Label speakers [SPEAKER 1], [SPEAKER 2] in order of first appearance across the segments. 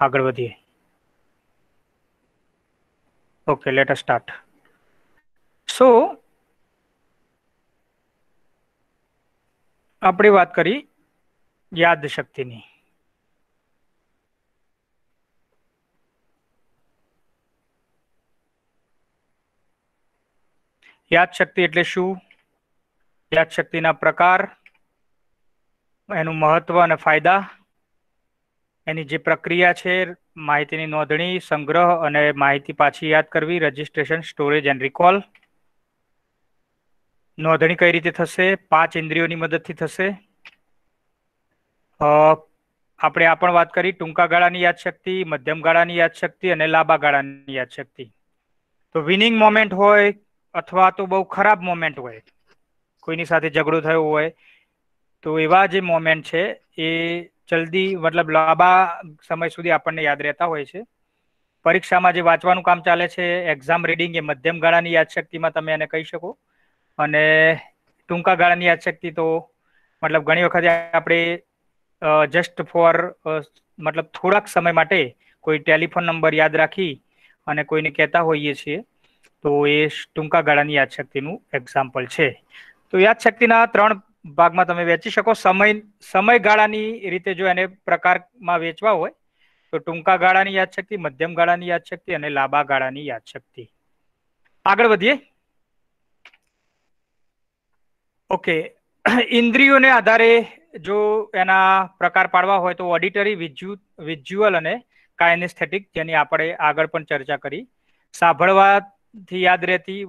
[SPEAKER 1] આગળ વધીએ. Okay late start સો આપણે વાત કરી યાદ શક્તિની યાદ શક્તિ એટલે શું? યાદ શક્તિના પ્રકાર, એનું મહત્વ અને ફાયદા એની જે પ્રક્રિયા છે, માહિતીની નોંધણી, સંગ્રહ અને માહિતી પાછી યાદ કરવી રજીસ્ટ્રેશન સ્ટોરેજ એન્ડ રિકોલ નોંધણી કઈ રીતે થશે? પાંચ ઇન્દ્રિયોની મદદથી થશે. આપણે આ પણ વાત કરી, ટૂંકા ગાળાની યાદશક્તિ મધ્યમ ગાળાની યાદશક્તિ અને લાંબા ગાળાની યાદશક્તિ તો વિનિંગ મોમેન્ટ હોય અથવા તો બહુ ખરાબ મોમેન્ટ હોય, કોઈની સાથે ઝઘડો થયો હોય, તો એવા જે મોમેન્ટ છે, એ જલ્દી, મતલબ લાંબા સમય સુધી આપણને યાદ રહેતા હોય છે. પરીક્ષામાં જે વાંચવાનું કામ ચાલે છે એક્ઝામ રીડિંગ એ મધ્યમ ગાળાની યાદશક્તિમાં તમે એને કહી શકો. અને ટૂંકા ગાળાની યાદશક્તિ તો, મતલબ ઘણી વખત આપણે જસ્ટ ફોર મતલબ થોડાક સમય માટે કોઈ ટેલિફોન નંબર યાદ રાખી અને કોઈને કહેતા હોઈએ છીએ, તો એ ટૂંકા ગાળાની યાદશક્તિનું એક્ઝામ્પલ છે. તો યાદશક્તિના ત્રણ ભાગમાં તમે વેચી શકો. સમય, સમયગાળાની રીતે જો એને પ્રકારમાં વેચવા હોય, તો ટૂંકા ગાળાની યાદશક્તિ મધ્યમ ગાળાની યાદશક્તિ અને લાંબા ગાળાની યાદશક્તિ આગળ વધીએ. ઓકે. ઇન્દ્રિયોને આધારે જો એના પ્રકાર પાડવા હોય તો ઓડિટરી વિઝ્યુઅલ અને કાયનેસ્થેટિક જેની આપણે આગળ પણ ચર્ચા કરી. સાંભળવાથી યાદ રહેતી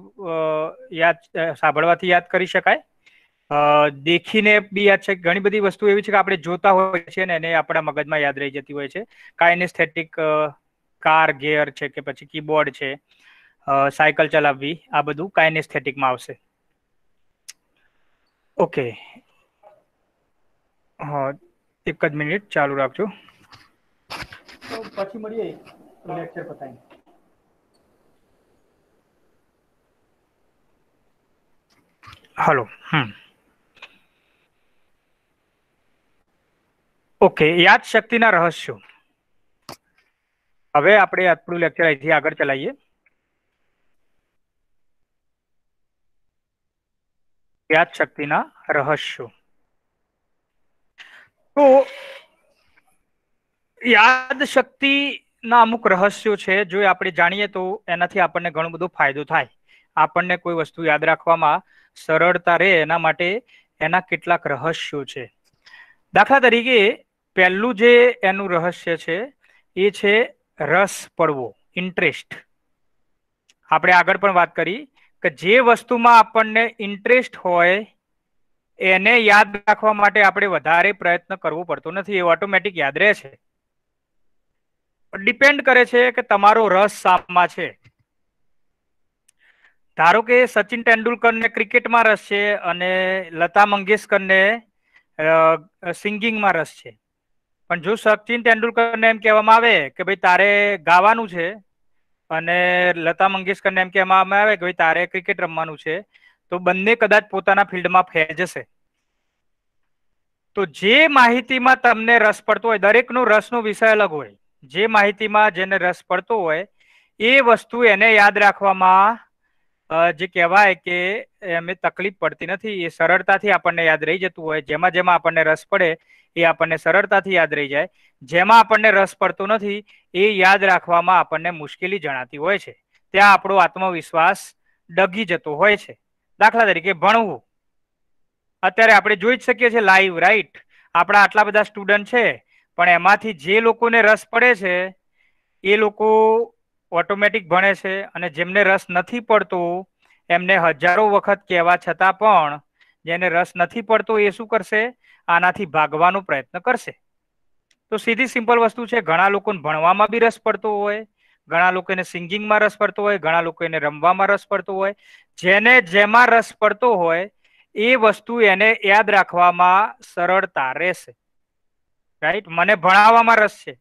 [SPEAKER 1] યાદ સાંભળવાથી યાદ કરી શકાય. દેખીને બી યાદ છે ઘણી બધી વસ્તુ એવી છે કે આપણે જોતા હોય છે ને એને આપણા મગજમાં યાદ રહી જતી હોય છે. કાયનેસ્થેટિક કાર ગેર છે કે પછી કીબોર્ડ છે સાયકલ ચલાવવી આ બધું કાયનેસ્થેટિકમાં આવશે. ઓકે હા એક જ મિનિટ ચાલુ રાખજો. પછી મળીએ લેક્ચર પતાવી હલો હમ. ઓકે યાદ શક્તિના રહસ્યો. હવે આપણે આપણું લેક્ચર અહીંથી આગળ ચલાવીએ. યાદ શક્તિના રહસ્યો. તો યાદ શક્તિના અમુક રહસ્યો છે, જો આપણે જાણીએ તો એનાથી આપણને ઘણો બધો ફાયદો થાય. આપણને કોઈ વસ્તુ યાદ રાખવામાં સરળતા રહે, એના માટે એના કેટલાક રહસ્યો છે. દાખલા તરીકે પહેલું જે એનું રહસ્ય છે, એ છે રસ પડવો ઇન્ટરેસ્ટ આપણે આગળ પણ વાત કરી કે જે વસ્તુમાં આપણને ઇન્ટરેસ્ટ હોય, એને યાદ રાખવા માટે આપણે વધારે પ્રયત્ન કરવો પડતો નથી, એ ઓટોમેટિક યાદ રહે છે. ડિપેન્ડ કરે છે કે તમારો રસ સામમાં છે. ધારો કે સચિન તેંડુલકરને ક્રિકેટમાં રસ છે અને લતા મંગેશકરને સિંગિંગમાં રસ છે. પણ જો સચિન તેંડુલકરને એમ કહેવામાં આવે કે ભાઈ તારે ગાવાનું છે અને લતા મંગેશકરને એમ કહેવામાં આવે કે ભાઈ તારે ક્રિકેટ રમવાનું છે, તો બંને કદાચ પોતાના ફિલ્ડમાં ફેર જશે. તો જે માહિતીમાં તમને રસ પડતો હોય, દરેકનો રસનો વિષય અલગ હોય, જે માહિતીમાં જેને રસ પડતો હોય, એ વસ્તુ એને યાદ રાખવામાં જે કહેવાય કે એમ તકલીફ પડતી નથી, એ સરળતાથી આપણને યાદ રહી જતું હોય, જેમાં જેમાં આપણને રસ પડે એ આપણને સરળતાથી યાદ રહી જાય. જેમાં આપણને રસ પડતો નથી, એ યાદ રાખવામાં આપણને મુશ્કેલી જણાતી હોય છે. ત્યાં આપણો આત્મવિશ્વાસ ડગી જતો હોય છે. દાખલા તરીકે ભણવું. અત્યારે આપણે જોઈ જ શકીએ છીએ લાઈવ રાઈટ આપણા આટલા બધા સ્ટુડન્ટ છે, પણ એમાંથી જે લોકોને રસ પડે છે, એ લોકો ઓટોમેટિક ભણે છે અને જેમને રસ નથી પડતો, એમને હજારો વખત કહેવા છતાં પણ જેને રસ નથી પડતો એ શું કરશે? આનાથી ભાગવાનો પ્રયત્ન કરશે. તો સીધી સિમ્પલ વસ્તુ છે, ઘણા લોકોને ભણવામાં બી રસ પડતો હોય, ઘણા લોકોને સિંગિંગમાં રસ પડતો હોય, ઘણા લોકોને રમવામાં રસ પડતો હોય. જેને જેમાં રસ પડતો હોય, એ વસ્તુ એને યાદ રાખવામાં સરળતા રહેશે. રાઈટ મને ભણાવવામાં રસ છે.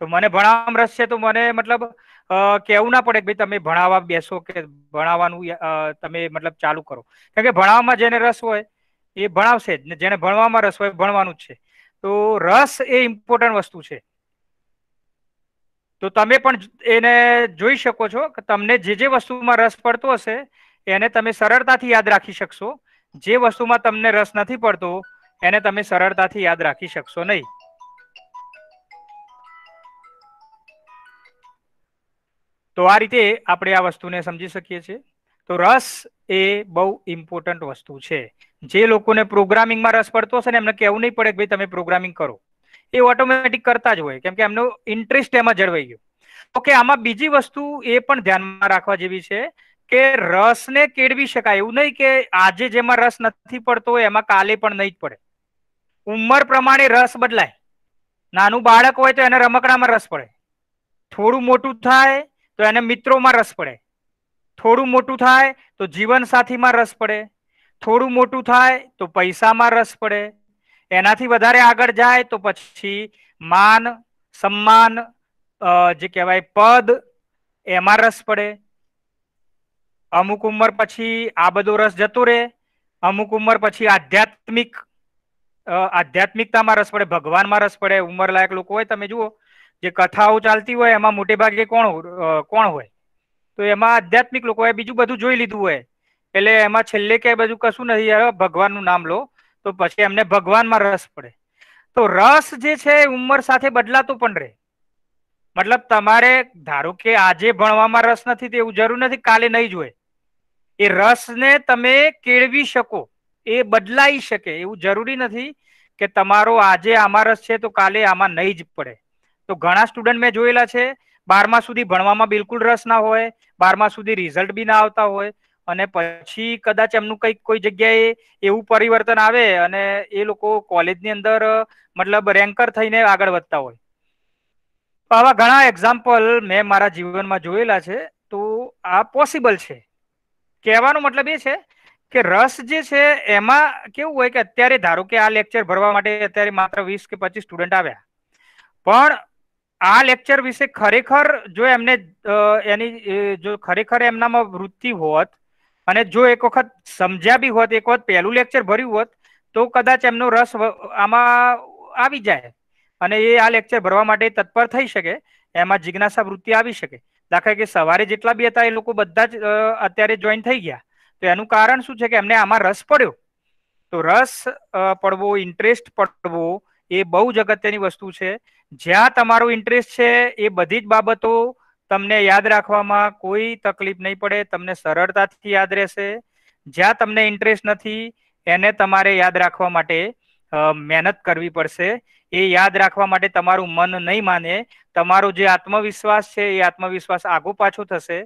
[SPEAKER 1] તો મને ભણાવવામાં રસ છે તો મને મતલબ કેવું ના પડે કે ભાઈ તમે ભણાવવા બેસો કે ભણાવવાનું તમે મતલબ ચાલુ કરો. કારણ કે ભણાવવામાં જેને રસ હોય એ ભણાવશે જ. જેને ભણવામાં રસ હોય ભણવાનું જ છે. તો રસ એ ઇમ્પોર્ટન્ટ વસ્તુ છે. તો તમે પણ એને જોઈ શકો છો કે તમને જે જે વસ્તુમાં રસ પડતો હશે, એને તમે સરળતાથી યાદ રાખી શકશો. જે વસ્તુમાં તમને રસ નથી પડતો, એને તમે સરળતાથી યાદ રાખી શકશો નહીં. તો આ રીતે આપણે આ વસ્તુને સમજી શકીએ છીએ. તો રસ એ બહુ ઇમ્પોર્ટન્ટ વસ્તુ છે. જે લોકોને પ્રોગ્રામિંગમાં રસ પડતો હશે ને એમને કહેવું નહીં પડે કે ભાઈ તમે પ્રોગ્રામિંગ કરો. એ ઓટોમેટિક કરતા જ હોય, કેમ કે એમનો ઇન્ટરેસ્ટ એમાં જળવાઈ ગયો. ઓકે, આમાં બીજી વસ્તુ એ પણ ધ્યાનમાં રાખવા જેવી છે કે રસને કેળવી શકાય. એવું નહીં કે આજે જેમાં રસ નથી પડતો એમાં કાલે પણ નહીં જ પડે. ઉંમર પ્રમાણે રસ બદલાય. નાનું બાળક હોય તો એને રમકડામાં રસ પડે. થોડું મોટું થાય તો એને મિત્રોમાં રસ પડે. થોડું મોટું થાય તો જીવનસાથીમાં રસ પડે. થોડું મોટું થાય તો પૈસામાં રસ પડે. એનાથી વધારે આગળ જાય તો પછી માન, સન્માન જે કહેવાય પદ, એમાં રસ પડે. અમુક ઉંમર પછી આ બધો રસ જતો રહે. અમુક ઉંમર પછી આધ્યાત્મિક આધ્યાત્મિકતામાં રસ પડે, ભગવાનમાં રસ પડે. ઉંમર લાયક લોકો હોય, તમે જુઓ, જે કથાઓ ચાલતી હોય, એમાં મોટે ભાગે કોણ કોણ હોય? તો એમાં આધ્યાત્મિક લોકો હોય બીજું બધું જોઈ લીધું હોય. એટલે એમાં છેલ્લે કે બધું કશું નથી ભગવાનનું નામ લો, તો પછી એમને ભગવાનમાં રસ પડે. તો રસ જે છે ઉંમર સાથે બદલાતો પણ રહે. મતલબ તમારે, ધારો કે આજે ભણવામાં રસ નથી, તે એવું જરૂર નથી, કાલે નહીં જોઈએ એ રસને તમે કેળવી શકો, એ બદલાઈ શકે, એવું જરૂરી નથી કે તમારો આજે આમાં રસ છે, તો કાલે આમાં નહીં જ પડે. તો ઘણા સ્ટુડન્ટ મેં જોયેલા છે, બારમા સુધી ભણવામાં બિલકુલ રસ ના હોય, બારમા સુધી રિઝલ્ટ બી ના આવતા હોય અને પછી કદાચ એમનું કંઈક કોઈ જગ્યાએ એવું પરિવર્તન આવે અને એ લોકો કોલેજની અંદર, મતલબ રેન્કર થઈને આગળ વધતા હોય. આવા ઘણા એક્ઝામ્પલ મેં મારા જીવનમાં જોયેલા છે. તો આ પોસિબલ છે. કહેવાનો મતલબ એ છે કે રસ જે છે એમાં કેવું હોય કે અત્યારે ધારો કે આ લેક્ચર ભરવા માટે અત્યારે માત્ર વીસ કે પચીસ સ્ટુડન્ટ આવ્યા. પણ આ લેક્ચર વિશે ખરેખર જો એમને એની જો ખરેખર એમનામાં વૃત્તિ હોત અને જો એક વખત સમજ્યા બી હોત, એક વખત પહેલું લેક્ચર ભર્યું હોત, તો કદાચ એમનો રસ આમાં આવી જાય. અને એ આ લેક્ચર ભરવા માટે તત્પર થઈ શકે, એમાં જિજ્ઞાસા વૃત્તિ આવી શકે. દાખલા કે સવારે જેટલા બી હતા એ લોકો બધા જ અત્યારે જોઈન થઈ ગયા. તો એનું કારણ શું છે કે એમને આમાં રસ પડ્યો. તો રસ પડવો ઇન્ટરેસ્ટ પડવો એ બહુ જ અગત્યની વસ્તુ છે. જ્યાં તમારો ઇન્ટરેસ્ટ છે એ બધી જ બાબતો તમને યાદ રાખવામાં કોઈ તકલીફ નહીં પડે, તમને સરળતાથી યાદ રહેશે. જ્યાં તમને ઇન્ટરેસ્ટ નથી, એને તમારે યાદ રાખવા માટે મહેનત કરવી પડશે. એ યાદ રાખવા માટે તમારું મન નહીં માને, તમારો જે આત્મવિશ્વાસ છે, એ આત્મવિશ્વાસ આગો પાછો થશે.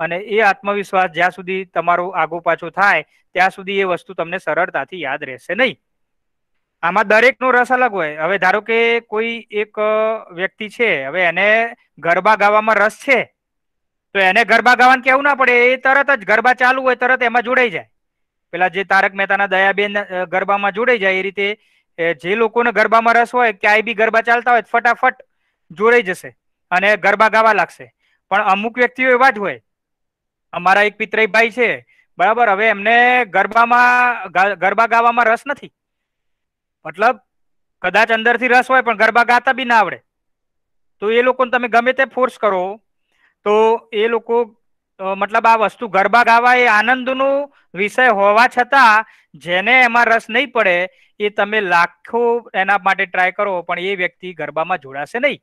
[SPEAKER 1] અને એ આત્મવિશ્વાસ જ્યાં સુધી તમારો આગો પાછો થાય, ત્યાં સુધી એ વસ્તુ તમને સરળતાથી યાદ રહેશે નહીં. આમાં દરેકનો રસ અલગ હોય. હવે ધારો કે કોઈ એક વ્યક્તિ છે, હવે એને ગરબા ગાવામાં રસ છે, તો એને ગરબા ગાવાનું કેવું ના પડે, એ તરત જ ગરબા ચાલુ હોય, તરત એમાં જોડાઈ જાય. પેલા જે તારક મહેતાના દયાબેન ગરબામાં જોડાઈ જાય, એ રીતે જે લોકોને ગરબામાં રસ હોય, ક્યાંય બી ગરબા ચાલતા હોય, ફટાફટ જોડાઈ જશે અને ગરબા ગાવા લાગશે. પણ અમુક વ્યક્તિઓ એવા જ હોય. અમારા એક પિતરાઈ ભાઈ છે, બરાબર, હવે એમને ગરબામાં ગરબા ગાવામાં રસ નથી. મતલબ કદાચ અંદરથી રસ હોય પણ ગરબા ગાતા બી ના આવડે. તો એ લોકોને તમે ગમે તે ફોર્સ કરો, તો એ લોકો મતલબ આ વસ્તુ ગરબા ગાવા એ આનંદનો વિષય હોવા છતાં જેને એમાં રસ નહીં પડે એ તમે લાખો એના માટે ટ્રાય કરો, પણ એ વ્યક્તિ ગરબામાં જોડાશે નહીં.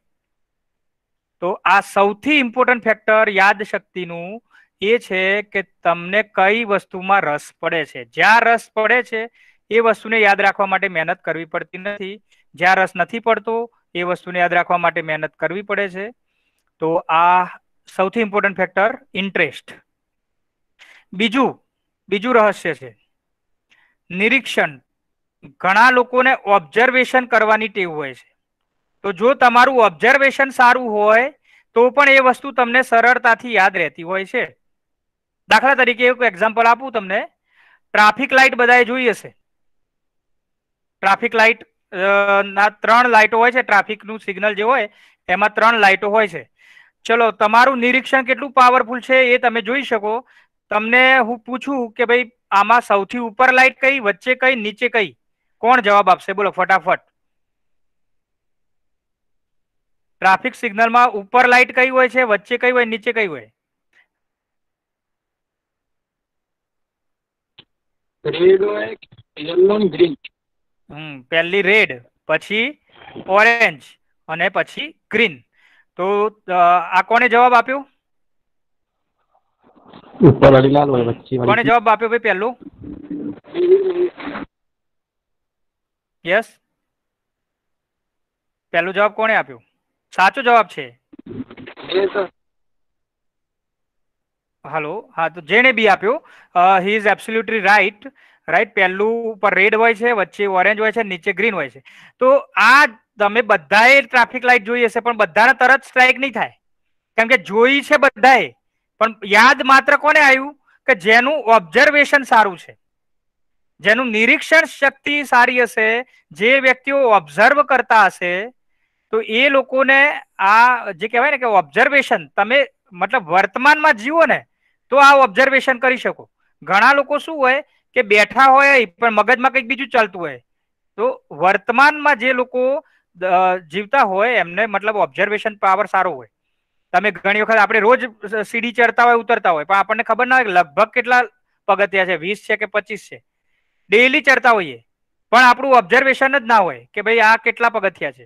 [SPEAKER 1] તો આ સૌથી ઇમ્પોર્ટન્ટ ફેક્ટર યાદ શક્તિનું એ છે કે તમને કઈ વસ્તુમાં રસ પડે છે. જ્યાં રસ પડે છે એ વસ્તુને યાદ રાખવા માટે મહેનત કરવી પડતી નથી. જ્યાં રસ નથી પડતો, એ વસ્તુને યાદ રાખવા માટે મહેનત કરવી પડે છે. તો આ સૌથી ઇમ્પોર્ટન્ટ ફેક્ટર ઇન્ટરેસ્ટ બીજું બીજું રહસ્ય છે. નિરીક્ષણ. ઘણા લોકોને ઓબ્ઝર્વેશન કરવાની ટેવ હોય છે. તો જો તમારું ઓબ્ઝર્વેશન સારું હોય, તો પણ એ વસ્તુ તમને સરળતાથી યાદ રહેતી હોય છે. દાખલા તરીકે એક એક્ઝામ્પલ આપું તમને. ટ્રાફિક લાઇટ બધાએ જોઈ હશે. ટ્રાફિક લાઇટ ના, ત્રણ લાઇટો હોય છે, ટ્રાફિકનું સિગ્નલ જે હોય, એમાં ત્રણ લાઇટો હોય છે. ચલો, તમારું નિરીક્ષણ કેટલું પાવરફુલ છે એ તમે જોઈ શકો. તમને હું પૂછું કે ભાઈ, આમાં સૌથી ઉપર લાઇટ કઈ, વચ્ચે કઈ, નીચે કઈ? કોણ જવાબ આપશે? બોલો, ફટાફટ. ટ્રાફિક સિગ્નલમાં ઉપર લાઇટ કઈ હોય છે, વચ્ચે કઈ હોય, નીચે કઈ હોય?
[SPEAKER 2] રેડ હોય યલો ગ્રીન
[SPEAKER 1] હમ પહેલી રેડ પછી ઓરેન્જ અને પછી ગ્રીન. તો આ કોને જવાબ આપ્યો?
[SPEAKER 3] ઉપર વાળી લાલ હોય વચ્ચે
[SPEAKER 1] કોને જવાબ આપ્યો ભાઈ પહેલું? યસ. પહેલો જવાબ કોણે આપ્યો? સાચો જવાબ છે. હાલો હા તો જેણે બી આપ્યો he is absolutely right right પહેલું ઉપર રેડ હોય છે, વચ્ચે ઓરેન્જ હોય છે, નીચે ગ્રીન હોય છે. તો આ તમે બધાએ ટ્રાફિક લાઇટ જોઈ હશે, પણ બધાને તરત સ્ટ્રાઇક નહીં થાય. કેમ કે જોઈ છે બધાએ, પણ યાદ માત્ર કોને આવ્યું? કે જેનું ઓબ્ઝર્વેશન સારું છે. જેનું નિરીક્ષણ શક્તિ સારી હશે, જે વ્યક્તિઓ ઓબ્ઝર્વ કરતા હશે, તો એ લોકોને આ જે કહેવાય ને કે ઓબ્ઝર્વેશન તમે મતલબ વર્તમાનમાં જીવો ને, તો આ ઓબ્ઝર્વેશન કરી શકો. ઘણા લોકો શું હોય કે બેઠા હોય પણ મગજમાં કંઈક બીજું ચાલતું હોય. તો વર્તમાનમાં જે લોકો જીવતા હોય, એમને મતલબ ઓબ્ઝર્વેશન પાવર સારો હોય. તમે ઘણી વખત આપણે રોજ સીડી ચડતા હોય, ઉતરતા હોય, પણ આપણને ખબર ના હોય લગભગ કેટલા પગથિયા છે, વીસ છે કે પચીસ છે. ડેઈલી ચડતા હોઈએ. પણ આપણું ઓબ્ઝર્વેશન જ ના હોય કે ભાઈ આ કેટલા પગથિયા છે.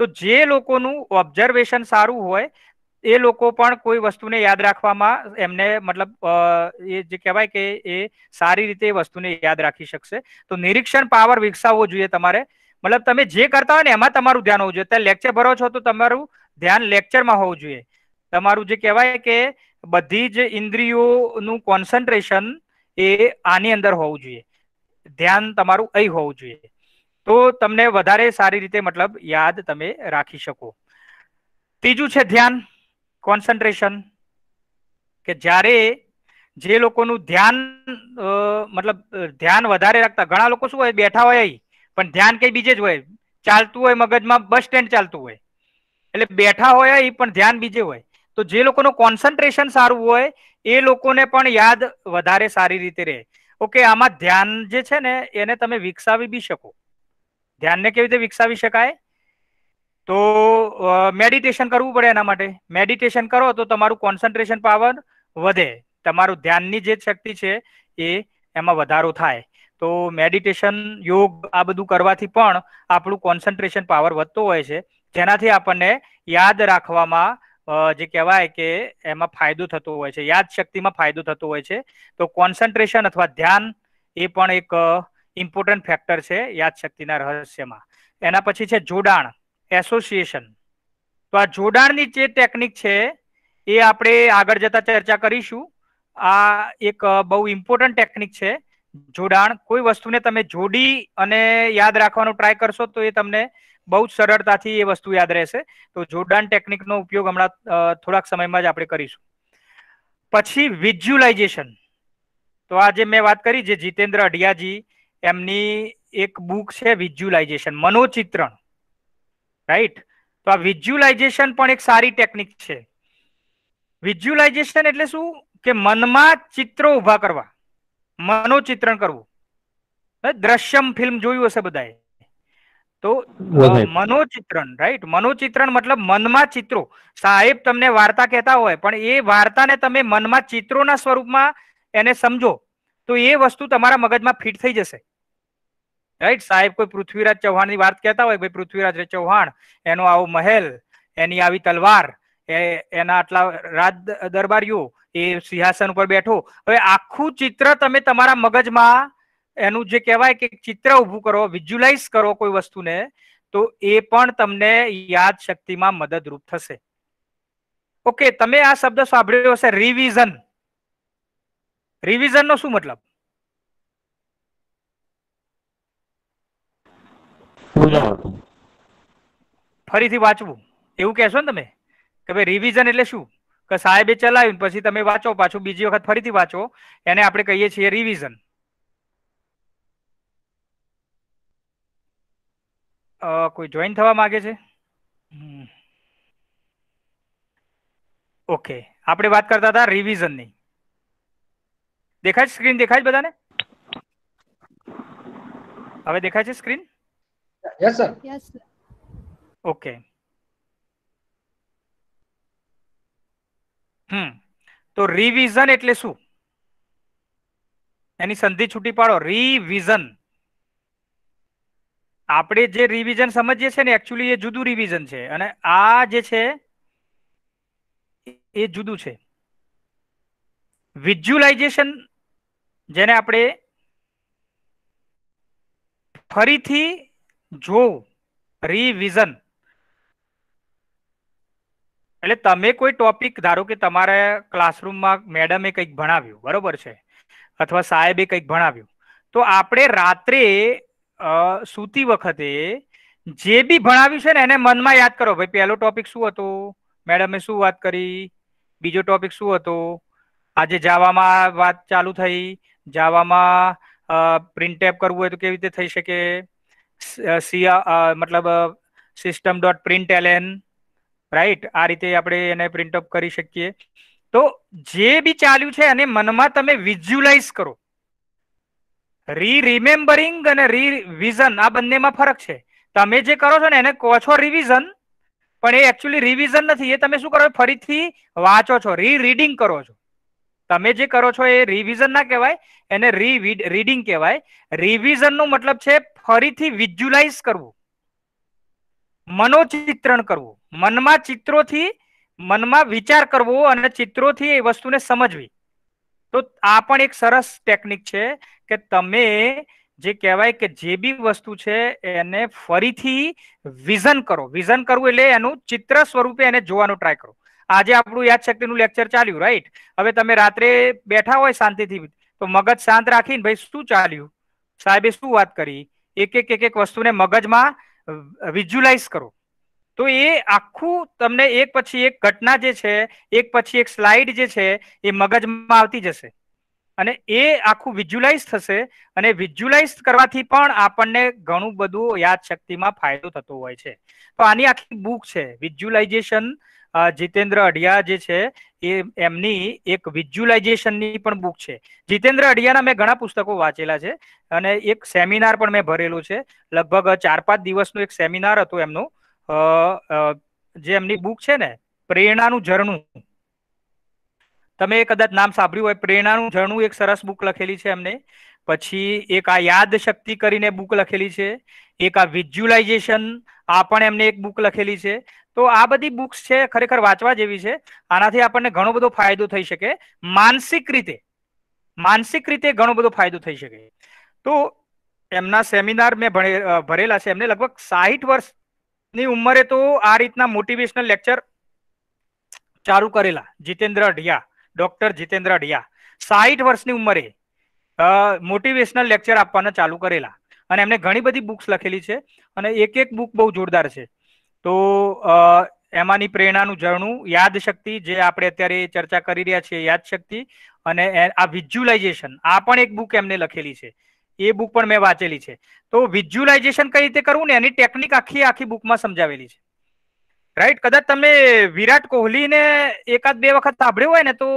[SPEAKER 1] તો જે લોકોનું ઓબ્ઝર્વેશન સારું હોય એ લોકો પણ કોઈ વસ્તુને યાદ રાખવામાં એમને મતલબ એ જે કહેવાય કે એ સારી રીતે એ વસ્તુને યાદ રાખી શકશે. તો નિરીક્ષણ પાવર વિકસાવવો જોઈએ તમારે. મતલબ તમે જે કરતા હોય ને એમાં તમારું ધ્યાન હોવું જોઈએ. અત્યારે લેક્ચર ભરો છો તો તમારું ધ્યાન લેક્ચરમાં હોવું જોઈએ. તમારું જે કહેવાય કે બધી જ ઇન્દ્રિયોનું કોન્સન્ટ્રેશન એ આની અંદર હોવું જોઈએ. ધ્યાન તમારું અહીં હોવું જોઈએ. તો તમને વધારે સારી રીતે મતલબ યાદ તમે રાખી શકો. ત્રીજું છે ધ્યાન. કોન્સન્ટ્રેશન કે જ્યારે જે લોકોનું ધ્યાન મતલબ ધ્યાન વધારે રાખતા, ઘણા લોકો શું હોય, બેઠા હોય પણ ધ્યાન કઈ બીજે જ હોય, ચાલતું હોય મગજમાં, બસ સ્ટેન્ડ ચાલતું હોય. એટલે બેઠા હોય પણ ધ્યાન બીજે હોય. તો જે લોકોનું કોન્સન્ટ્રેશન સારું હોય, એ લોકોને પણ યાદ વધારે સારી રીતે રહે. ઓકે, આમાં ધ્યાન જે છે ને, એને તમે વિકસાવી બી શકો. ધ્યાનને કેવી રીતે વિકસાવી શકાય? તો મેડિટેશન કરવું પડે એના માટે. મેડિટેશન કરો તો તમારું કોન્સન્ટ્રેશન પાવર વધે. તમારું ધ્યાનની જે શક્તિ છે એ એમાં વધારો થાય. તો મેડિટેશન યોગ આ બધું કરવાથી પણ આપણું કોન્સન્ટ્રેશન પાવર વધતો હોય છે. જેનાથી આપણને યાદ રાખવામાં જે કહેવાય કે એમાં ફાયદો થતો હોય છે. યાદ શક્તિમાં ફાયદો થતો હોય છે. તો કોન્સન્ટ્રેશન અથવા ધ્યાન એ પણ એક ઇમ્પોર્ટન્ટ ફેક્ટર છે યાદશક્તિના રહસ્યમાં. એના પછી છે જોડાણ. એસોસિએશન. તો આ જોડાણની જે ટેકનિક છે, એ આપણે આગળ જતા ચર્ચા કરીશું. આ એક બહુ ઇમ્પોર્ટન્ટ ટેકનિક છે, જોડાણ. કોઈ વસ્તુને તમે જોડી અને યાદ રાખવાનો ટ્રાય કરશો, તો એ તમને બહુ જ સરળતાથી એ વસ્તુ યાદ રહેશે. તો જોડાણ ટેકનિકનો ઉપયોગ હમણાં થોડાક સમયમાં જ આપણે કરીશું. પછી વિઝ્યુલાઇઝેશન તો આ જે મેં વાત કરી, જે જીતેન્દ્ર અઢિયાજી, એમની એક બુક છે વિઝ્યુલાઇઝેશન મનોચિત્રણ. રાઈટ તો આ વિઝ્યુલાઇઝેશન પણ એક સારી ટેકનિક છે. વિઝ્યુલાઇઝેશન એટલે શું? કે મનમાં ચિત્રો ઊભા કરવા. મનોચિત્રણ કરવું. દ્રશ્યમ ફિલ્મ જોયું હશે બધાએ. તો મનોચિત્રણ રાઈટ મનોચિત્રણ મતલબ મનમાં ચિત્રો. સાહેબ તમને વાર્તા કહેતા હોય પણ એ વાર્તાને તમે મનમાં ચિત્રોના સ્વરૂપમાં એને સમજો. તો એ વસ્તુ તમારા મગજમાં ફિટ થઈ જશે. રાઈટ સાહેબ કોઈ પૃથ્વીરાજ ચૌહાણની વાત કહેતા હોય, ભાઈ પૃથ્વીરાજ ચૌહાણ, એનો આવો મહેલ, એની આવી તલવાર, એ, એના આટલા રાજ દરબારીઓ, એ સિંહાસન ઉપર બેઠો. હવે આખું ચિત્ર તમે તમારા મગજમાં એનું જે કહેવાય કે ચિત્ર ઊભું કરો વિઝ્યુલાઇઝ કરો કોઈ વસ્તુને, તો એ પણ તમને યાદ શક્તિમાં મદદરૂપ થશે. ઓકે તમે આ શબ્દ સાંભળ્યો હશે રિવિઝન રિવિઝન નો શું મતલબ? ફરીથી વાંચવું. એવું કહેશો ને તમે? કે ભાઈ રિવિઝન એટલે શું? કે સાહેબે ચલાવ્યું ને પછી તમે વાંચો પાછું બીજી વખત ફરીથી વાંચો. એને આપણે કહીએ છીએ રિવિઝન કોઈ જોઈન થવા માંગે છે? હમ. ઓકે આપણે વાત કરતા હતા રિવિઝનની દેખાય છે સ્ક્રીન દેખાય છે બધાને? હવે દેખાય છે screen
[SPEAKER 2] yes sir
[SPEAKER 4] yes sir.
[SPEAKER 1] Okay hmm. તો રિવિઝન એટલે શું? એની સંધિ છૂટી પાડો. રિવિઝન આપણે જે રિવિઝન સમજીએ છીએ ને એકચ્યુઅલી એ જુદું રિવિઝન છે. અને આ જે છે, એ જુદું છે. વિઝ્યુલાઇઝેશન જેને આપણે ફરીથી જોવું. રિવિઝન એટલે તમે કોઈ ટોપિક ધારો કે તમારા ક્લાસરૂમમાં મેડમે કંઈક ભણાવ્યું, બરોબર છે? અથવા સાહેબે કંઈક ભણાવ્યું. તો આપણે રાત્રે સૂતી વખતે જે બી ભણાવ્યું છે ને એને મનમાં યાદ કરો. ભાઈ, પહેલો ટોપિક શું હતો? મેડમે શું વાત કરી? બીજો ટોપિક શું હતો? આજે જાવામાં વાત ચાલુ થઈ. જાવામાં પ્રિન્ટ ટેપ કરવું હોય તો કેવી રીતે થઈ શકે? સી મતલબ system dot print L N right આ રીતે આપણે એને પ્રિન્ટ અપ કરી શકીએ. તો જે બી ચાલ્યું છે અને મનમાં તમે વિઝ્યુલાઇઝ કરો. રી રિમેમ્બરિંગ અને રિવિઝન આ બંનેમાં ફરક છે. તમે જે કરો છો ને એને કહો છો રિવિઝન પણ એ એકચ્યુઅલી રિવિઝન નથી. એ તમે શું કરો ફરીથી વાંચો છો. રી રીડિંગ કરો છો. તમે જે કરો છો એ રિવિઝન ના કહેવાય, એને રી રીડિંગ કહેવાય. રિવિઝન નો મતલબ છે ફરીથી વિઝ્યુલાઇઝ કરવું. મનોચિત્રણ કરવું. મનમાં ચિત્રોથી, મનમાં વિચાર કરવો અને ચિત્રોથી એ વસ્તુને સમજવી. તો આ પણ એક સરસ ટેકનિક છે કે તમે જે કહેવાય કે જે બી વસ્તુ છે એને ફરીથી વિઝન કરો. વિઝન કરવું એટલે એનું ચિત્ર સ્વરૂપે એને જોવાનું ટ્રાય કરો. આજે આપણું યાદશક્તિનું લેક્ચર ચાલ્યું રાઈટ હવે તમે રાત્રે બેઠા હોય શાંતિથી, તો મગજ શાંત રાખીને, ભાઈ, શું ચાલ્યું? સાહેબે શું વાત કરી? એક એક એક એક વસ્તુને મગજમાં વિઝ્યુલાઇઝ કરો. તો એ આખું તમને એક પછી એક ઘટના જે છે, એક પછી એક સ્લાઇડ જે છે, એ મગજમાં આવતી જશે. અને એ આખું વિઝ્યુલાઇઝ થશે અને વિઝ્યુલાઇઝ કરવાથી પણ આપણને ઘણું બધું યાદશક્તિમાં ફાયદો થતો હોય છે. તો આની આખી બુક છે વિઝ્યુલાઇઝેશન જીતેન્દ્ર અઢિયા જે છે, એ એમની એક વિઝ્યુલાઇઝેશનની પણ બુક છે. જીતેન્દ્ર અઢિયાના મેં ઘણા પુસ્તકો વાંચેલા છે અને એક સેમિનાર પણ મેં ભરેલું છે. લગભગ ચાર પાંચ દિવસનો એક સેમિનાર હતો એમનો. જે એમની બુક છે ને, પ્રેરણાનું ઝરણું. તમે કદાચ નામ સાંભળ્યું હોય, પ્રેરણાનું ઝરણું એક સરસ બુક લખેલી છે એમને. પછી એક આ યાદ શક્તિ કરીને બુક લખેલી છે. એક આ વિઝ્યુલાઇઝેશન, આ પણ એમને એક બુક લખેલી છે. તો આ બધી બુક્સ છે, ખરેખર વાંચવા જેવી છે. આનાથી આપણને ઘણો બધો ફાયદો થઈ શકે. માનસિક રીતે માનસિક રીતે ઘણો બધો ફાયદો થઈ શકે. તો એમના સેમિનાર મેં ભરેલા છે. એમને લગભગ સાહીઠ વર્ષની ઉંમરે તો આ રીતના મોટિવેશનલ લેક્ચર ચાલુ કરેલા. જીતેન્દ્ર અઢિયા ડોક્ટર જીતેન્દ્ર અઢિયા. સાહીઠ વર્ષની ઉંમરે મોટિવેશનલ લેક્ચર આપવાના ચાલુ કરેલા. અને એમને ઘણી બધી બુક્સ લખેલી છે અને એક એક બુક બહુ જોરદાર છે. તો એમાંની પ્રેરણાનું ઝરણું યાદશક્તિ જે આપણે અત્યારે ચર્ચા કરી રહ્યા છીએ યાદશક્તિ અને આ વિઝ્યુલાઇઝેશન આ પણ એક બુક એમને લખેલી છે. એ બુક પણ મેં વાંચેલી છે. તો વિઝ્યુલાઇઝેશન કઈ રીતે કરવું ને એની ટેકનિક આખી આખી બુકમાં સમજાવેલી છે. રાઈટ કદાચ તમે વિરાટ કોહલીને એકાદ બે વખત સાંભળ્યું હોય ને તો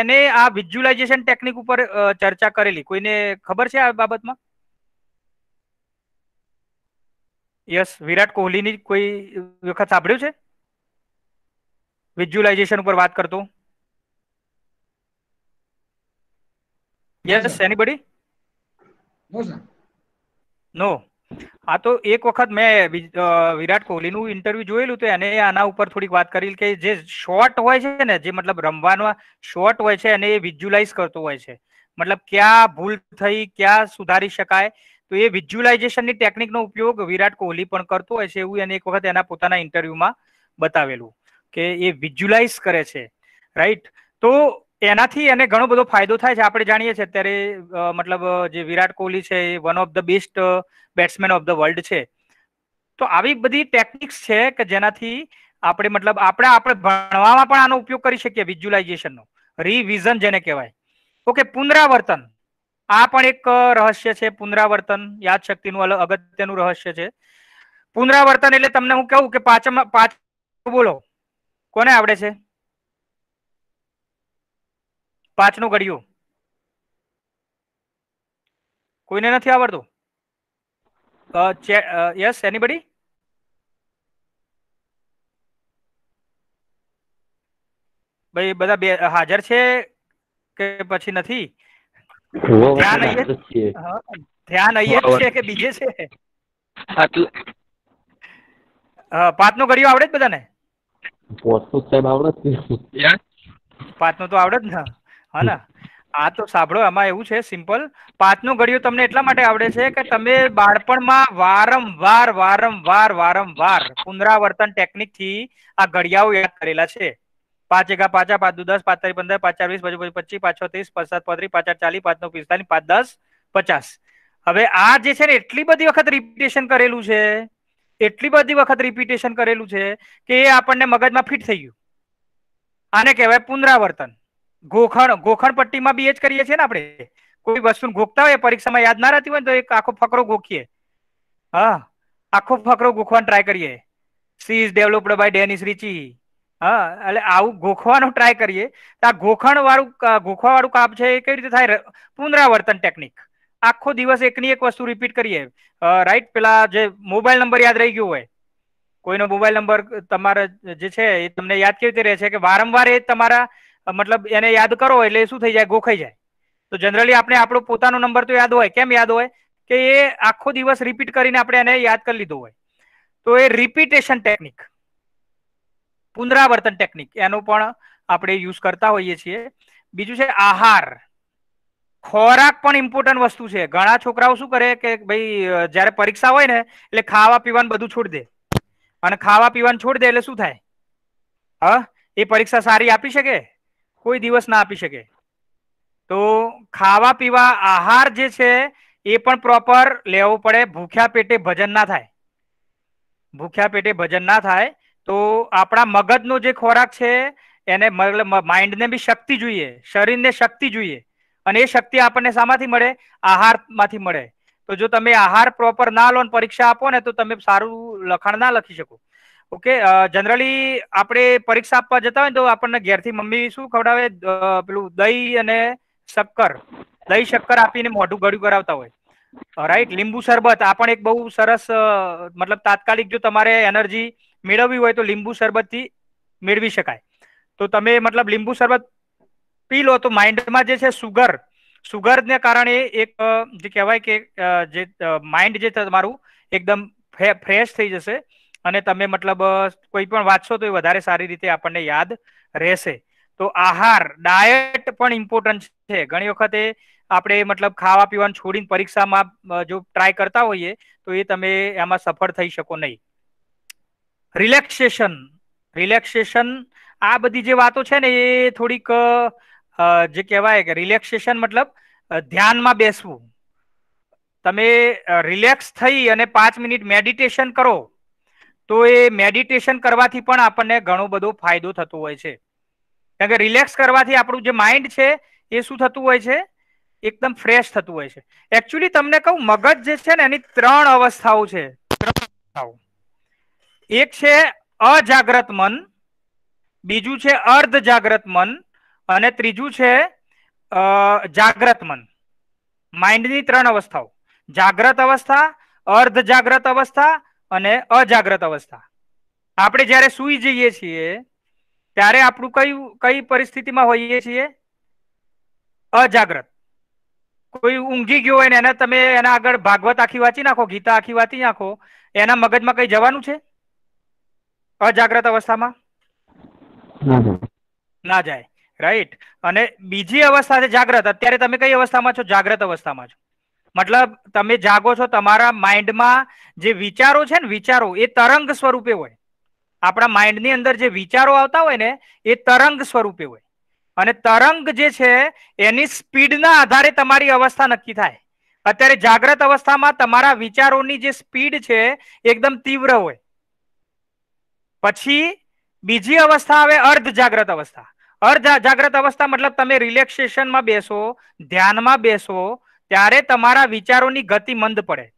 [SPEAKER 1] એને આ વિઝ્યુલાઇઝેશન ટેકનિક ઉપર ચર્ચા કરેલી. કોઈને ખબર છે આ બાબતમાં? યસ વિરાટ કોહલીની કોઈ વખત સાંભળ્યું છે? વિઝ્યુલાઇઝેશન ઉપર વાત કરતો. યસ એનીબડી નો હા તો એક વખત મેં વિરાટ કોહલીનું ઇન્ટરવ્યુ જોયેલું તો એને આના ઉપર થોડીક વાત કરી કે જે શોર્ટ હોય છે ને, જે મતલબ રમવાનો શોર્ટ હોય છે એને એ વિઝ્યુલાઇઝ કરતો હોય છે. મતલબ ક્યાં ભૂલ થઈ, ક્યાં સુધારી શકાય? તો એ વિઝ્યુલાઇઝેશનની ટેકનિકનો ઉપયોગ વિરાટ કોહલી પણ કરતો હોય છે એવું એને એક વખત એના પોતાના ઇન્ટરવ્યુમાં બતાવેલું કે એ વિઝ્યુલાઇઝ કરે છે. રાઈટ તો એનાથી એને ઘણો બધો ફાયદો થાય છે. આપણે જાણીએ છીએ અત્યારે મતલબ, જે વિરાટ કોહલી છે, એ one of the best batsman of the world છે. તો આવી બધી ટેકનિક્સ છે કે જેનાથી આપણે મતલબ આપણે આપણે ભણવામાં પણ આનો ઉપયોગ કરી શકીએ વિઝ્યુલાઇઝેશનનો રિવિઝન જેને કહેવાય. ઓકે, પુનરાવર્તન. આ પણ એક રહસ્ય છે. પુનરાવર્તન, યાદશક્તિનું અગત્યનું રહસ્ય છે. પુનરાવર્તન એટલે તમને હું કહું કે પાંચમાં, પાંચ બોલો. કોને આવડે છે? પાંચનો ઘડિયો. કોઈને નથી આવડતું? યસ એનીબડી ભાઈ બધા બે હાજર છે કે પછી નથી? ધ્યાન અહીંયા ધ્યાન અહીંયા છે કે બીજે છે? પાંચનું ઘડિયું આવડે જ બધાને?
[SPEAKER 3] પાંચનું. ને?
[SPEAKER 1] તો આવડે જ ને. હા આ તો સાંભળો, આમાં એવું છે સિમ્પલ પાંચનું ઘડિયું તમને એટલા માટે આવડે છે કે તમે બાળપણમાં વારંવાર વારંવાર વારંવાર પુનરાવર્તન ટેકનિકથી આ ઘડિયાઓ યાદ કરેલા છે. પાંચ એકા પાછા પાંચ દુ દસ, પાંચ તારી પંદર, પાંચ ચાર વીસ પછી પચીસ પાંચ ત્રીસ, પાંચ સાત પાંત્રીસ પાંચ આઠ ચાલીસ, પાંચ નવ, પિસ્તાલીસ, પાંચ દસ, પચાસ. હવે આ જે છે ને, એટલી બધી વખત રિપીટેશન કરેલું છે, એટલી બધી વખત રિપીટેશન કરેલું છે કે એ આપણને મગજમાં ફિટ થઈ ગયું. આને કહેવાય પુનરાવર્તન. ગોખણ ગોખણ પટ્ટીમાં બી એ જ કરીએ છીએ ને આપણે. કોઈ વસ્તુ ગોખતા હોય, પરીક્ષામાં યાદ ના રહેતી હોય તો એક આખો ફકરો ગોખીએ. હા, આખો ફકરો ગોખવાનો ટ્રાય કરીએ. C is developed by Dennis Ritchie. હા, એટલે આવું ગોખવાનો ટ્રાય કરીએ. તો આ ગોખણ વાળું ગોખવા વાળું કામ છે એ કેવી રીતે થાય? પુનરાવર્તન ટેકનિક આખો દિવસ એકની એક વસ્તુ રિપીટ કરીએ. રાઈટ પેલા જે મોબાઈલ નંબર યાદ રહી ગયો હોય. કોઈનો મોબાઈલ નંબર તમારે જે છે એ તમને યાદ કેવી રીતે રહે છે? કે વારંવાર એ તમારા મતલબ એને યાદ કરો એટલે શું થઈ જાય? ગોખાઈ જાય. તો જનરલી આપણે આપણો પોતાનો નંબર તો યાદ હોય. કેમ યાદ હોય? કે એ આખો દિવસ રિપીટ કરીને આપણે એને યાદ કરી લીધો હોય. તો એ રિપીટેશન ટેકનિક પુનરાવર્તન ટેકનિક એનો પણ આપણે યુઝ કરતા હોઈએ છીએ. બીજું છે આહાર. ખોરાક પણ ઇમ્પોર્ટન્ટ વસ્તુ છે. ઘણા છોકરાઓ શું કરે કે ભાઈ જ્યારે પરીક્ષા હોય ને, એટલે ખાવા પીવાનું બધું છોડી દે. અને ખાવા પીવાનું છોડી દે એટલે શું થાય? હા? એ પરીક્ષા સારી આપી શકે? કોઈ દિવસ ના આપી શકે. તો ખાવા પીવા આહાર જે છે, એ પણ પ્રોપર લેવો પડે. ભૂખ્યા પેટે ભજન ના થાય. ભૂખ્યા પેટે ભજન ના થાય. તો આપણા મગજનો જે ખોરાક છે, એને માઇન્ડને બી શક્તિ જોઈએ. શરીરને શક્તિ જોઈએ. અને એ શક્તિ આપણને શામાંથી મળે? આહારમાંથી મળે. તો જો તમે આહાર પ્રોપર ના લો પરીક્ષા આપો ને, તો તમે સારું લખાણ ના લખી શકો. ઓકે જનરલી આપણે પરીક્ષા આપવા જતા હોય તો આપણને ઘેરથી મમ્મી શું ખવડાવે? પેલું દહીં અને શક્કર. દહીં, શક્કર આપીને મોઢું ગળ્યું કરાવતા હોય. રાઈટ લીંબુ શરબત, આ પણ એક બહુ સરસ મતલબ તાત્કાલિક જો તમારે એનર્જી મેળવવી હોય તો લીંબુ શરબતથી મેળવી શકાય. તો તમે મતલબ લીંબુ શરબત પી લો તો માઇન્ડમાં જે છે સુગર સુગરને કારણે એક જે કહેવાય કે જે માઇન્ડ જે તમારું એકદમ ફ્રેશ થઈ જશે. અને તમે મતલબ કોઈ પણ વાંચશો તો એ વધારે સારી રીતે આપણને યાદ રહેશે. તો આહાર ડાયટ પણ ઇમ્પોર્ટન્ટ છે. ઘણી વખતે આપણે મતલબ ખાવા પીવાનું છોડીને પરીક્ષામાં જો ટ્રાય કરતા હોઈએ તો એ તમે એમાં સફળ થઈ શકો નહીં. રિલેક્સેશન રિલેક્સેશન આ બધી જે વાતો છે ને એ થોડીક જે કહેવાય કે રિલેક્સેશન મતલબ ધ્યાનમાં બેસવું. તમે રિલેક્સ થઈ અને પાંચ મિનિટ મેડિટેશન કરો. તો એ મેડિટેશન કરવાથી પણ આપણને ઘણો બધો ફાયદો થતો હોય છે. કારણ કે રિલેક્સ કરવાથી આપણું જે માઇન્ડ છે, એ શું થતું હોય છે? એકદમ ફ્રેશ થતું હોય છે. એકચ્યુઅલી તમને કહું, મગજ જે છે ને, એની ત્રણ અવસ્થાઓ છે. ત્રણ અવસ્થાઓ. એક છે અજાગ્રત મન, બીજું છે અર્ધ જાગ્રત મન, અને ત્રીજું છે જાગ્રત મન. માઇન્ડની ત્રણ અવસ્થાઓ. જાગ્રત અવસ્થા અર્ધ જાગ્રત અવસ્થા અને અજાગ્રત અવસ્થા. આપણે જ્યારે સૂઈ જઈએ છીએ ત્યારે આપણું કયું કઈ પરિસ્થિતિમાં હોઈએ છીએ? અજાગ્રત. કોઈ ઊંઘી ગયો હોય ને એને તમે એના આગળ ભાગવત આખી વાંચી નાખો ગીતા આખી વાંચી નાખો એના મગજમાં કઈ જવાનું છે? અજાગ્રત અવસ્થામાં?
[SPEAKER 3] ના
[SPEAKER 1] જાય. રાઈટ અને બીજી અવસ્થા છે જાગ્રત. અત્યારે તમે કઈ અવસ્થામાં છો? જાગ્રત અવસ્થામાં છો. મતલબ તમે જાગો છો, તમારા માઇન્ડમાં જે વિચારો છે ને, વિચારો, એ તરંગ સ્વરૂપે હોય. આપણા માઇન્ડની અંદર જે વિચારો આવતા હોય ને, એ તરંગ સ્વરૂપે હોય. અને તરંગ જે છે, એની સ્પીડના આધારે તમારી અવસ્થા નક્કી થાય. અત્યારે જાગ્રત અવસ્થામાં તમારા વિચારોની જે સ્પીડ છે, એકદમ તીવ્ર હોય. પછી બીજી અવસ્થા આવે અર્ધ જાગ્રત અવસ્થા. અર્ધ જાગ્રત અવસ્થા મતલબ તમે રિલેક્સેશનમાં બેસો, ધ્યાનમાં બેસો ત્યારે તમારા વિચારોની ગતિ મંદ પડે.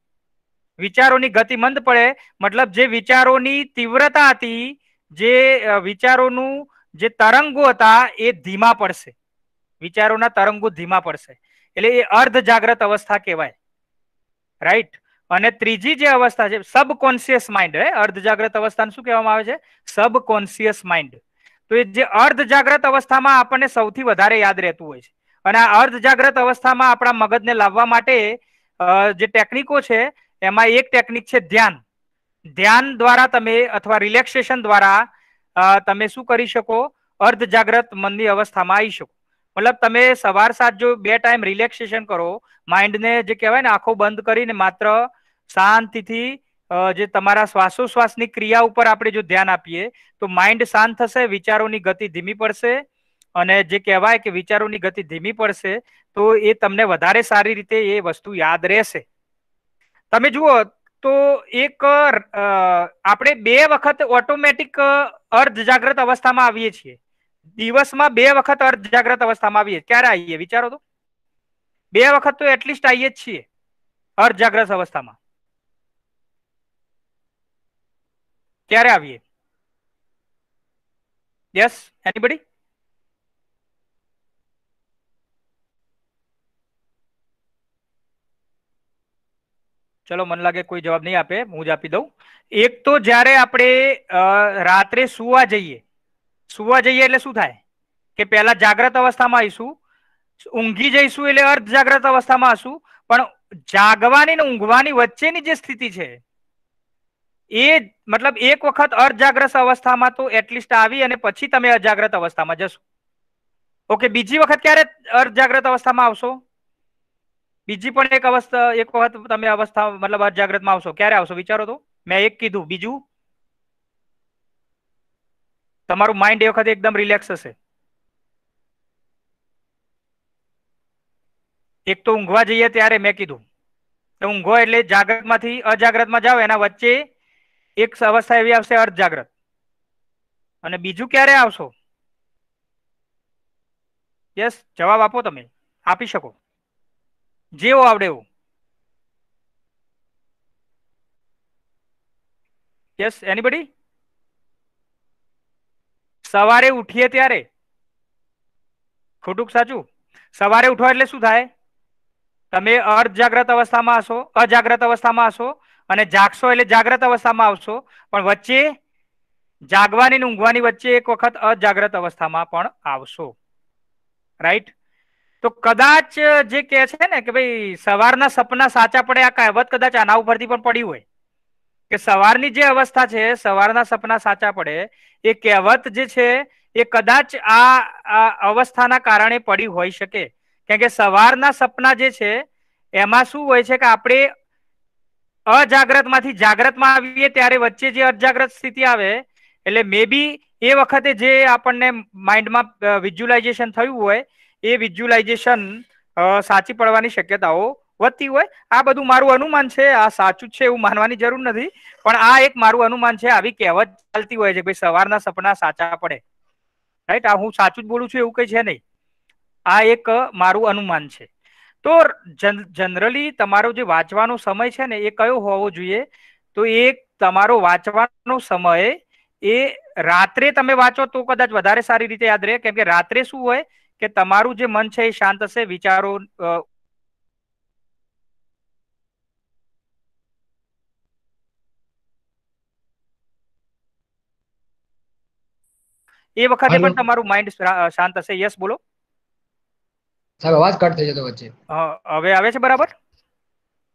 [SPEAKER 1] વિચારોની ગતિ મંદ પડે, મતલબ જે વિચારોની તીવ્રતા હતી, જે વિચારોનું જે તરંગો હતા, એ ધીમા પડશે. વિચારોના તરંગો ધીમા પડશે. એટલે એ અર્ધ જાગ્રત અવસ્થા કહેવાય. રાઈટ અને ત્રીજી જે અવસ્થા છે સબકોન્શિયસ માઇન્ડ હે અર્ધ જાગ્રત અવસ્થાને શું કહેવામાં આવે છે? સબકોન્શિયસ માઇન્ડ તો એ જે અર્ધ જાગ્રત અવસ્થામાં આપણને સૌથી વધારે યાદ રહેતું હોય છે. અને આ અર્ધ જાગ્રત અવસ્થામાં આપણા મગજને લાવવા માટે જે ટેકનિકો છે, એમાં એક ટેકનિક છે ધ્યાન. ધ્યાન દ્વારા તમે અથવા રિલેક્સેશન દ્વારા તમે શું કરી શકો? અર્ધ જાગ્રત મનની અવસ્થામાં આવી શકો. મતલબ તમે સવાર સાંજ જો બે ટાઈમ રિલેક્સેશન કરો, માઇન્ડને જે કહેવાય ને આંખો બંધ કરીને માત્ર શાંતિથી જે તમારા શ્વાસોશ્વાસની ક્રિયા ઉપર આપણે જો ધ્યાન આપીએ, તો માઇન્ડ શાંત થશે, વિચારોની ગતિ ધીમી પડશે અને જે કહેવાય કે વિચારોની ગતિ ધીમી પડશે, તો એ તમને વધારે સારી રીતે એ વસ્તુ યાદ રહેશે. તમે જુઓ, તો એક આપણે બે વખત ઓટોમેટિક અર્ધ જાગ્રત અવસ્થામાં આવીએ છીએ. દિવસમાં બે વખત અર્ધ જાગ્રત અવસ્થામાં આવીએ ક્યારે આવીએ? વિચારો તો. બે વખત તો એટલીસ્ટ આવીએ જ છીએ અર્ધ જાગ્રત અવસ્થામાં. ક્યારે આવીએ? યસ એનીબડી ચલો, મને લાગે કોઈ જવાબ નહીં આપે, હું જ આપી દઉં. એક તો જ્યારે આપણે રાત્રે સુવા જઈએ સુવા જઈએ એટલે શું થાય? કે પહેલા જાગ્રત અવસ્થામાં આવીશું, ઊંઘી જઈશું એટલે અર્ધ જાગ્રત અવસ્થામાં હશું પણ જાગવાની ને ઊંઘવાની વચ્ચેની જે સ્થિતિ છે, એ મતલબ એક વખત અર્ધજાગ્રત અવસ્થામાં તો એટલીસ્ટ આવી અને પછી તમે અજાગ્રત અવસ્થામાં જશો. ઓકે, બીજી વખત ક્યારે અર્ધજાગ્રત અવસ્થામાં આવશો? બીજી પણ એક અવસ્થા, એક વખત તમે અવસ્થા મતલબ અર્ધજાગ્રતમાં આવશો. ક્યારે આવશો વિચારો તો? મેં એક કીધું, બીજું? તમારું માઇન્ડ એ વખતે એકદમ રિલેક્સ હશે. એક તો ઊંઘવા જઈએ ત્યારે મેં કીધું. ઊંઘો એટલે જાગ્રતમાંથી અજાગ્રતમાં જાઓ, એના વચ્ચે એક અવસ્થા એવી આવશે અર્ધ જાગ્રત અને બીજું ક્યારે આવશો? યસ જવાબ આપો તમે. આપી શકો. જેવો આવડે એવો. યસ એનીબડી સવારે ઉઠીએ ત્યારે? ખોટું સાચું? સવારે ઉઠવા એટલે શું થાય? તમે અર્ધ જાગ્રત અવસ્થામાં હશો, અજાગ્રત અવસ્થામાં હશો અને જાગશો એટલે જાગ્રત અવસ્થામાં આવશો. પણ વચ્ચે જાગવાની ઊંઘવાની વચ્ચે એક વખત અજાગ્રત અવસ્થામાં પણ આવશો. રાઈટ તો કદાચ જે કે છે ને કે ભાઈ સવારના સપના સાચા પડે આ કહેવત કદાચ આના ઉપરથી પણ પડી હોય. કે સવારની જે અવસ્થા છે, સવારના સપના સાચા પડે, એ કહેવત જે છે, એ કદાચ આ અવસ્થાના કારણે પડી હોઈ શકે. કેમ કે સવારના સપના જે છે, એમાં શું હોય છે કે આપણે અજાગ્રતમાંથી જાગ્રતમાં આવીએ ત્યારે વચ્ચે જે અજાગ્રત સ્થિતિ આવે, એટલે મે બી એ વખતે જે આપણને માઇન્ડમાં વિઝ્યુલાઇઝેશન થયું હોય એ વિઝ્યુલાઇઝેશન સાચી પડવાની શક્યતાઓ વધતી હોય. આ બધું મારું અનુમાન છે. આ સાચું છે એવું માનવાની જરૂર નથી. પણ આ એક મારું અનુમાન છે. આવી કહેવત ચાલતી હોય છે ભાઈ સવારના સપના સાચા પડે. રાઈટ આ હું સાચું જ બોલું છું એવું કઈ છે નહીં. આ એક મારું અનુમાન છે. તો જનરલી તમારો જે વાંચવાનો સમય છે ને એ કયો હોવો જોઈએ? તો એ તમારો વાંચવાનો સમય એ રાત્રે તમે વાંચો તો કદાચ વધારે સારી રીતે યાદ રહે. કેમ કે રાત્રે શું હોય? કે તમારું જે મન છે એ શાંત હશે વિચારો એ વખતે પણ તમારું માઇન્ડ શાંત હશે. યસ બોલો.
[SPEAKER 4] સાહેબ અવાજ કટ થઈ જતો વચ્ચે.
[SPEAKER 1] હવે આવે છે બરાબર?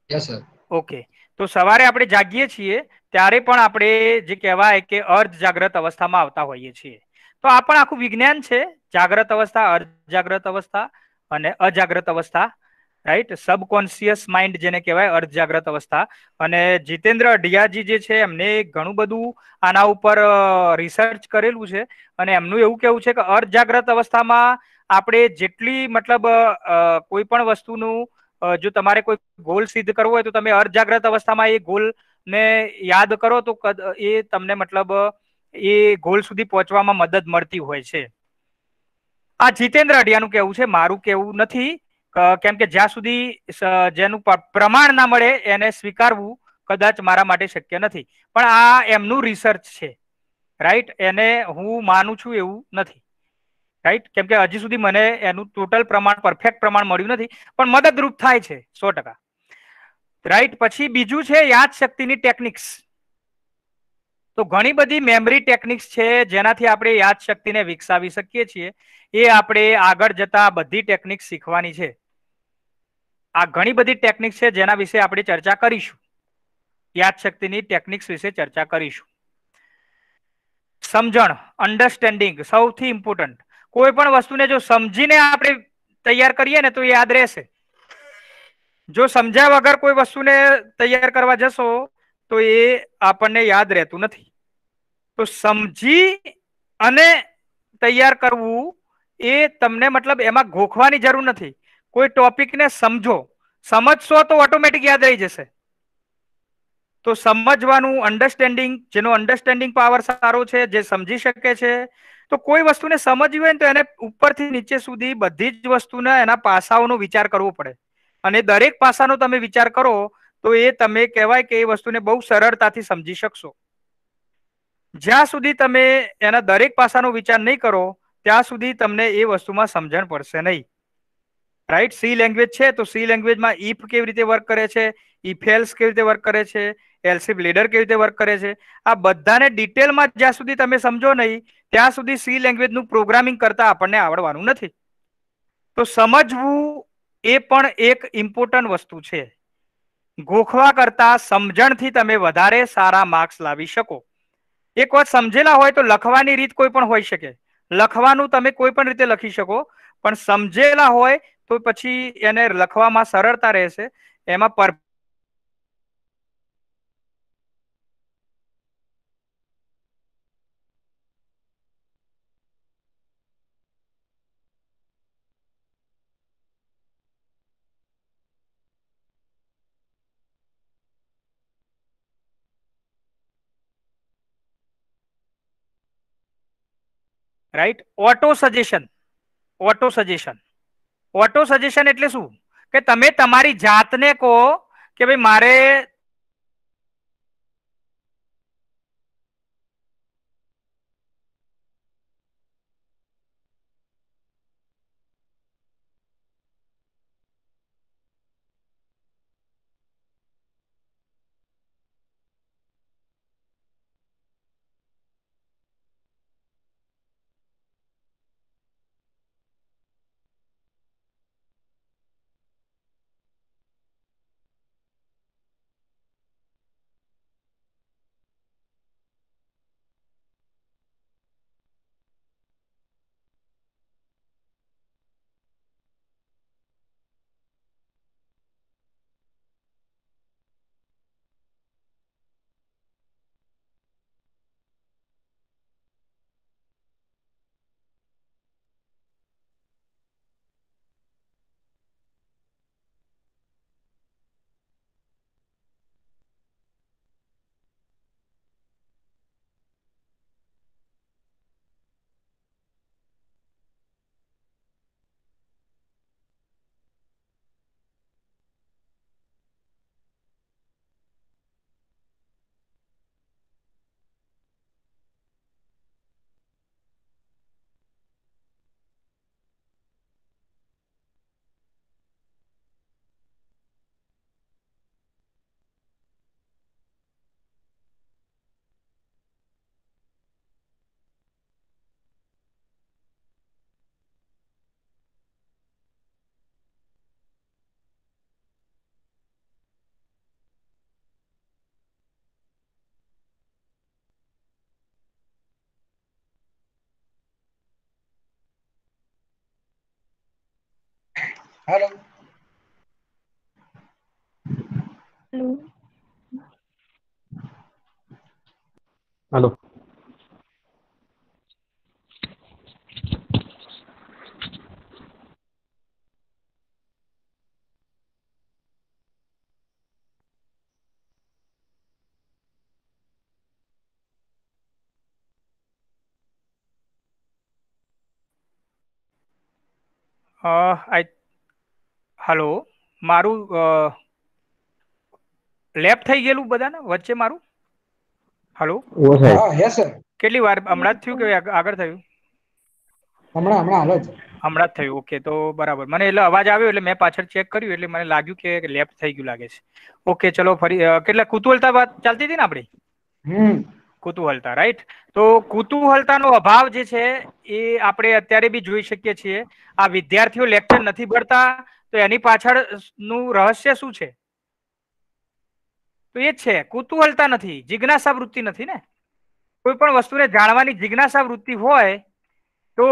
[SPEAKER 4] Yes sir.
[SPEAKER 1] ઓકે. તો સવારે આપણે જાગીએ છીએ ત્યારે પણ આપણે જે કહેવાય કે અર્ધ જાગ્રત અવસ્થામાં આવતા હોઈએ છીએ. તો આ પણ આખું વિજ્ઞાન છે. જાગ્રત અવસ્થા, અર્ધજાગ્રત અવસ્થા અને અજાગ્રત અવસ્થા રાઈટ સબકોન્શિયસ માઇન્ડ જેને કહેવાય, અર્ધજાગ્રત અવસ્થા. અને જીતેન્દ્ર અઢિયાજી જે છે, એમને ઘણું બધું આના ઉપર રિસર્ચ કરેલું છે. અને એમનું એવું કેવું છે કે અર્ધજાગ્રત અવસ્થામાં આપણે જેટલી મતલબ કોઈ પણ વસ્તુનું જો તમારે કોઈ ગોલ સિદ્ધ કરવો હોય તો તમે અર્ધજાગ્રત અવસ્થામાં એ ગોલ ને યાદ કરો તો એ તમને મતલબ એ ગોલ સુધી પહોંચવામાં મદદ મળતી હોય છે. આ જીતેન્દ્ર અઢિયાનું કેવું છે. મારું કેવું નથી. કેમ કે જ્યાં સુધી જેનું પ્રમાણ ના મળે એને સ્વીકારવું કદાચ મારા માટે શક્ય નથી. પણ આ એમનું રિસર્ચ છે. રાઈટ એને હું માનું છું એવું નથી. રાઈટ કેમ કે હજી સુધી મને એનું ટોટલ પ્રમાણ પરફેક્ટ પ્રમાણ મળ્યું નથી. પણ મદદરૂપ થાય છે, સો ટકા. રાઈટ પછી બીજું છે યાદ શક્તિની ટેકનિક્સ તો ઘણી બધી મેમરી ટેકનિક્સ છે, જેનાથી આપણે યાદ શક્તિને વિકસાવી શકીએ છીએ. એ આપણે આગળ જતા બધી ટેકનિક શીખવાની છે. આ ઘણી બધી ટેકનિક છે, જેના વિશે આપણે ચર્ચા કરીશું. યાદ શક્તિની ટેકનિક્સ વિશે ચર્ચા કરીશું. સમજણ અન્ડરસ્ટેન્ડિંગ સૌથી ઇમ્પોર્ટન્ટ કોઈ પણ વસ્તુને જો સમજીને આપણે તૈયાર કરીએ ને તો યાદ રહેશે. જો સમજ્યા વગર કોઈ વસ્તુને તૈયાર કરવા જશો તો એ આપણને યાદ રહેતું નથી. તો સમજી અને તૈયાર કરવું એ તમને મતલબ એમાં ગોખવાની જરૂર નથી. કોઈ ટોપિકને સમજો. સમજશો તો ઓટોમેટિક યાદ રહી જશે. તો સમજવાનું અન્ડરસ્ટેન્ડિંગ જેનો અન્ડરસ્ટેન્ડિંગ પાવર સારો છે, જે સમજી શકે છે. તો કોઈ વસ્તુને સમજવી હોય ને તો એને ઉપરથી નીચે સુધી બધી જ વસ્તુના એના પાસાઓનો વિચાર કરવો પડે. અને દરેક પાસાનો તમે વિચાર કરો તો એ તમે કહેવાય કે એ વસ્તુને બહુ સરળતાથી સમજી શકશો. જ્યાં સુધી તમે એના દરેક પાસાનો વિચાર નહીં કરો, ત્યાં સુધી તમને એ વસ્તુમાં સમજણ પડશે નહીં. રાઈટ સી લેંગ્વેજ છે, તો સી લેંગ્વેજમાં ઇફ કેવી રીતે વર્ક કરે છે ઇફેલ્સ કેવી રીતે વર્ક કરે છે એલસીફ લીડર કેવી રીતે વર્ક કરે છે, આ બધાને ડિટેલમાં જ્યાં સુધી તમે સમજો નહીં, ત્યાં સુધી સી લેંગ્વેજનું પ્રોગ્રામિંગ કરતા આપણને આવડવાનું નથી. તો સમજવું એ પણ એક ઇમ્પોર્ટન્ટ વસ્તુ છે. ગોખવા કરતા સમજણથી તમે વધારે સારા માર્ક્સ લાવી શકો. એક વાત સમજેલા હોય તો લખવાની રીત કોઈ પણ હોઈ શકે. લખવાનું તમે કોઈ પણ રીતે લખી શકો, પણ સમજેલા હોય તો પછી એને લખવામાં સરળતા રહેશે. એમાં પર right auto suggestion auto suggestion auto suggestion એટલે શું? કે તમે તમારી જાતને કહો કે ભાઈ મારે
[SPEAKER 4] હેલો
[SPEAKER 5] હેલો
[SPEAKER 3] હાલો
[SPEAKER 1] આઈ હલો. મારું લેપ થઈ ગયેલું બધાને? વચ્ચે મારું? હલો.
[SPEAKER 3] ઓ સાહેબ.
[SPEAKER 4] હા યસ સર.
[SPEAKER 1] કેટલી વાર? હમણાં જ થયું કે આગળ થયું?
[SPEAKER 4] હમણાં હમણાં હાલ જ.
[SPEAKER 1] હમણાં જ થયું. ઓકે તો બરાબર. મને એટલે અવાજ આવ્યો એટલે મેં પાછળ ચેક કર્યું એટલે મને લાગ્યું કે લેપ થઈ ગયું લાગે છે. ઓકે ચલો ફરી કેટલા? કુતૂહલતા વાત ચાલતી હતી ને આપણી?
[SPEAKER 4] હમ.
[SPEAKER 1] કુતૂહલતા રાઈટ? તો કુતૂહલતાનો અભાવ જે છે એ આપણે અત્યારે બી જોઈ શકીએ છીએ. આ વિદ્યાર્થીઓ લેક્ચર નથી ભરતા તો એની પાછળનું રહસ્ય શું છે? તો એ છે, કુતૂહલતા નથી જિજ્ઞાસા વૃત્તિ નથી ને? કોઈ પણ વસ્તુને જાણવાની જિજ્ઞાસા વૃત્તિ હોય તો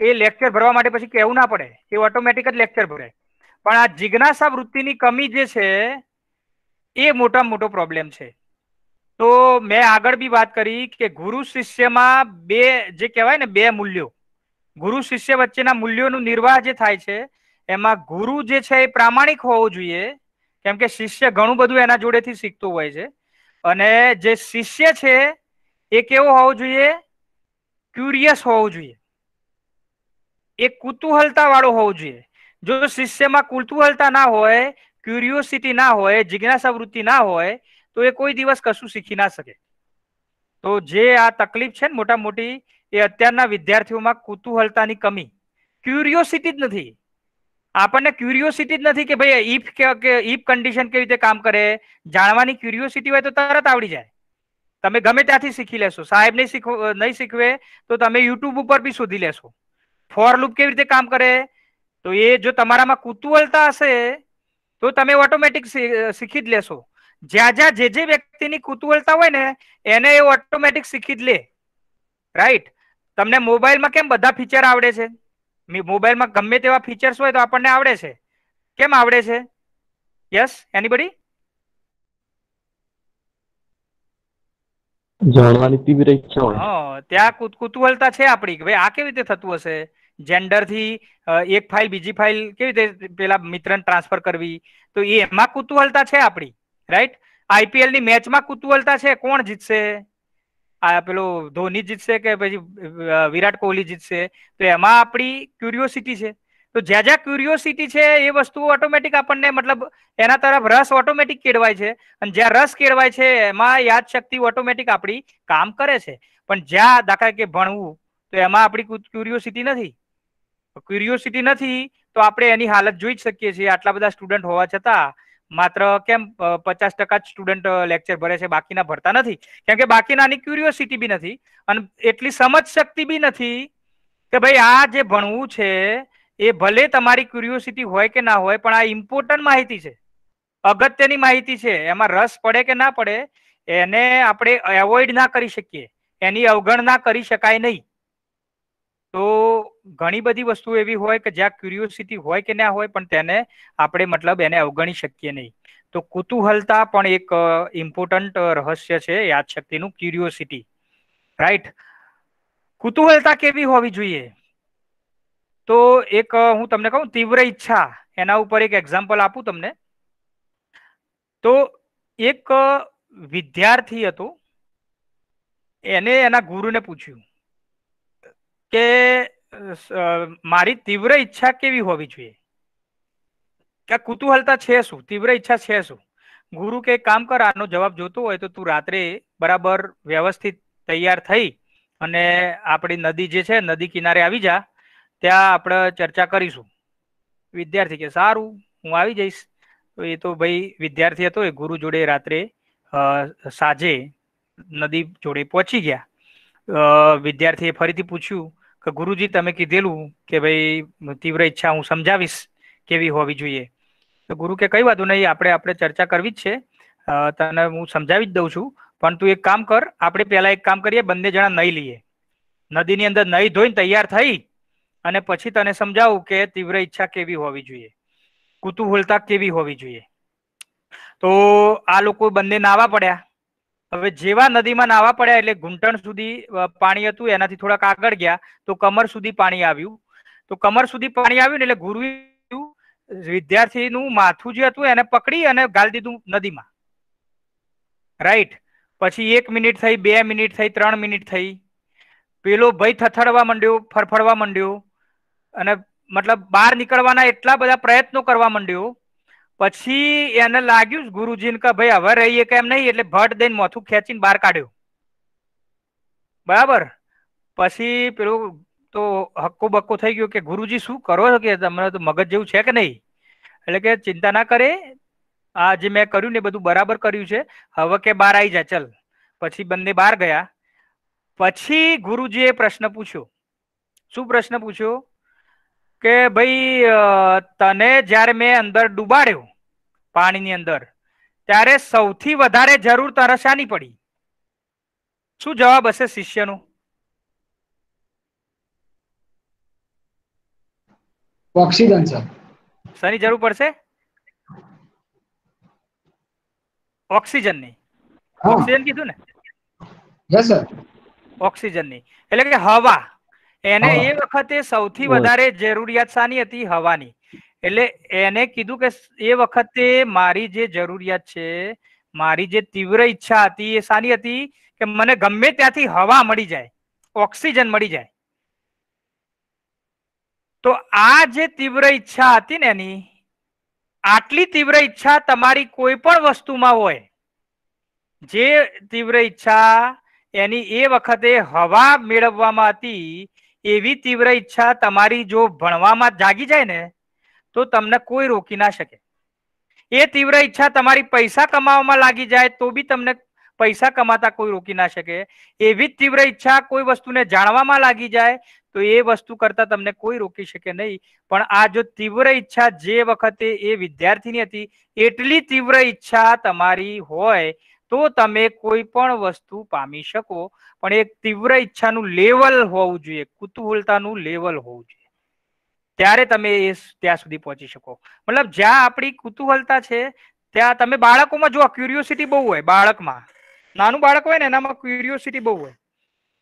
[SPEAKER 1] એ લેક્ચર ભરવા માટે પછી કહેવું ના પડે, એ ઓટોમેટિક જ લેક્ચર ભરે. પણ આ જિજ્ઞાસા વૃત્તિની કમી જે છે, એ મોટામાં મોટો પ્રોબ્લેમ છે. તો મેં આગળ બી વાત કરી કે ગુરુ શિષ્યમાં બે, જે કહેવાય ને બે મૂલ્યો. ગુરુ શિષ્ય વચ્ચેના મૂલ્યોનું નિર્વાહ જે થાય છે એમાં ગુરુ જે છે એ પ્રામાણિક હોવો જોઈએ, કેમ કે શિષ્ય ઘણું બધું એના જોડેથી શીખતું હોય છે. અને જે શિષ્ય છે એ કેવો હોવો જોઈએ? ક્યુરિયસ હોવો જોઈએ. એ કુતૂહલતા વાળો હોવો જોઈએ. જો શિષ્યમાં કુતૂહલતા ના હોય, ક્યુરિયોસિટી ના હોય જિજ્ઞાસા વૃત્તિ ના હોય, તો એ કોઈ દિવસ કશું શીખી ના શકે. તો જે આ તકલીફ છે ને મોટા મોટી, એ અત્યારના વિદ્યાર્થીઓમાં કુતૂહલતાની કમી. ક્યુરિયોસિટી જ નથી. આપણને ક્યુરિયોસિટી જ નથી કે ભાઈ ઇફ કે ઇફ કન્ડિશન કેવી રીતે કામ કરે? જાણવાની ક્યુરિયોસિટી હોય તો તરત આવડી જાય. તમે ગમે ત્યાંથી શીખી લેશો. સાહેબ નહીં શીખવ નહીં શીખવે તો તમે યુટ્યુબ ઉપર બી શોધી લેશો. ફોર લૂપ કેવી રીતે કામ કરે? તો એ જો તમારામાં કુતૂહલતા હશે તો તમે ઓટોમેટિક શીખી જ લેશો. જ્યાં જ્યાં જે જે વ્યક્તિની કુતૂહલતા હોય ને, એને એ ઓટોમેટિક શીખી જ લે. રાઈટ તમને મોબાઈલમાં કેમ બધા ફીચર આવડે છે? મોબાઈલમાં ગમે તેવા ફીચર્સ હોય તો આપણને આવડે છે. કેમ આવડે છે? યસ એનીબડી
[SPEAKER 3] જાણવાની તીવ્ર ઈચ્છા હોય.
[SPEAKER 1] હા ત્યાં કુત- કુતૂહલતા છે આપણી કે ભાઈ આ કેવી રીતે થતું હશે? જેન્ડરથી એક ફાઇલ બીજી ફાઇલ કેવી રીતે પેલા મિત્રને ટ્રાન્સફર કરવી? તો એ એમાં કુતૂહલતા છે આપણી રાઈટ આઈપીએલની મેચમાં કુતૂહલતા છે કોણ જીતશે? આ પેલો ધોની જીતશે કે પછી વિરાટ કોહલી જીતશે? તો એમાં આપણી ક્યુરિયોસિટી છે. તો જ્યાં જ્યાં ક્યુરિયોસિટી છે, એ વસ્તુ ઓટોમેટિક આપણને મતલબ એના તરફ રસ ઓટોમેટિક કેળવાય છે. અને જ્યાં રસ કેળવાય છે, એમાં યાદશક્તિ ઓટોમેટિક આપણી કામ કરે છે. પણ જ્યાં દાખલા કે ભણવું, તો એમાં આપણી ક્યુરિયોસિટી નથી. ક્યુરિયોસિટી નથી, તો આપણે એની હાલત જોઈ જ શકીએ છીએ. આટલા બધા સ્ટુડન્ટ હોવા છતાં માત્ર કેમ પચાસ ટકા જ સ્ટુડન્ટ લેક્ચર ભરે છે, બાકીના ભરતા નથી? કેમ કે બાકીનાની ક્યુરિયોસિટી બી નથી અને એટલી સમજ શક્તિ બી નથી કે ભાઈ આ જે ભણવું છે, એ ભલે તમારી ક્યુરિયોસિટી હોય કે ના હોય, પણ આ ઇમ્પોર્ટન્ટ માહિતી છે. અગત્યની માહિતી છે. એમાં રસ પડે કે ના પડે, એને આપણે એવોઇડ ના કરી શકીએ. એની અવગણના કરી શકાય નહીં. તો ઘણી બધી વસ્તુ એવી હોય કે જ્યાં ક્યુરિયોસિટી હોય કે ના હોય, પણ તેને આપણે મતલબ એને અવગણી શકીએ નહીં. તો કુતૂહલતા પણ એક ઇમ્પોર્ટન્ટ રહસ્ય છે યાદશક્તિનું ક્યુરિયોસિટી રાઈટ કુતૂહલતા કેવી હોવી જોઈએ? તો એક હું તમને કહું, તીવ્ર ઈચ્છા. એના ઉપર એક એક્ઝામ્પલ આપું તમને. તો એક વિદ્યાર્થી હતો. એને એના ગુરુને પૂછ્યું. કે મારી તીવ્ર ઈચ્છા કેવી હોવી જોઈએ? કે કુતૂહલતા છે શું? તીવ્ર ઈચ્છા છે શું? ગુરુ કે કામ કર, આનો જવાબ જોતો હોય તો તું રાત્રે બરાબર વ્યવસ્થિત તૈયાર થઈ અને આપણી નદી જે છે, નદી કિનારે આવી જા. ત્યાં આપણે ચર્ચા કરીશું. વિદ્યાર્થી કે, સારું, હું આવી જઈશ. તો એ તો ભાઈ વિદ્યાર્થી હતો, એ ગુરુ જોડે રાત્રે સાંજે નદી જોડે પહોંચી ગયા. વિદ્યાર્થીએ ફરીથી પૂછ્યું કે ગુરુજી, તમે કીધેલું કે ભાઈ, તીવ્ર ઈચ્છા હું સમજાવીશ કેવી હોવી જોઈએ. તો ગુરુ કે કઈ વાંધો નહીં, આપણે આપણે ચર્ચા કરવી જ છે. તને હું સમજાવી જ દઉં છું. પણ તું એક કામ કર, આપણે પહેલા એક કામ કરીએ, બંને જણા નહીં લઈએ. નદીની અંદર નહીં ધોઈને તૈયાર થઈ અને પછી તને સમજાવું કે તીવ્ર ઈચ્છા કેવી હોવી જોઈએ. કુતૂહલતા કેવી હોવી જોઈએ. તો આ લોકો બંને નાવા પડ્યા. હવે જેવા નદીમાં નાવા પડ્યા એટલે ઘૂંટણ સુધી પાણી હતું, એનાથી થોડાક આગળ ગયા, તો કમર સુધી પાણી આવ્યું. તો કમર સુધી પાણી આવ્યું એટલે ગુરુ વિદ્યાર્થીનું માથું જે હતું એને પકડી અને ગાળી દીધું નદીમાં. રાઈટ પછી એક મિનિટ થઈ, બે મિનિટ થઈ, ત્રણ મિનિટ થઈ. પેલો ભાઈ થથડવા માંડ્યો ફરફડવા માંડ્યો. અને મતલબ બહાર નીકળવાના એટલા બધા પ્રયત્નો કરવા માંડ્યો. પછી એને લાગ્યું ગુરુજીને કે ભાઈ હવે રહીએ કેમ નહીં? એટલે ભટ દઈને મોથું ખેંચીને બહાર કાઢ્યો. બરાબર? પછી પેલું તો હક્કો બક્કો થઈ ગયો કે ગુરુજી શું કરો છો કે તમને તો મગજ જેવું છે કે નહીં? એટલે કે ચિંતા ના કરે. આ જે મેં કર્યું ને બધું બરાબર કર્યું છે. હવે કે બહાર આવી જા, ચલ. પછી બંને બહાર ગયા. પછી ગુરુજીએ પ્રશ્ન પૂછ્યો. શું પ્રશ્ન પૂછ્યો? કે ભાઈ તને જ્યારે મેં અંદર ડુબાડ્યો પાણીની અંદર. ત્યારે સૌથી વધારે જરૂર તરસાની પડી? શું જવાબ હશે શિષ્યનો?
[SPEAKER 4] Oxygen sir.
[SPEAKER 1] શાની જરૂર પડશે? ઓક્સિજનની. ઓક્સિજન કીધું ને?
[SPEAKER 4] Yes sir.
[SPEAKER 1] ઓક્સિજનની. એટલે કે હવા. એને એ વખતે સૌથી વધારે જરૂરિયાત શાની હતી? હવાની. એટલે એને કીધું કે એ વખતે મારી જે જરૂરિયાત છે, મારી જે તીવ્ર ઈચ્છા હતી એ શાની હતી કે મને ગમે ત્યાંથી હવા મળી જાય, ઓક્સિજન મળી જાય. તો આ જે તીવ્ર ઈચ્છા હતી ને એની, આટલી તીવ્ર ઈચ્છા તમારી કોઈ પણ વસ્તુમાં હોય, જે તીવ્ર ઈચ્છા એની એ વખતે હવા મેળવવામાં હતી, એવી તીવ્ર ઈચ્છા તમારી જો ભણવામાં જાગી જાય ને તો તમને કોઈ રોકી ના શકે. એ તીવ્ર ઈચ્છા તમારી પૈસા કમાવામાં લાગી જાય તો બી તમને પૈસા કમાતા કોઈ રોકી ના શકે. એવી જ તીવ્ર ઈચ્છા કોઈ વસ્તુને જાણવામાં લાગી જાય તો એ વસ્તુ કરતા તમને કોઈ રોકી શકે નહીં. પણ આ જો તીવ્ર ઈચ્છા જે વખતે એ વિદ્યાર્થીની હતી એટલી તીવ્ર ઈચ્છા તમારી હોય તો તમે કોઈ પણ વસ્તુ પામી શકો. પણ એક તીવ્ર ઈચ્છાનું લેવલ હોવું જોઈએ, કુતૂહલતાનું લેવલ હોવું જોઈએ. ત્યારે તમે એ ત્યાં સુધી પહોંચી શકો. મતલબ જ્યાં આપણી કુતૂહલતા છે, ત્યાં તમે બાળકોમાં જુઓ ક્યુરિયોસિટી બહુ હોય બાળકમાં. નાનું બાળક હોય ને, એનામાં ક્યુરિયોસિટી બહુ હોય.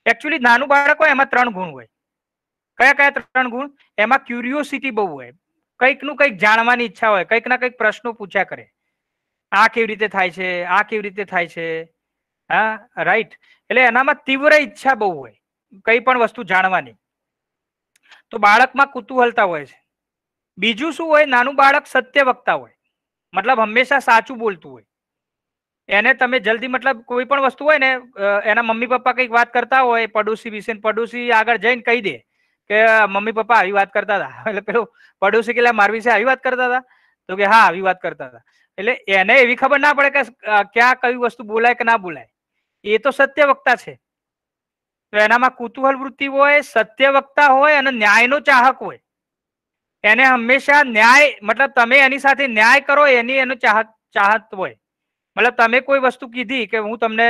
[SPEAKER 1] એકચ્યુઅલી નાનું બાળક હોય, એમાં ત્રણ ગુણ હોય. કયા કયા ત્રણ ગુણ? એમાં ક્યુરિયોસિટી બહુ હોય. કંઈકનું કંઈક જાણવાની ઈચ્છા હોય, કંઈક ના કંઈક પ્રશ્નો પૂછ્યા કરે. આ કેવી રીતે થાય છે, આ કેવી રીતે થાય છે? હા રાઈટ એટલે એનામાં તીવ્ર ઈચ્છા બહુ હોય, કઈ પણ વસ્તુ જાણવાની. તો બાળકમાં કુતૂહલતા હોય છે. બીજું શું હોય? નાનું બાળક સત્ય વક્તા હોય. મતલબ હંમેશા સાચું બોલતું હોય. એને તમે જલ્દી મતલબ કોઈ પણ વસ્તુ હોય ને એના મમ્મી પપ્પા કંઈક વાત કરતા હોય, પડોશી વિશે પડોશી આગળ જઈને કહી દે કે, મમ્મી પપ્પા આવી વાત કરતા હતા. એટલે પેલો પડોશી કે મારી વિશે આવી વાત કરતા હતા? તો કે, હા, આવી વાત કરતા હતા. એટલે એને એવી ખબર ના પડે કે ક્યાં કઈ વસ્તુ બોલાય કે ના બોલાય. એ તો સત્ય વક્તા છે. તો એનામાં કુતૂહલ વૃત્તિ હોય સત્ય વક્તા હોય અને ન્યાયનો ચાહક હોય. એને હંમેશા ન્યાય, મતલબ તમે એની સાથે ન્યાય કરો, એની એનો ચાહક, ચાહત હોય. મતલબ તમે કોઈ વસ્તુ કીધી કે હું તમને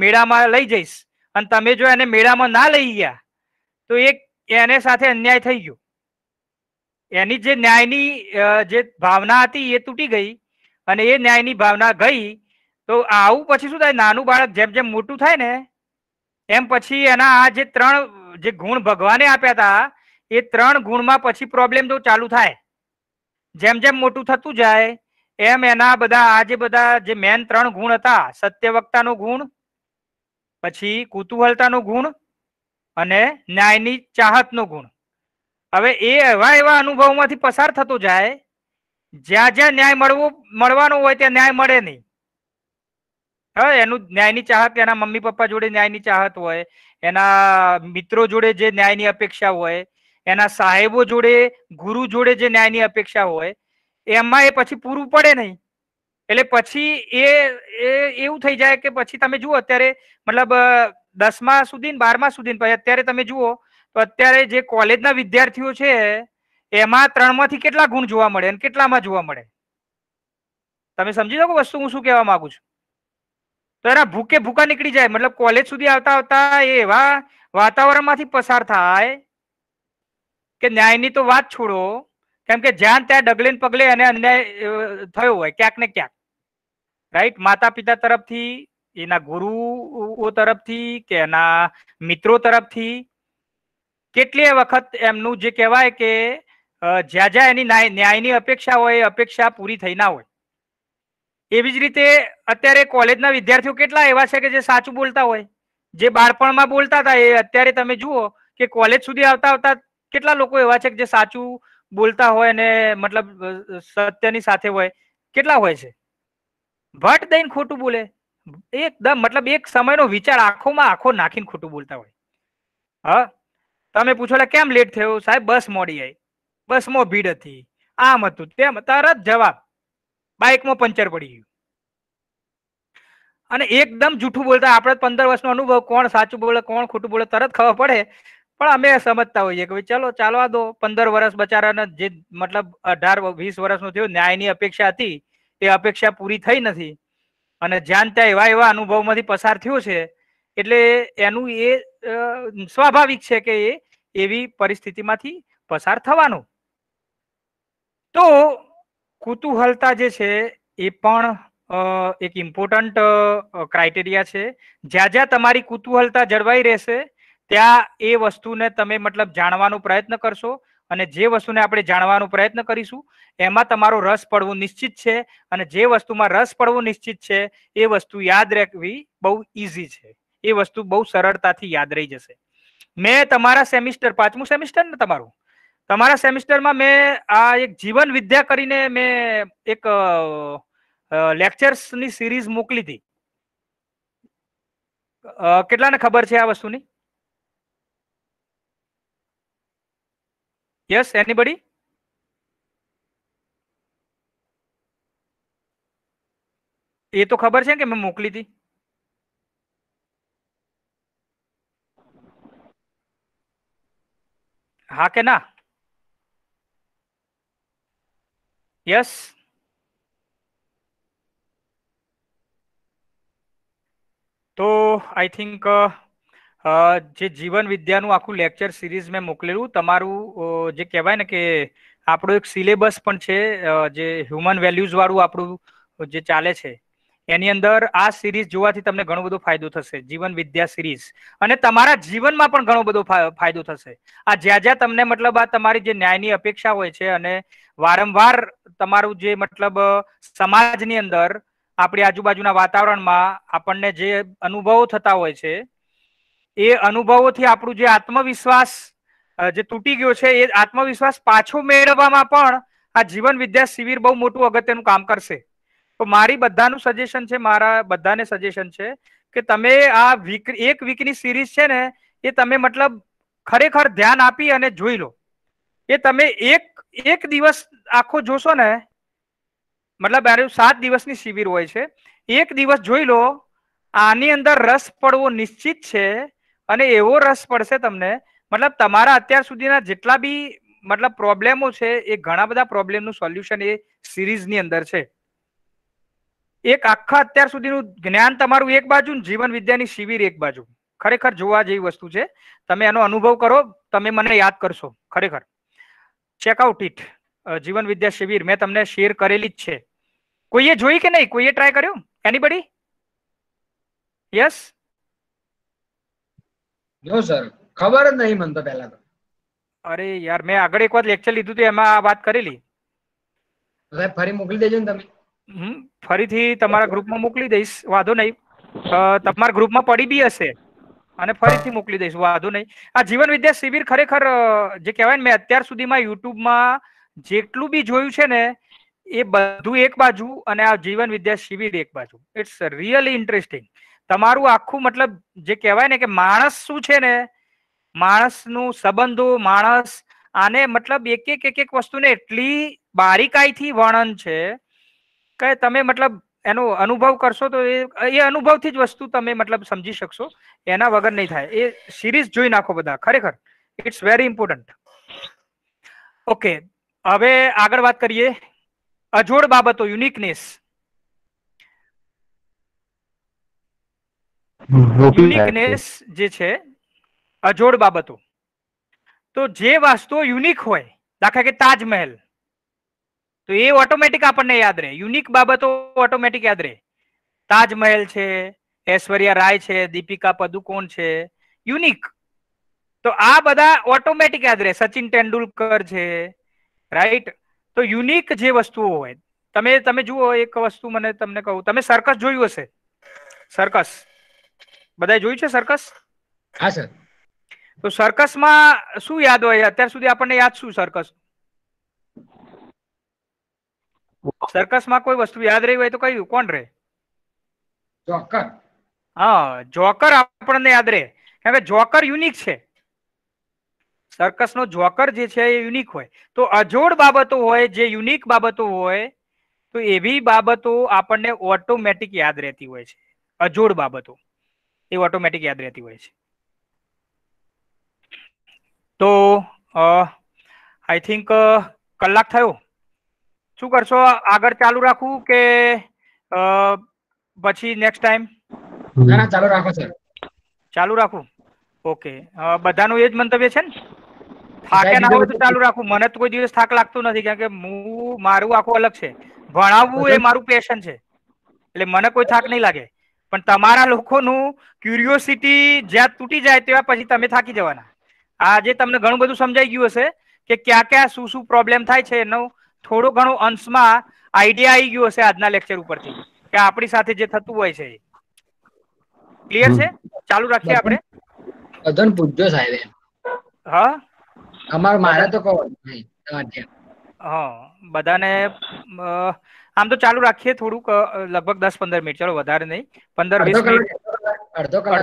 [SPEAKER 1] મેળામાં લઈ જઈશ અને તમે જો એને મેળામાં ના લઈ ગયા, તો એ એને સાથે અન્યાય થઈ ગયો. એની જે ન્યાયની જે ભાવના હતી એ તૂટી ગઈ અને એ ન્યાયની ભાવના ગઈ, તો આવું પછી શું થાય? નાનું બાળક જેમ જેમ મોટું થાય ને એમ પછી એના આ જે ત્રણ, જે ગુણ ભગવાને આપ્યા હતા એ ત્રણ ગુણમાં પછી પ્રોબ્લેમ તો ચાલુ થાય, જેમ જેમ મોટું થતું જાય, એમ એના બધા, આ જે બધા, જે મેન ત્રણ ગુણ હતા, સત્યવક્તાનો ગુણ, પછી કુતૂહલતાનો ગુણ અને ન્યાયની ચાહતનો ગુણ. હવે એ એવા એવા અનુભવમાંથી પસાર થતો જાય, જ્યાં જ્યાં ન્યાય મળવો, મળવાનો હોય ત્યાં ન્યાય મળે નહીં. એનું ન્યાયની ચાહત, એના મમ્મી પપ્પા જોડે ન્યાયની ચાહત હોય, એના મિત્રો જોડે જે ન્યાયની અપેક્ષા હોય, એના સાહેબો જોડે, ગુરુ જોડે જે ન્યાયની અપેક્ષા હોય, એમાં એ પછી પૂરું પડે નહીં. એટલે પછી એ એવું થઈ જાય કે પછી તમે જુઓ, અત્યારે મતલબ દસમા સુધી બારમા સુધી પછી અત્યારે તમે જુઓ, તો અત્યારે જે કોલેજના વિદ્યાર્થીઓ છે, એમાં ત્રણમાંથી કેટલા ગુણ જોવા મળે અને કેટલામાં જોવા મળે? તમે સમજી શકો વસ્તુ? હું શું કહેવા માંગુ છું? તો એના ભૂકે ભૂકા નીકળી જાય. મતલબ કોલેજ સુધી આવતા આવતા એ એવા વાતાવરણમાંથી પસાર થાય કે ન્યાયની તો વાત છોડો. કેમ કે જ્યાં ત્યાં ડગલે પગલે એને અન્યાય થયો હોય ક્યાંક ને ક્યાંક. રાઈટ માતા પિતા તરફથી, એના ગુરુઓ તરફથી કે એના મિત્રો તરફથી કેટલીય વખત એમનું જે કહેવાય કે જ્યાં જ્યાં એની ન્યાયની અપેક્ષા હોય, એ અપેક્ષા પૂરી થઈ ના હોય. એવી જ રીતે અત્યારે કોલેજના વિદ્યાર્થીઓ કેટલા એવા છે કે જે સાચું બોલતા હોય? જે બાળપણમાં બોલતા હતા એ અત્યારે તમે જુઓ કે કોલેજ સુધી આવતા આવતા કેટલા લોકો એવા છે કે જે સાચું બોલતા હોય ને મતલબ સત્યની સાથે હોય? કેટલા હોય છે? ભટ દઈને ખોટું બોલે. એકદમ મતલબ એક સમયનો વિચાર આંખોમાં આંખો નાખીને ખોટું બોલતા હોય. હા? તમે પૂછો "લા, કેમ લેટ થયો? સાહેબ બસ મોડી આવી બસમાં ભીડ હતી. આમ હતું. તેમ તરત જવાબ. બાઇકમાં પંચર પડી ગયું. અને એકદમ જૂઠું બોલતા, આપણે પંદર વર્ષનો અનુભવ, કોણ સાચું બોલે, કોણ ખોટું બોલે, તરત ખબર પડે. પણ અમે સમજતા હોઈએ કે ચલો, ચાલવા દો. પંદર વર્ષ બચારાને જે મતલબ અઢાર, વીસ વર્ષનું થયું, ન્યાયની અપેક્ષા હતી. એ અપેક્ષા પૂરી થઈ નથી. અને જ્યાં ત્યાં એવા એવા અનુભવમાંથી પસાર થયો છે. એટલે એનું એ સ્વાભાવિક છે કે એ એવી પરિસ્થિતિમાંથી પસાર થવાનું. તો કુતૂહલતા જે છે એ પણ એક ઇમ્પોર્ટન્ટ ક્રાઇટેરિયા છે. જ્યાં જ્યાં તમારી કુતૂહલતા જળવાઈ રહેશે, ત્યાં એ વસ્તુને તમે મતલબ જાણવાનો પ્રયત્ન કરશો અને જે વસ્તુને આપણે જાણવાનો પ્રયત્ન કરીશું, એમાં તમારો રસ પડવો નિશ્ચિત છે અને જે વસ્તુમાં રસ પડવો નિશ્ચિત છે, એ વસ્તુ યાદ રાખવી બહુ ઇઝી છે. એ વસ્તુ બહુ સરળતાથી યાદ રહી જશે. મેં તમારા સેમિસ્ટર પાંચમું સેમિસ્ટર ને તમારું? તમારા સેમિસ્ટરમાં મેં આ એક જીવન વિદ્યા કરીને મેં એક લેક્ચર્સની સિરીઝ મોકલી હતી. કેટલાને ખબર છે આ વસ્તુની? યસ એનીબડી એ તો ખબર છે કે મેં મોકલી હતી. હા કે ના? યસ તો આઈ થિંક જે જીવન વિદ્યાનું આખું લેક્ચર સિરીઝ મેં મોકલેલું, તમારું જે કહેવાય ને કે આપણો એક સિલેબસ પણ છે જે હ્યુમન વેલ્યુઝ વાળું આપણું જે ચાલે છે. એની અંદર આ સિરીઝ જોવાથી તમને ઘણો બધો ફાયદો થશે. જીવન વિદ્યા સિરીઝ અને તમારા જીવનમાં પણ ઘણો બધો ફાયદો થશે. આ જ્યાં જ્યાં તમને મતલબ આ તમારી જે ન્યાયની અપેક્ષા હોય છે અને વારંવાર તમારું જે મતલબ સમાજની અંદર આપણી આજુબાજુના વાતાવરણમાં આપણને જે અનુભવો થતા હોય છે, એ અનુભવોથી આપણું જે આત્મવિશ્વાસ જે તૂટી ગયો છે, એ આત્મવિશ્વાસ પાછો મેળવવામાં પણ આ જીવન વિદ્યા શિબિર બહુ મોટું અગત્યનું કામ કરશે. તો મારી બધાનું સજેશન છે, મારા બધાને સજેશન છે કે તમે આ વીક એક વીકની સિરીઝ છે ને, એ તમે મતલબ ખરેખર ધ્યાન આપી અને જોઈ લો. એ તમે એક એક દિવસ આખો જોશો ને, મતલબ આનું સાત દિવસની શિબિર હોય છે, એક દિવસ જોઈ લો, આની અંદર રસ પડવો નિશ્ચિત છે અને એવો રસ પડશે તમને, મતલબ તમારા અત્યાર સુધીના જેટલા બી, મતલબ પ્રોબ્લેમો છે, એ ઘણા બધા પ્રોબ્લેમનું સોલ્યુશન એ સિરીઝની અંદર છે. એક આખા અત્યાર સુધીનું જ્ઞાન તમારું એક બાજુ જીવન વિદ્યાની શિબિર એક બાજુ. ખરેખર જોવા જેવી વસ્તુ છે. તમે એનો અનુભવ કરો તમે મને યાદ કરશો. ખરેખર. ચેકઆઉટ ઇટ જીવન વિદ્યા શિબિર મેં તમને શેર કરેલી જ છે. કોઈએ જોઈ કે નહીં? કોઈએ ટ્રાય કર્યું? એનીબડી યસ
[SPEAKER 4] નો સર ખબર જ નહીં મને તો પહેલા તો.
[SPEAKER 1] અરે યાર મેં આગળ એક વાર લેક્ચર લીધું હતું એમાં આ વાત કરેલી.
[SPEAKER 4] ફરી મોકલી દેજો ને તમે.
[SPEAKER 1] ફરીથી તમારા ગ્રુપમાં મોકલી દઈશ વાંધો નહીં. તમારા ગ્રુપમાં પડી બી હશે. અને ફરીથી મોકલી દઈશ વાંધો નહીં. આ જીવન વિદ્યા શિબિર ખરેખર જે કહેવાય ને મેં અત્યાર સુધીમાં યુટ્યુબમાં જેટલું બી જોયું છે ને એ બધું એક બાજુ અને આ જીવન વિદ્યા શિબિર એક બાજુ. ઇટ્સ રિયલી ઇન્ટરેસ્ટિંગ તમારું આખું મતલબ જે કહેવાય ને કે માણસ શું છે ને માણસનું સંબંધો માણસ આને મતલબ એક એક એક એક વસ્તુને એટલી બારીકાઈથી વર્ણન છે કે તમે મતલબ એનો અનુભવ કરશો તો એ એ અનુભવથી જ વસ્તુ તમે મતલબ સમજી શકશો. એના વગર નહીં થાય. એ સિરીઝ જોઈ નાખો બધા ખરેખર. ઇટ્સ વેરી ઇમ્પોર્ટન્ટ ઓકે હવે આગળ વાત કરીએ. અજોડ બાબતો યુનિકનેસ યુનિકનેસ જે છે અજોડ બાબતો. તો જે વસ્તુઓ યુનિક હોય દાખલા કે તાજમહેલ. તો એ ઓટોમેટિક આપણને યાદ રહે. યુનિક બાબતો ઓટોમેટિક યાદ રહે. તાજમહેલ છે ઐશ્વર્યા રાય છે દીપિકા પદુકોણ છે. યુનિક તો આ બધા ઓટોમેટિક યાદ રહે. સચિન તેંડુલકર છે રાઈટ તો યુનિક જે વસ્તુઓ હોય તમે તમે જુઓ એક વસ્તુ મને તમને કહું. તમે સર્કસ જોયું હશે? સર્કસ બધાએ જોયું છે સર્કસ
[SPEAKER 4] હા સર
[SPEAKER 1] તો સર્કસમાં શું યાદ હોય? અત્યાર સુધી આપણને યાદ શું સર્કસ સર્કસમાં કોઈ વસ્તુ યાદ રહી હોય તો કયું કોણ રહે?
[SPEAKER 4] જોકર.
[SPEAKER 1] હા જોકર આપણને યાદ રહે. કારણ કે જોકર યુનિક છે. સર્કસનો જોકર જે છે એ યુનિક હોય. તો અજોડ બાબતો હોય જે યુનિક બાબતો હોય તો એવી બાબતો આપણને ઓટોમેટિક યાદ રહેતી હોય છે. અજોડ બાબતો. એ ઓટોમેટિક યાદ રહેતી હોય છે. તો આઈ થિંક કલાક થયો. શું કરશો? આગળ ચાલુ રાખવું કે પછી નેક્સ્ટ ટાઈમ
[SPEAKER 4] ના ના ચાલુ રાખો સર
[SPEAKER 1] ચાલુ રાખું? ઓકે. બધાનું એ જ મંતવ્ય છે ને? થાકે ના હોય તો ચાલુ રાખું. મને તો કોઈ દિવસ થાક લાગતો નથી કારણ કે હું મારું આખું અલગ છે. ભણાવવું એ મારું પેશન છે. એટલે મને કોઈ થાક નહીં લાગે. પણ તમારા લોકોનું ક્યુરિયોસિટી જ્યાં તૂટી જાય તેવા પછી તમે થાકી જવાના. આજે તમને ઘણું બધું સમજાઈ ગયું હશે કે ક્યાં ક્યાં શું શું પ્રોબ્લેમ થાય છે એનો થોડો ઘણું અંશમાં આઈડિયા આવી ગયો હશે આજના લેક્ચર ઉપરથી કે આપણી સાથે જે થતું હોય છે ક્લિયર છે? ચાલુ રાખીએ આપણે?
[SPEAKER 4] અધન પૂછજો સાહેબ
[SPEAKER 1] હા?
[SPEAKER 4] અમાર મારે તો કહો.
[SPEAKER 1] હા બધાને આમ તો ચાલુ રાખીએ થોડુંક લગભગ દસ પંદર મિનિટ ચલો વધારે નહીં. પંદર વીસ
[SPEAKER 4] અડધો
[SPEAKER 1] મિનિટ.
[SPEAKER 4] અડધો કલાક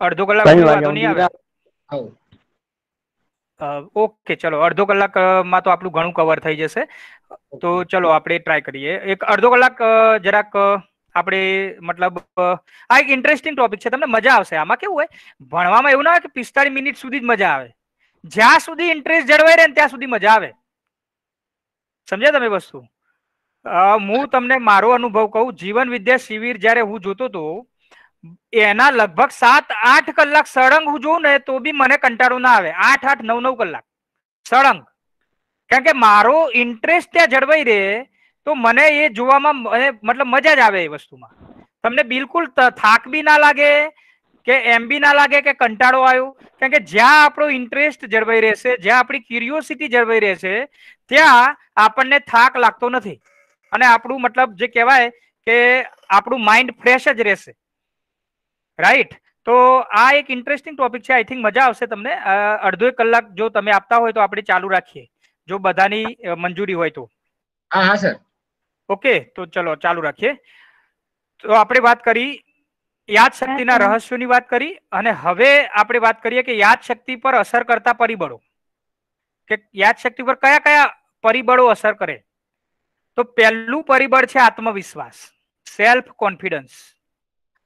[SPEAKER 1] અડધો- કલાક સુધી વાંધો નહીં આવે. ઓકે ચલો અડધો કલાકમાં તો આપણું ઘણું કવર થઈ જશે. તો ચલો આપણે ટ્રાય કરીએ. એક અડધો કલાક જરાક આપણે મતલબ આ એક ઇન્ટરેસ્ટિંગ ટોપિક છે તમને મજા આવશે. આમાં કેવું હોય ભણવામાં એવું ના હોય કે પિસ્તાળીસ મિનિટ સુધી જ મજા આવે. જ્યાં સુધી ઇન્ટરેસ્ટ જળવાઈ રહે ને ત્યાં સુધી મજા આવે. સમજ્યા તમે વસ્તુ? હું તમને મારો અનુભવ કહું જીવન વિદ્યા શિબિર જ્યારે હું જોતો હતો એના લગભગ સાત, આઠ કલાક સળંગ હું જોઉં ને તો બી મને કંટાળો ના આવે. આઠ આઠ, નવ નવ કલાક. સળંગ. કારણ કે મારો ઇન્ટરેસ્ટ ત્યાં જળવાઈ રહે તો મને એ જોવામાં મતલબ મજા જ આવે એ વસ્તુમાં. તમને બિલકુલ થાક બી ના લાગે કે એમ બી ના લાગે કે કંટાળો આવ્યો. કારણ કે જ્યાં આપણો ઇન્ટરેસ્ટ જળવાઈ રહેશે, જ્યાં આપણી ક્યુરિયોસિટી જળવાઈ રહેશે, ત્યાં આપણને થાક લાગતો નથી. અને આપણું મતલબ જે કહેવાય કે આપણું માઇન્ડ ફ્રેશ જ રહેશે. રાઈટ તો આ એક ઇન્ટરેસ્ટિંગ ટોપિક છે. આઈ થિંક મજા આવશે તમને. અડધો એક કલાક જો તમે આપતા હોય તો આપણે ચાલુ રાખીએ. જો બધાની મંજૂરી હોય તો.
[SPEAKER 4] હા હા સર.
[SPEAKER 1] ઓકે તો ચલો ચાલુ રાખીએ. તો આપણે વાત કરી યાદશક્તિના
[SPEAKER 5] શક્તિના.
[SPEAKER 1] રહસ્યોની વાત કરી અને હવે આપણે વાત કરીએ કે યાદશક્તિ પર અસર કરતા પરિબળો. કે યાદશક્તિ પર કયા કયા પરિબળો અસર કરે? તો પહેલું પરિબળ છે આત્મવિશ્વાસ. સેલ્ફ કોન્ફિડન્સ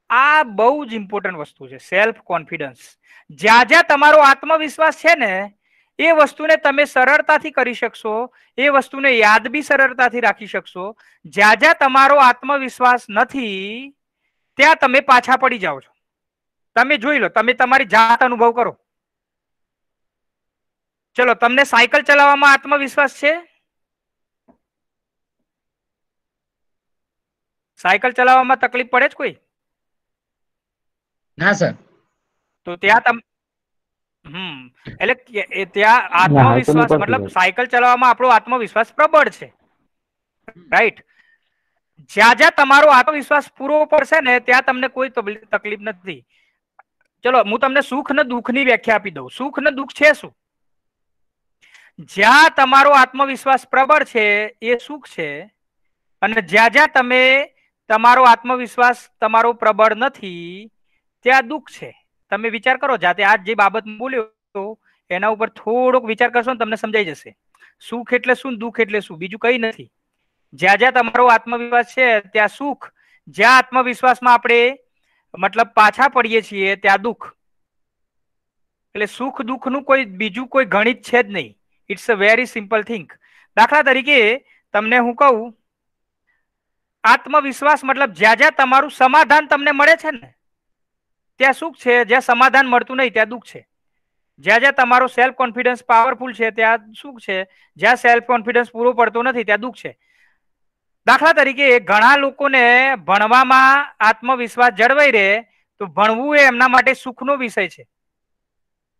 [SPEAKER 1] આ બહુ જ ઇમ્પોર્ટન્ટ વસ્તુ છે સેલ્ફ કોન્ફિડન્સ જ્યાં જ્યાં તમારો આત્મવિશ્વાસ છે ને, એ વસ્તુને તમે સરળતાથી કરી શકશો, એ વસ્તુને યાદ બી સરળતાથી રાખી શકશો. જ્યાં જ્યાં તમારો આત્મવિશ્વાસ નથી, ત્યાં તમે પાછા પડી જાઓ છો. તમે જોઈ લો, તમે તમારી જાત અનુભવ કરો. ચલો, તમને સાયકલ ચલાવવામાં આત્મવિશ્વાસ છે? સાયકલ ચલાવવામાં તકલીફ પડે જ કોઈ?
[SPEAKER 4] ના સર.
[SPEAKER 1] તો ત્યાં તમ હમ એટલે એ ત્યાં આત્મવિશ્વાસ મતલબ સાયકલ ચલાવવામાં આપણો આત્મવિશ્વાસ પ્રબળ છે. રાઈટ? જ્યાં જ્યાં તમારો આત્મવિશ્વાસ પૂરો પડશે ને ત્યાં તમને કોઈ તબલી- તકલીફ નથી. ચલો હું તમને સુખ ને દુઃખની વ્યાખ્યા આપી દઉં. સુખ ને દુઃખ છે શું? જ્યાં તમારો આત્મવિશ્વાસ પ્રબળ છે એ સુખ છે અને જ્યાં જ્યાં તમે તમારો આત્મવિશ્વાસ તમારો પ્રબળ નથી ત્યાં દુઃખ છે. તમે વિચાર કરો, જાતે આજ જે બાબત બોલ્યો, એના ઉપર થોડોક વિચાર કરશો ને તમને સમજાઈ જશે. સુખ એટલે શું દુઃખ એટલે શું? બીજું કઈ નથી. જ્યાં જ્યાં તમારો આત્મવિશ્વાસ છે, ત્યાં સુખ. જ્યાં આત્મવિશ્વાસમાં આપણે મતલબ પાછા પડીએ છીએ, ત્યાં દુઃખ. એટલે સુખ દુઃખનું કોઈ બીજું કોઈ ગણિત છે જ નહીં. It's a very simple think દાખલા તરીકે તમને હું કહું, આત્મવિશ્વાસ મતલબ જ્યાં જ્યાં તમારું સમાધાન તમને મળે છે ને ત્યાં સુખ છે જ્યાં સમાધાન મળતું નહીં ત્યાં દુઃખ છે. જ્યાં જ્યાં તમારો સેલ્ફ કોન્ફિડન્સ પાવરફુલ છે ત્યાં સુખ છે. જ્યાં સેલ્ફ કોન્ફિડન્સ પૂરો પડતો નથી ત્યાં દુઃખ છે. દાખલા તરીકે ઘણા લોકોને ભણવામાં આત્મવિશ્વાસ જળવાઈ રહે તો ભણવું એ એમના માટે સુખનો વિષય છે.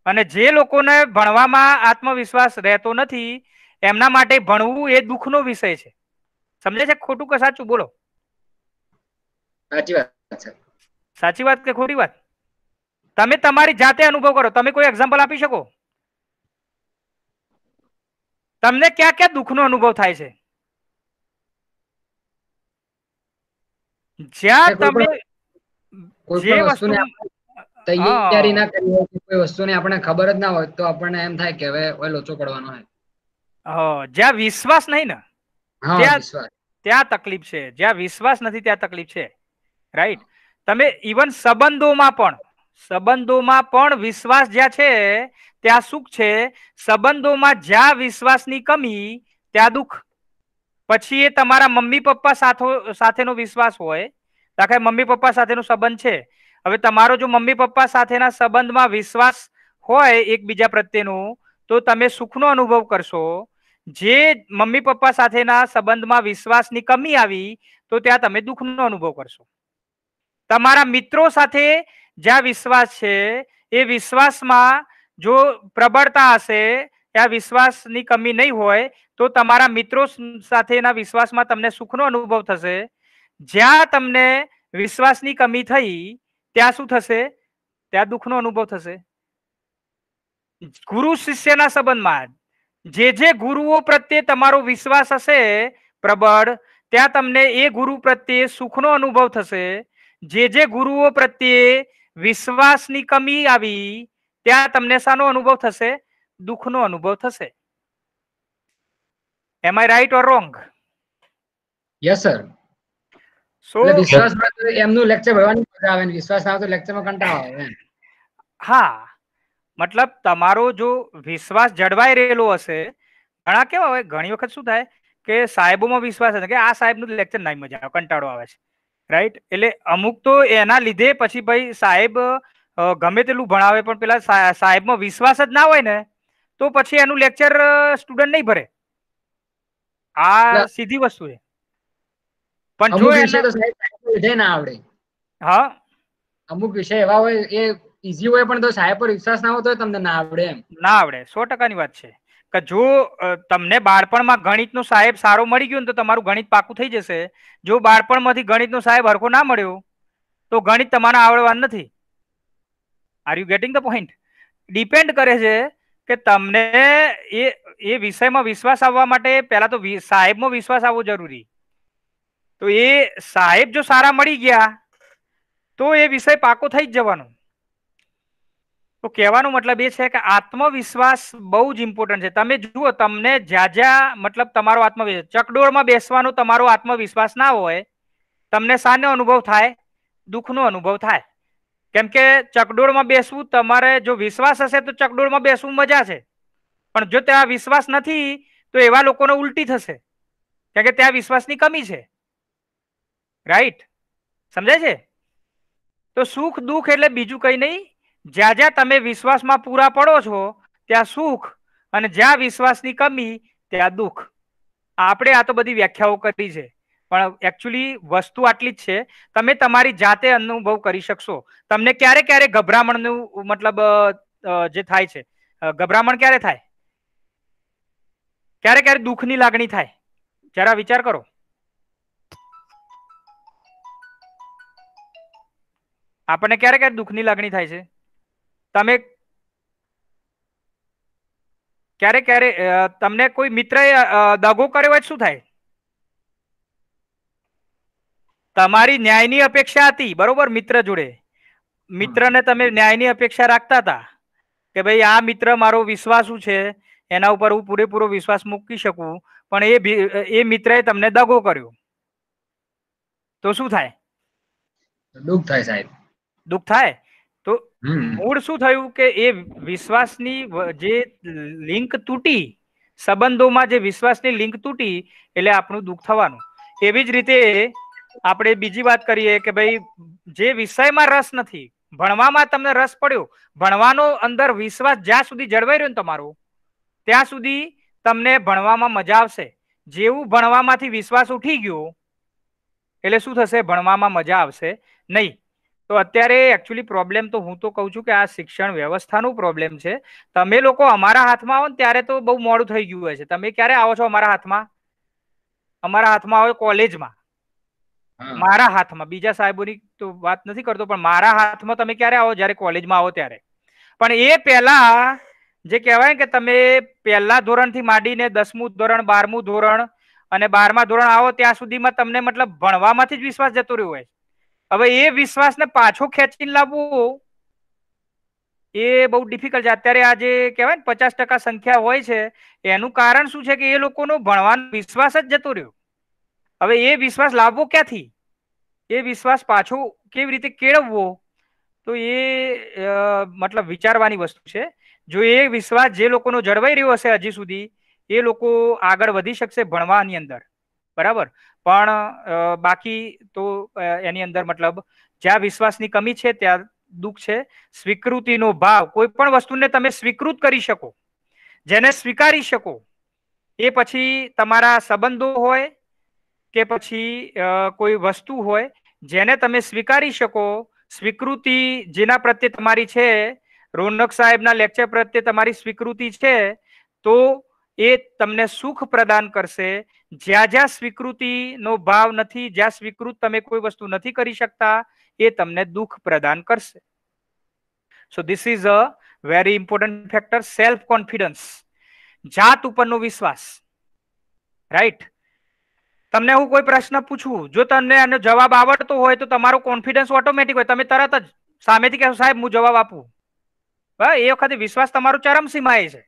[SPEAKER 1] અને જે લોકોને ભણવામાં આત્મવિશ્વાસ રહેતો નથી એમના માટે ભણવું એ દુઃખનો વિષય છે. સમજે છે? ખોટું કે સાચું? બોલો.
[SPEAKER 4] સાચી વાત
[SPEAKER 1] સાચી વાત કે ખોટી વાત? તમે તમારી જાતે અનુભવ કરો. તમે કોઈ એક્ઝામ્પલ આપી શકો? તમને ક્યાં ક્યાં દુઃખનો અનુભવ થાય છે? જ્યાં તમે જે વસ્તુ
[SPEAKER 4] વસ્તુને તૈયારી ના કરી હોય કોઈ વસ્તુને આપણને ખબર જ ના હોય તો આપણને એમ થાય કે હવે ઓય લોચો પડવાનો
[SPEAKER 1] હા, જ્યાં વિશ્વાસ નહીં ને ત્યાં- ત્યાં તકલીફ છે. જ્યાં વિશ્વાસ નથી ત્યાં તકલીફ છે. રાઈટ તમે ઇવન સંબંધોમાં પણ સંબંધોમાં પણ વિશ્વાસ જ્યાં છે, ત્યાં સુખ છે. સંબંધોમાં જ્યાં વિશ્વાસની કમી, ત્યાં દુઃખ. પછી એ તમારા મમ્મી પપ્પા સાથો, સાથેનો વિશ્વાસ હોય. દાખલા મમ્મી પપ્પા સાથેનો સંબંધ છે. હવે તમારો જો મમ્મી પપ્પા સાથેના સંબંધમાં વિશ્વાસ હોય એકબીજા પ્રત્યેનો, તો તમે સુખનો અનુભવ કરશો. જે મમ્મી પપ્પા સાથેના સંબંધમાં વિશ્વાસની કમી આવી, તો ત્યાં તમે દુઃખનો અનુભવ કરશો. તમારા મિત્રો સાથે જ્યાં વિશ્વાસ છે, એ વિશ્વાસમાં જો પ્રબળતા હશે ત્યાં વિશ્વાસની કમી નહીં હોય, તો તમારા મિત્રો સાથેના વિશ્વાસમાં તમને સુખનો અનુભવ થશે. જ્યાં તમને વિશ્વાસની કમી થઈ, ત્યાં શું થશે? ત્યાં દુઃખનો અનુભવ થશે. ગુરુ શિષ્યના સંબંધમાં જે જે ગુરુઓ પ્રત્યે તમારો વિશ્વાસ હશે, પ્રબળ, ત્યાં તમને એ ગુરુ પ્રત્યે સુખનો અનુભવ થશે. જે જે ગુરુઓ પ્રત્યે વિશ્વાસની કમી આવી ત્યાં તમને શાનો અનુભવ થશે? દુઃખનો અનુભવ થશે. Am I right or wrong
[SPEAKER 4] yes sir
[SPEAKER 1] so
[SPEAKER 4] વિશ્વાસ એમનું લેક્ચર ભરવાની મજા આવે વિશ્વાસ ના આવે તો લેક્ચરમાં કંટાળો આવે
[SPEAKER 1] હા. મતલબ તમારો જો વિશ્વાસ જળવાઈ રહેલો હશે ઘણા કેવા હોય ઘણી વખત શું થાય કે સાહેબોમાં વિશ્વાસ હશે કે આ સાહેબનું લેક્ચર નહીં મજા આવે કંટાળો આવે છે. રાઈટ એટલે અમુક તો એના લીધે પછી ભાઈ સાહેબ ગમે તેટલું ભણાવે પણ પેલા સાહેબમાં વિશ્વાસ જ ના હોય ને તો પછી એનું લેક્ચર સ્ટુડન્ટ નહીં ભરે. આ સીધી વસ્તુ છે. પણ જો એને
[SPEAKER 4] ના આવડે.
[SPEAKER 1] હા.
[SPEAKER 4] અમુક વિષય એવા હોય એ ઈઝી હોય પણ તો સાહેબ પર વિશ્વાસ ના હોય તો તમને ના આવડે એમ.
[SPEAKER 1] ના આવડે. સો ટકાની વાત છે. કે જો તમને બાળપણમાં ગણિતનો સાહેબ સારો મળી ગયો ને તો તમારું ગણિત પાકું થઈ જશે. જો બાળપણમાંથી ગણિતનો સાહેબ હરખો ના મળ્યો, તો ગણિત તમારે આવડવાનું નથી. Are you getting the point depend કરે છે કે તમને એ એ વિષયમાં વિશ્વાસ આવવા માટે પહેલાં તો સાહેબમાં વિશ્વાસ આવવો જરૂરી. તો એ સાહેબ જો સારા મળી ગયા, તો એ વિષય પાકો થઈ જ જવાનો. તો કહેવાનો મતલબ એ છે કે આત્મવિશ્વાસ બહુ જ ઇમ્પોર્ટન્ટ છે. તમે જુઓ, તમને જ્યાં જ્યાં મતલબ તમારો આત્મવિશ્વાસ, ચકડોળમાં બેસવાનો તમારો આત્મવિશ્વાસ ના હોય, તમને શાનો અનુભવ થાય, દુઃખનો અનુભવ થાય. કેમ કે ચકડોળમાં બેસવું તમારે જો વિશ્વાસ હશે તો ચકડોળમાં બેસવું મજા છે. પણ જો ત્યાં વિશ્વાસ નથી, તો એવા લોકોને ઉલટી થશે. કેમ કે ત્યાં વિશ્વાસની કમી છે. રાઈટ સમજાય છે? તો સુખ દુઃખ એટલે બીજું કંઈ નહીં. જ્યાં જ્યાં તમે વિશ્વાસમાં પૂરા પડો છો, ત્યાં સુખ અને જ્યાં વિશ્વાસની કમી, ત્યાં દુઃખ. આપણે આ તો બધી વ્યાખ્યાઓ કરી છે. પણ એકચ્યુઅલી વસ્તુ આટલી જ છે. તમે તમારી જાતે અનુભવ કરી શકશો. તમને ક્યારે ક્યારે ગભરામણનું મતલબ જે થાય છે. ગભરામણ ક્યારે થાય? ક્યારે ક્યારે દુઃખની લાગણી થાય? જરા વિચાર કરો. આપણને ક્યારે ક્યારે દુઃખની લાગણી થાય છે? તમે ક્યારે ક્યારે તમને કોઈ મિત્રએ દગો કર્યો હોય શું થાય? તમારી ન્યાયની અપેક્ષા હતી બરોબર મિત્ર જોડે. મિત્રને તમે ન્યાયની અપેક્ષા રાખતા હતા કે ભાઈ આ મિત્ર મારો વિશ્વાસુ છે એના ઉપર હું પૂરેપૂરો વિશ્વાસ મૂકી શકું પણ એ એ મિત્રએ તમને દગો કર્યો. તો શું થાય?
[SPEAKER 4] દુઃખ થાય સાહેબ.
[SPEAKER 1] દુઃખ થાય? મૂળ શું થયું કે એ વિશ્વાસની જે લિંક તૂટી, સંબંધોમાં જે વિશ્વાસની લિંક તૂટી, એટલે આપણું દુઃખ થવાનું. એવી જ રીતે આપણે બીજી વાત કરીએ કે ભાઈ, જે વિષયમાં રસ નથી, ભણવામાં તમને રસ પડ્યો, ભણવાનો અંદર વિશ્વાસ જ્યાં સુધી જળવાઈ રહ્યો તમારો, ત્યાં સુધી તમને ભણવામાં મજા આવશે. જેવું ભણવામાંથી વિશ્વાસ ઉઠી ગયો, એટલે શું થશે? ભણવામાં મજા આવશે નહીં. તો અત્યારે એકચ્યુઅલી પ્રોબ્લેમ તો હું તો કહું છું કે આ શિક્ષણ વ્યવસ્થાનું પ્રોબ્લેમ છે. તમે લોકો અમારા હાથમાં આવો ને ત્યારે તો બહુ મોડું થઈ ગયું હોય છે તમે ક્યારે આવો છો અમારા હાથમાં? અમારા હાથમાં આવો કોલેજમાં. મારા હાથમાં. બીજા સાહેબોની તો વાત નથી કરતો પણ મારા હાથમાં તમે ક્યારે આવો? જ્યારે કોલેજમાં આવો ત્યારે. પણ એ પહેલા જે કહેવાય ને કે તમે પહેલા ધોરણથી માંડીને દસમું ધોરણ બારમું ધોરણ અને બારમા ધોરણ આવો ત્યાં સુધીમાં તમને મતલબ ભણવામાંથી જ વિશ્વાસ જતો રહ્યો હોય. હવે એ વિશ્વાસને પાછો ખેંચીને લાવવો એ બહુ ડિફિકલ્ટ છે. અત્યારે આ જે કહેવાય ને પચાસ ટકા સંખ્યા હોય છે, એનું કારણ શું છે કે એ લોકોનો ભણવાનો વિશ્વાસ જ જતો રહ્યો. હવે એ વિશ્વાસ લાવવો ક્યાંથી? એ વિશ્વાસ પાછો કેવી રીતે કેળવવો? તો એ મતલબ વિચારવાની વસ્તુ છે. જો એ વિશ્વાસ જે લોકોનો જળવાઈ રહ્યો હશે હજી સુધી, એ લોકો આગળ વધી શકશે ભણવાની અંદર. બરાબર? પણ બાકી તો એની અંદર મતલબ જ્યાં વિશ્વાસની કમી છે, ત્યાં દુઃખ છે. સ્વીકૃતિનો ભાવ, કોઈ પણ વસ્તુને તમે સ્વીકૃત કરી શકો, જેને સ્વીકારી શકો, એ પછી તમારા સંબંધો હોય કે પછી કોઈ વસ્તુ હોય, જેને તમે સ્વીકારી શકો, સ્વીકૃતિ જેના પ્રત્યે તમારી છે, રોનક સાહેબના લેક્ચર પ્રત્યે તમારી સ્વીકૃતિ છે, તો એ તમને સુખ પ્રદાન કરશે. જ્યાં જ્યાં સ્વીકૃતિનો ભાવ નથી, જ્યાં સ્વીકૃત તમે કોઈ વસ્તુ નથી કરી શકતા, એ તમને દુઃખ પ્રદાન કરશે. So this is a very important factor self confidence જાત ઉપરનો વિશ્વાસ. રાઈટ તમને હું કોઈ પ્રશ્ન પૂછું, જો તમને આનો જવાબ આવડતો હોય તો તમારો કોન્ફિડન્સ ઓટોમેટિક હોય. તમે તરત જ સામેથી કહેશો, સાહેબ, હું જવાબ આપું. એ વખતે વિશ્વાસ તમારો ચરમસીમાએ છે.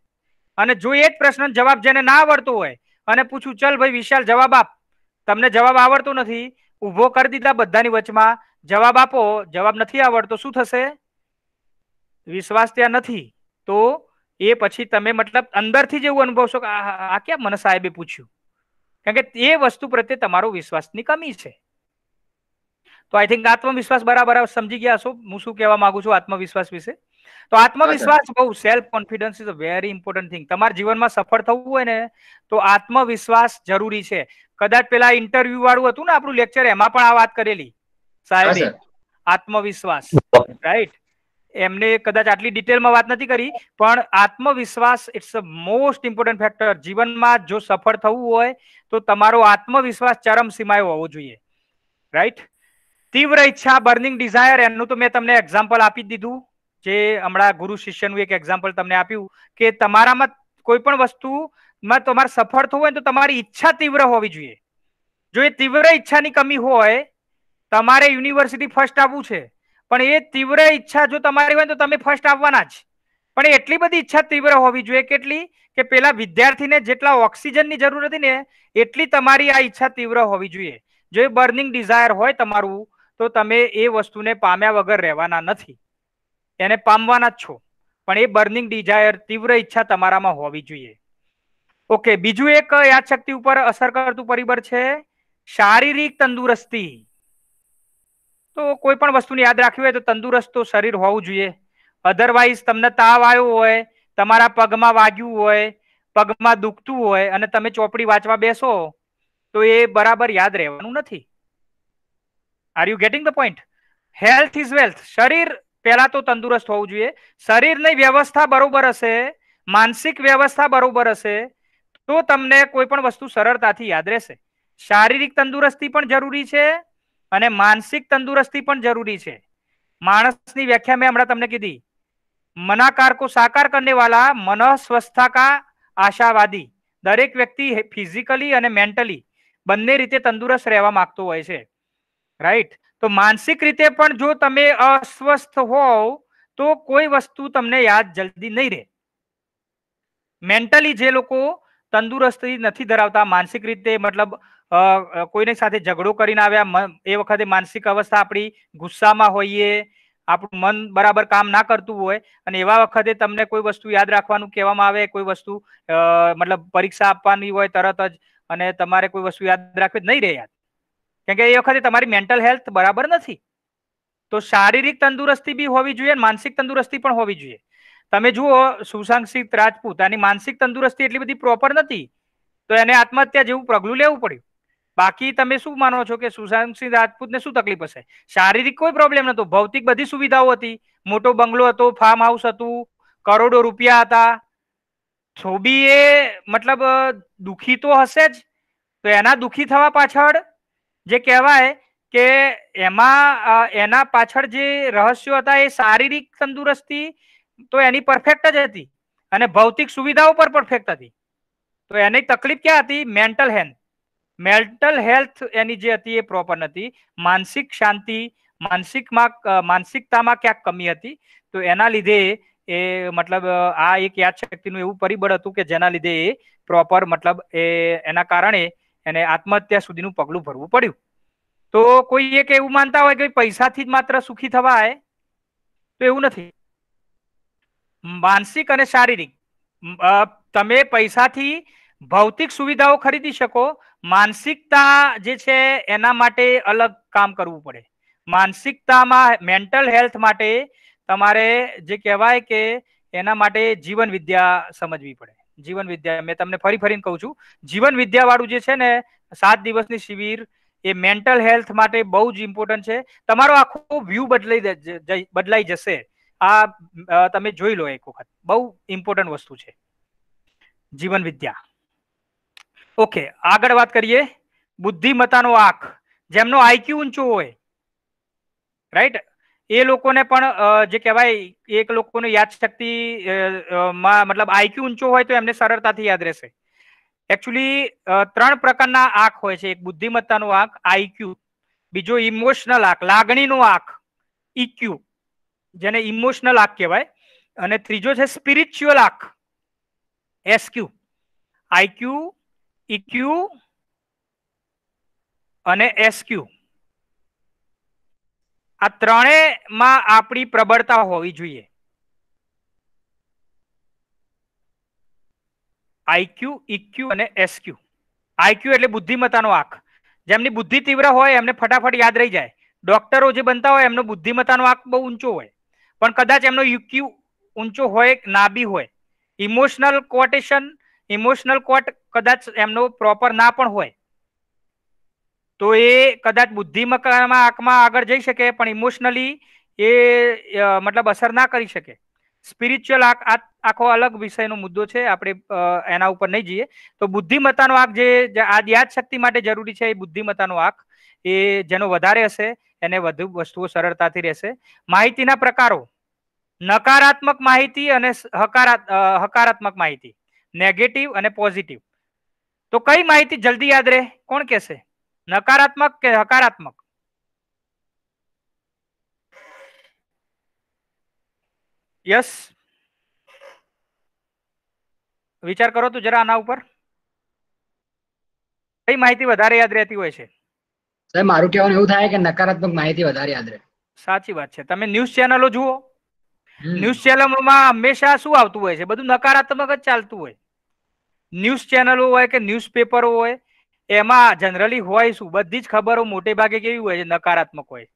[SPEAKER 1] અને જો એ જ પ્રશ્ન જવાબ જેને ના આવડતો હોય અને પૂછું, ચલ ભાઈ, વિશાલ, જવાબ આપ. તમને જવાબ આવડતો નથી, ઊભો કરી દીધા બધાની વચમાં, જવાબ આપો, જવાબ નથી આવડતો, શું થશે? વિશ્વાસ ત્યાં નથી. તો એ પછી તમે મતલબ અંદરથી જ એવું અનુભવશો કે, આ ક્યાં મને સાહેબે પૂછ્યું? કારણ કે એ વસ્તુ પ્રત્યે તમારો વિશ્વાસની કમી છે. તો આઈ થિંક આત્મવિશ્વાસ બરાબર સમજી ગયા છો હું શું કહેવા માંગુ છું આત્મવિશ્વાસ વિશે? તો આત્મવિશ્વાસ બહુ self confidence is a very important thing તમારા જીવનમાં સફળ થવું હોય ને તો આત્મવિશ્વાસ જરૂરી છે. કદાચ પેલા ઇન્ટરવ્યુ વાળું હતું ને આપણું લેક્ચર એમાં પણ આ વાત કરેલી સાહેબે. આત્મવિશ્વાસ રાઈટ એમને કદાચ આટલી ડિટેલમાં વાત નથી કરી પણ આત્મવિશ્વાસ it's a most important factor જીવનમાં જો સફળ થવું હોય તો તમારો આત્મવિશ્વાસ ચરમ સીમાએ હોવો જોઈએ રાઈટ તીવ્ર ઈચ્છા બર્નિંગ ડિઝાયર એનું તો મેં તમને એક્ઝામ્પલ આપી દીધું. જે હમણાં ગુરુ શિષ્યનું એક એક્ઝામ્પલ તમને આપ્યું કે તમારામાં કોઈ પણ વસ્તુમાં તમારે સફળ થવું હોય તો તમારી ઈચ્છા તીવ્ર હોવી જોઈએ. જો એ તીવ્ર ઈચ્છાની કમી હોય, તમારે યુનિવર્સિટી ફર્સ્ટ આવવું છે, પણ એ તીવ્ર ઈચ્છા જો તમારી હોય તો તમે ફર્સ્ટ આવવાના જ. પણ એટલી બધી ઈચ્છા તીવ્ર હોવી જોઈએ કેટલી? કે પેલા વિદ્યાર્થીને જેટલા ઓક્સિજનની જરૂર હતી ને, એટલી તમારી આ ઈચ્છા તીવ્ર હોવી જોઈએ. જો એ બર્નિંગ ડિઝાયર હોય તમારું, તો તમે એ વસ્તુને પામ્યા વગર રહેવાના નથી. એને પામવાના જ છો. પણ એ બર્નિંગ ડિઝાયર તીવ્ર ઈચ્છા તમારામાં હોવી જોઈએ. ઓકે બીજું એક યાદશક્તિ ઉપર અસર કરતું પરિબળ છે શારીરિક તંદુરસ્તી. તો કોઈ પણ વસ્તુને યાદ રાખવી હોય તો તંદુરસ્ત તો શરીર હોવું જોઈએ. અધરવાઇઝ તમને તાવ આવ્યો હોય, તમારા પગમાં વાગ્યું હોય, પગમાં દુખતું હોય અને તમે ચોપડી વાંચવા બેસો, તો એ બરાબર યાદ રહેવાનું નથી. Are you getting the point health is wealth શરીર પહેલા તો તંદુરસ્ત હોવું જોઈએ. શરીરની વ્યવસ્થા બરોબર હશે, માનસિક વ્યવસ્થા બરોબર હશે, તો તમને કોઈ પણ વસ્તુ સરળતાથી યાદ રહેશે. શારીરિક તંદુરસ્તી પણ જરૂરી છે અને માનસિક તંદુરસ્તી પણ જરૂરી છે. માણસની વ્યાખ્યા મેં હમણાં તમને કીધી. મનાકાર કો સાકાર કરને વાલા મન સ્વસ્થા કા આશાવાદી. દરેક વ્યક્તિ ફિઝિકલી અને મેન્ટલી બંને રીતે તંદુરસ્ત રહેવા માંગતો હોય છે. રાઈટ તો માનસિક રીતે પણ જો તમે અસ્વસ્થ હોવ, તો કોઈ વસ્તુ તમને યાદ જલ્દી નહીં રહે. મેન્ટલી જે લોકો તંદુરસ્તી નથી ધરાવતા, માનસિક રીતે મતલબ કોઈની સાથે ઝઘડો કરીને આવ્યા એ વખતે માનસિક અવસ્થા આપણી ગુસ્સામાં હોઈએ, આપણું મન બરાબર કામ ના કરતું હોય, અને એવા વખતે તમને કોઈ વસ્તુ યાદ રાખવાનું કહેવામાં આવે, કોઈ વસ્તુ મતલબ પરીક્ષા આપવાની હોય તરત જ, અને તમારે કોઈ વસ્તુ યાદ રાખવી નહીં રહે યાદ. કેમ કે એ વખતે તમારી મેન્ટલ હેલ્થ બરાબર નથી. તો શારીરિક તંદુરસ્તી બી હોવી જોઈએ અને માનસિક તંદુરસ્તી પણ હોવી જોઈએ. તમે જુઓ, સુશાંત રાજપૂત, આની માનસિક તંદુરસ્તી એટલી બધી પ્રોપર નથી. તો એને આત્મહત્યા જેવું પગલું લેવું પડ્યું. બાકી તમે શું માનો છો કે સુશાંતસિંહ રાજપૂતને શું તકલીફ હશે? શારીરિક કોઈ પ્રોબ્લેમ નતો ભૌતિક બધી સુવિધાઓ હતી. મોટો બંગલો હતો ફાર્મ હાઉસ હતું, કરોડો રૂપિયા હતા. છોબી એ મતલબ દુખી તો હશે જ. તો એના દુખી થવા પાછળ જે કહેવાય કે એમાં એના પાછળ જે રહસ્યો હતા એ શારીરિક તંદુરસ્તી તો એની પરફેક્ટ જ હતી અને ભૌતિક સુવિધાઓ પર પરફેક્ટ હતી. તો એની તકલીફ ક્યાં હતી? મેન્ટલ હેલ્થ મેન્ટલ હેલ્થ એની જે હતી એ પ્રોપર નથી. માનસિક શાંતિ, માનસિકમાં માનસિકતામાં ક્યાંક કમી હતી. તો એના લીધે એ મતલબ આ એક યાદશક્તિનું એવું પરિબળ હતું કે જેના લીધે એ પ્રોપર મતલબ એ, એના કારણે એને આત્મહત્યા સુધીનું પગલું ભરવું પડ્યું. તો કોઈ એક એવું માનતા હોય કે પૈસાથી જ માત્ર સુખી થવાય, તો એવું નથી. માનસિક અને શારીરિક. તમે પૈસાથી ભૌતિક સુવિધાઓ ખરીદી શકો, માનસિકતા જે છે એના માટે અલગ કામ કરવું પડે. માનસિકતામાં મેન્ટલ હેલ્થ માટે તમારે જે કહેવાય કે એના માટે જીવન વિદ્યા સમજવી પડે. જીવન વિદ્યા. મેં તમને ફરી ફરીને કહું છું, જીવન વિદ્યા વાળું જે છે ને, સાત દિવસની શિબિર, એ મેન્ટલ હેલ્થ માટે બહુ જ ઇમ્પોર્ટન્ટ છે. તમારો આખો વ્યૂ બદલાઈ બદલાઈ જશે. આ તમે જોઈ લો એક વખત. બહુ ઇમ્પોર્ટન્ટ વસ્તુ છે. જીવન વિદ્યા. ઓકે આગળ વાત કરીએ. બુદ્ધિમત્તાનો આંખ જેમનો આઈક્યુ ઊંચો હોય. રાઈટ એ લોકોને પણ જે કહેવાય, એક લોકોની યાદશક્તિ માં મતલબ આઈક્યુ ઊંચો હોય તો એમને સરળતાથી યાદ રહેશે. એકચ્યુઅલી ત્રણ પ્રકારના આંખ હોય છે. એક બુદ્ધિમત્તાનો આંખ આઈક્યુ બીજો ઇમોશનલ આંખ લાગણીનો આંખ ઇક્યુ જેને ઇમોશનલ આંખ કહેવાય. અને ત્રીજો છે સ્પિરિચ્યુઅલ આંખ એસક્યુ આઈક્યુ ઇક્યુ અને એસક્યુ આ ત્રણેયમાં આપણી પ્રબળતા હોવી જોઈએ. આઈક્યુ ઇક્યુ અને એસક્યુ આઈક્યુ એટલે બુદ્ધિમત્તાનો આંક. જેમની બુદ્ધિ તીવ્ર હોય, એમને ફટાફટ યાદ રહી જાય. ડોક્ટરો જે બનતા હોય, એમનો બુદ્ધિમત્તાનો આંક બહુ ઊંચો હોય. પણ કદાચ એમનો યુક્યુ ઊંચો હોય ના બી હોય. ઇમોશનલ કોટેશન, ઇમોશનલ કોટ કદાચ એમનો પ્રોપર ના પણ હોય. તો એ કદાચ બુદ્ધિમત્તામાં આંકમાં આગળ જઈ શકે, પણ ઇમોશનલી એ મતલબ અસર ના કરી શકે. સ્પિરિચ્યુઅલ આખો અલગ વિષયનો મુદ્દો છે, આપણે એના ઉપર નહીં જઈએ. તો બુદ્ધિમત્તાનો આંક જે આ યાદશક્તિ માટે જરૂરી છે એ બુદ્ધિમત્તાનો આંક એ જેનો વધારે હશે, એને વધુ વસ્તુઓ સરળતાથી રહેશે. માહિતીના પ્રકારો. નકારાત્મક માહિતી અને હકારાત્મક માહિતી. નેગેટિવ અને પોઝિટિવ. તો કઈ માહિતી જલ્દી યાદ રહે? કોણ કહેશે? નકારાત્મક કે હકારાત્મક? યસ. વિચાર કરો તો જરા આના ઉપર. કઈ માહિતી વધારે યાદ રહેતી હોય છે?
[SPEAKER 4] સાહેબ મારું કહેવાનું એવું થાય કે નકારાત્મક માહિતી વધારે યાદ રહે.
[SPEAKER 1] સાચી વાત છે. તમે ન્યૂઝ ચેનલો જુઓ. ન્યૂઝ ચેનલોમાં હંમેશા શું આવતું હોય છે? બધું નકારાત્મક જ ચાલતું હોય. ન્યૂઝ ચેનલો હોય કે ન્યૂઝપેપરો હોય એમાં જનરલી હોય શું? બધી જ ખબરો મોટે ભાગે કેવી હોય છે? નકારાત્મક હોય.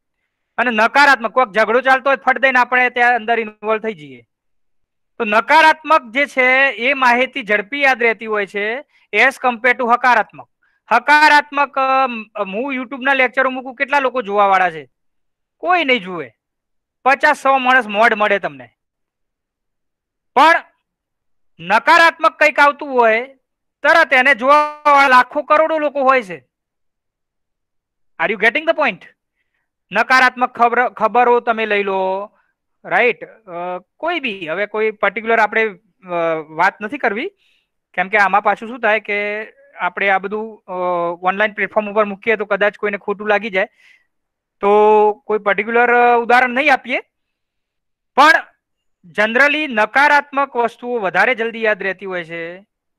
[SPEAKER 1] અને નકારાત્મક કોઈક ઝઘડો ચાલતો હોય ફટ દઈને આપણે ત્યાં અંદર ઇન્વોલ્વ થઈ જઈએ. તો નકારાત્મક જે છે, એ માહિતી ઝડપી યાદ રહેતી હોય છે એઝ કમ્પેર ટુ હકારાત્મક. હકારાત્મક હું યુટ્યુબના લેક્ચરો મૂકું, કેટલા લોકો જોવા વાળા છે? કોઈ નહીં જુએ. પચાસ, સો માણસ મોડ મળે તમને. પણ નકારાત્મક કંઈક આવતું હોય તરત એને જોવા લાખો કરોડો લોકો હોય છે. Are you getting the point નકારાત્મક ખબર, ખબરો તમે લઈ લો. રાઈટ કોઈ બી, હવે કોઈ પર્ટિક્યુલર આપણે વાત નથી કરવી. કેમ કે આમાં પાછું શું થાય કે આપણે આ બધું ઓનલાઈન પ્લેટફોર્મ ઉપર મૂકીએ તો કદાચ કોઈને ખોટું લાગી જાય. તો કોઈ પર્ટિક્યુલર ઉદાહરણ નહીં આપીએ. પણ જનરલી નકારાત્મક વસ્તુઓ વધારે જલ્દી યાદ રહેતી હોય છે.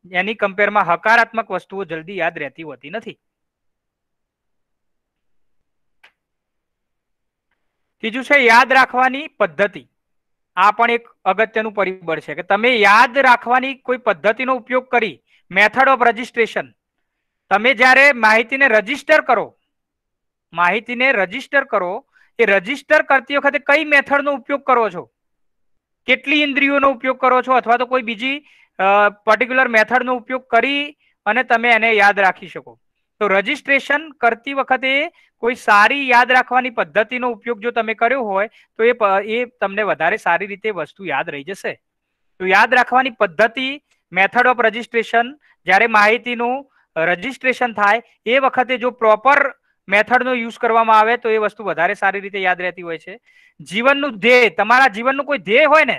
[SPEAKER 1] એની કમ્પેરમાં હકારાત્મક વસ્તુઓ જલ્દી યાદ રહેતી હોતી નથી. ત્રીજું છે યાદ રાખવાની પદ્ધતિ. આ પણ એક અગત્યનું પરિબળ છે કે તમે યાદ રાખવાની કોઈ પદ્ધતિનો ઉપયોગ કરી મેથડ ઓફ રજીસ્ટ્રેશન તમે જ્યારે માહિતીને રજિસ્ટર કરો, માહિતીને રજિસ્ટર કરો, એ રજિસ્ટર કરતી વખતે કઈ મેથડનો ઉપયોગ કરો છો? કેટલી ઇન્દ્રિયોનો ઉપયોગ કરો છો? અથવા તો કોઈ બીજી પર્ટિક્યુલર મેથડનો ઉપયોગ કરી અને તમે એને યાદ રાખી શકો. તો રજીસ્ટ્રેશન કરતી વખતે કોઈ સારી યાદ રાખવાની પદ્ધતિનો ઉપયોગ જો તમે કર્યો હોય, તો એ એ તમને વધારે સારી રીતે વસ્તુ યાદ રહી જશે. તો યાદ રાખવાની પદ્ધતિ મેથડ ઓફ રજીસ્ટ્રેશન જ્યારે માહિતીનું રજીસ્ટ્રેશન થાય, એ વખતે જો પ્રોપર મેથડનો યુઝ કરવામાં આવે, તો એ વસ્તુ વધારે સારી રીતે યાદ રહેતી હોય છે. જીવનનું ધ્યેય, તમારા જીવનનું કોઈ ધ્યેય હોય ને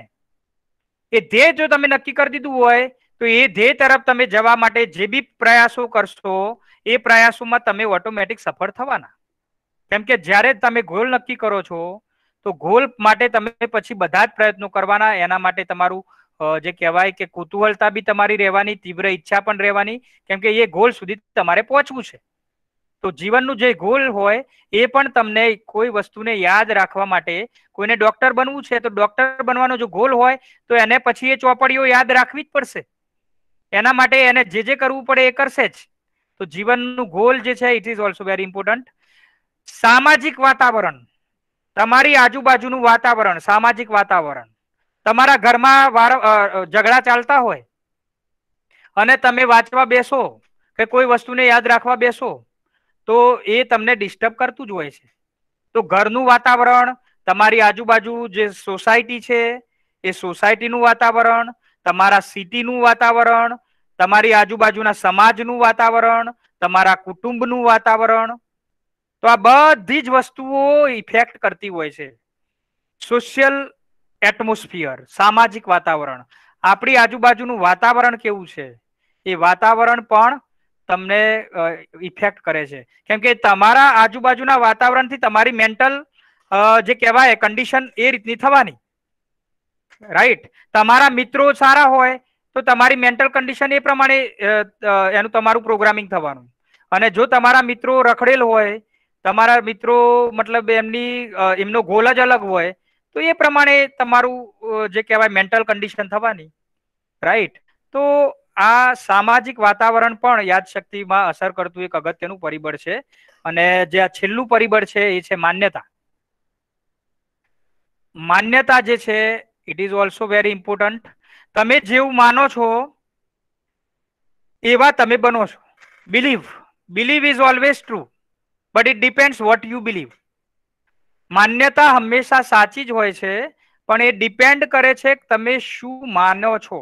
[SPEAKER 1] એ ધ્યેય જો તમે નક્કી કરી દીધું હોય, તો એ ધ્યેય તરફ તમે જવા માટે જે બી પ્રયાસો કરશો, એ પ્રયાસોમાં તમે ઓટોમેટિક સફળ થવાના. કેમ કે જ્યારે તમે ગોલ નક્કી કરો છો, તો ગોલ માટે તમે પછી બધા જ પ્રયત્નો કરવાના, એના માટે તમારું જે કહેવાય કે કુતૂહલતા બી તમારી રહેવાની, તીવ્ર ઈચ્છા પણ રહેવાની, કેમ કે એ ગોલ સુધી તમારે પહોંચવું છે. તો જીવનનું જે ગોલ હોય એ પણ તમને કોઈ વસ્તુને યાદ રાખવા માટે કોઈને ડોક્ટર બનવું છે તો ડોક્ટર બનવાનો જો ગોલ હોય તો એને પછી એ ચોપડીઓ યાદ રાખવી જ પડશે. એના માટે એને જે જે કરવું પડે એ કરશે જ. તો જીવનનું ગોલ જે છે it is also very important સામાજિક વાતાવરણ. તમારી આજુબાજુનું વાતાવરણ, સામાજિક વાતાવરણ. તમારા ઘરમાં ઝઘડા ચાલતા હોય અને તમે વાંચવા બેસો કે કોઈ વસ્તુને યાદ રાખવા બેસો તો એ તમને ડિસ્ટર્બ કરતું જ હોય છે. તો ઘરનું વાતાવરણ, તમારી આજુબાજુ જે સોસાયટી છે, એ સોસાયટીનું વાતાવરણ, તમારા સિટીનું વાતાવરણ, તમારી આજુબાજુના સમાજનું વાતાવરણ, તમારા કુટુંબનું વાતાવરણ, તો આ બધી જ વસ્તુઓ ઇફેક્ટ કરતી હોય છે. સોશિયલ એટમોસ્ફિયર સામાજિક વાતાવરણ. આપણી આજુબાજુનું વાતાવરણ કેવું છે? એ વાતાવરણ પણ તમને ઇફેક્ટ કરે છે. કેમ કે તમારા આજુબાજુના વાતાવરણથી તમારી મેન્ટલ જે કહેવાય કન્ડિશન એ રીતની થવાની. રાઈટ તમારા મિત્રો સારા હોય તો તમારી મેન્ટલ કન્ડિશન એ પ્રમાણે એનું તમારું પ્રોગ્રામિંગ થવાનું. અને જો તમારા મિત્રો રખડેલ હોય, તમારા મિત્રો મતલબ એમની એમનો ગોલ જ અલગ હોય, તો એ પ્રમાણે તમારું જે કહેવાય મેન્ટલ કન્ડિશન થવાની. રાઈટ તો આ સામાજિક વાતાવરણ પણ યાદશક્તિમાં અસર કરતું એક અગત્યનું પરિબળ છે અને જે આ છેલ્લું પરિબળ છે એ છે માન્યતા. માન્યતા જે છે it is also very important તમે જેવું માનો છો, એવા તમે બનો છો. Believe believe is always true but it depends what you believe માન્યતા હંમેશા સાચી જ હોય છે, પણ એ ડિપેન્ડ કરે છે તમે શું માનો છો.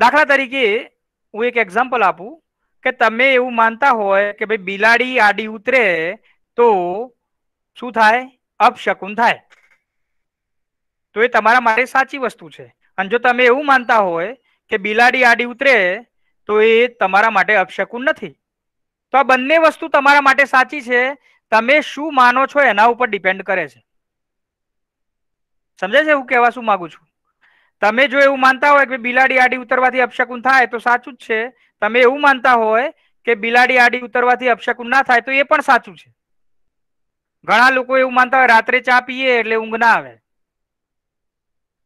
[SPEAKER 1] દાખલા તરીકે હું એક એક્ઝામ્પલ આપું કે તમે એવું માનતા હોય કે ભાઈ બિલાડી આડી ઉતરે તો શું થાય? અપશકુન થાય. તો એ તમારા માટે સાચી વસ્તુ છે. અને જો તમે એવું માનતા હોય કે બિલાડી આડી ઉતરે તો એ તમારા માટે અપશકુન નથી. તો આ બંને વસ્તુ તમારા માટે સાચી છે. તમે શું માનો છો એના ઉપર ડિપેન્ડ કરે છે. સમજાય છે હું કહેવા શું માંગુ છું? તમે જો એવું માનતા હોય કે બિલાડી આડી ઉતરવાથી અપશકુન થાય, તો સાચું જ છે. તમે એવું માનતા હોય કે બિલાડી આડી ઉતરવાથી અપશકુન ના થાય, તો એ પણ સાચું છે. ઘણા લોકો એવું માનતા હોય, રાત્રે ચા પીએ એટલે ઊંઘ ના આવે.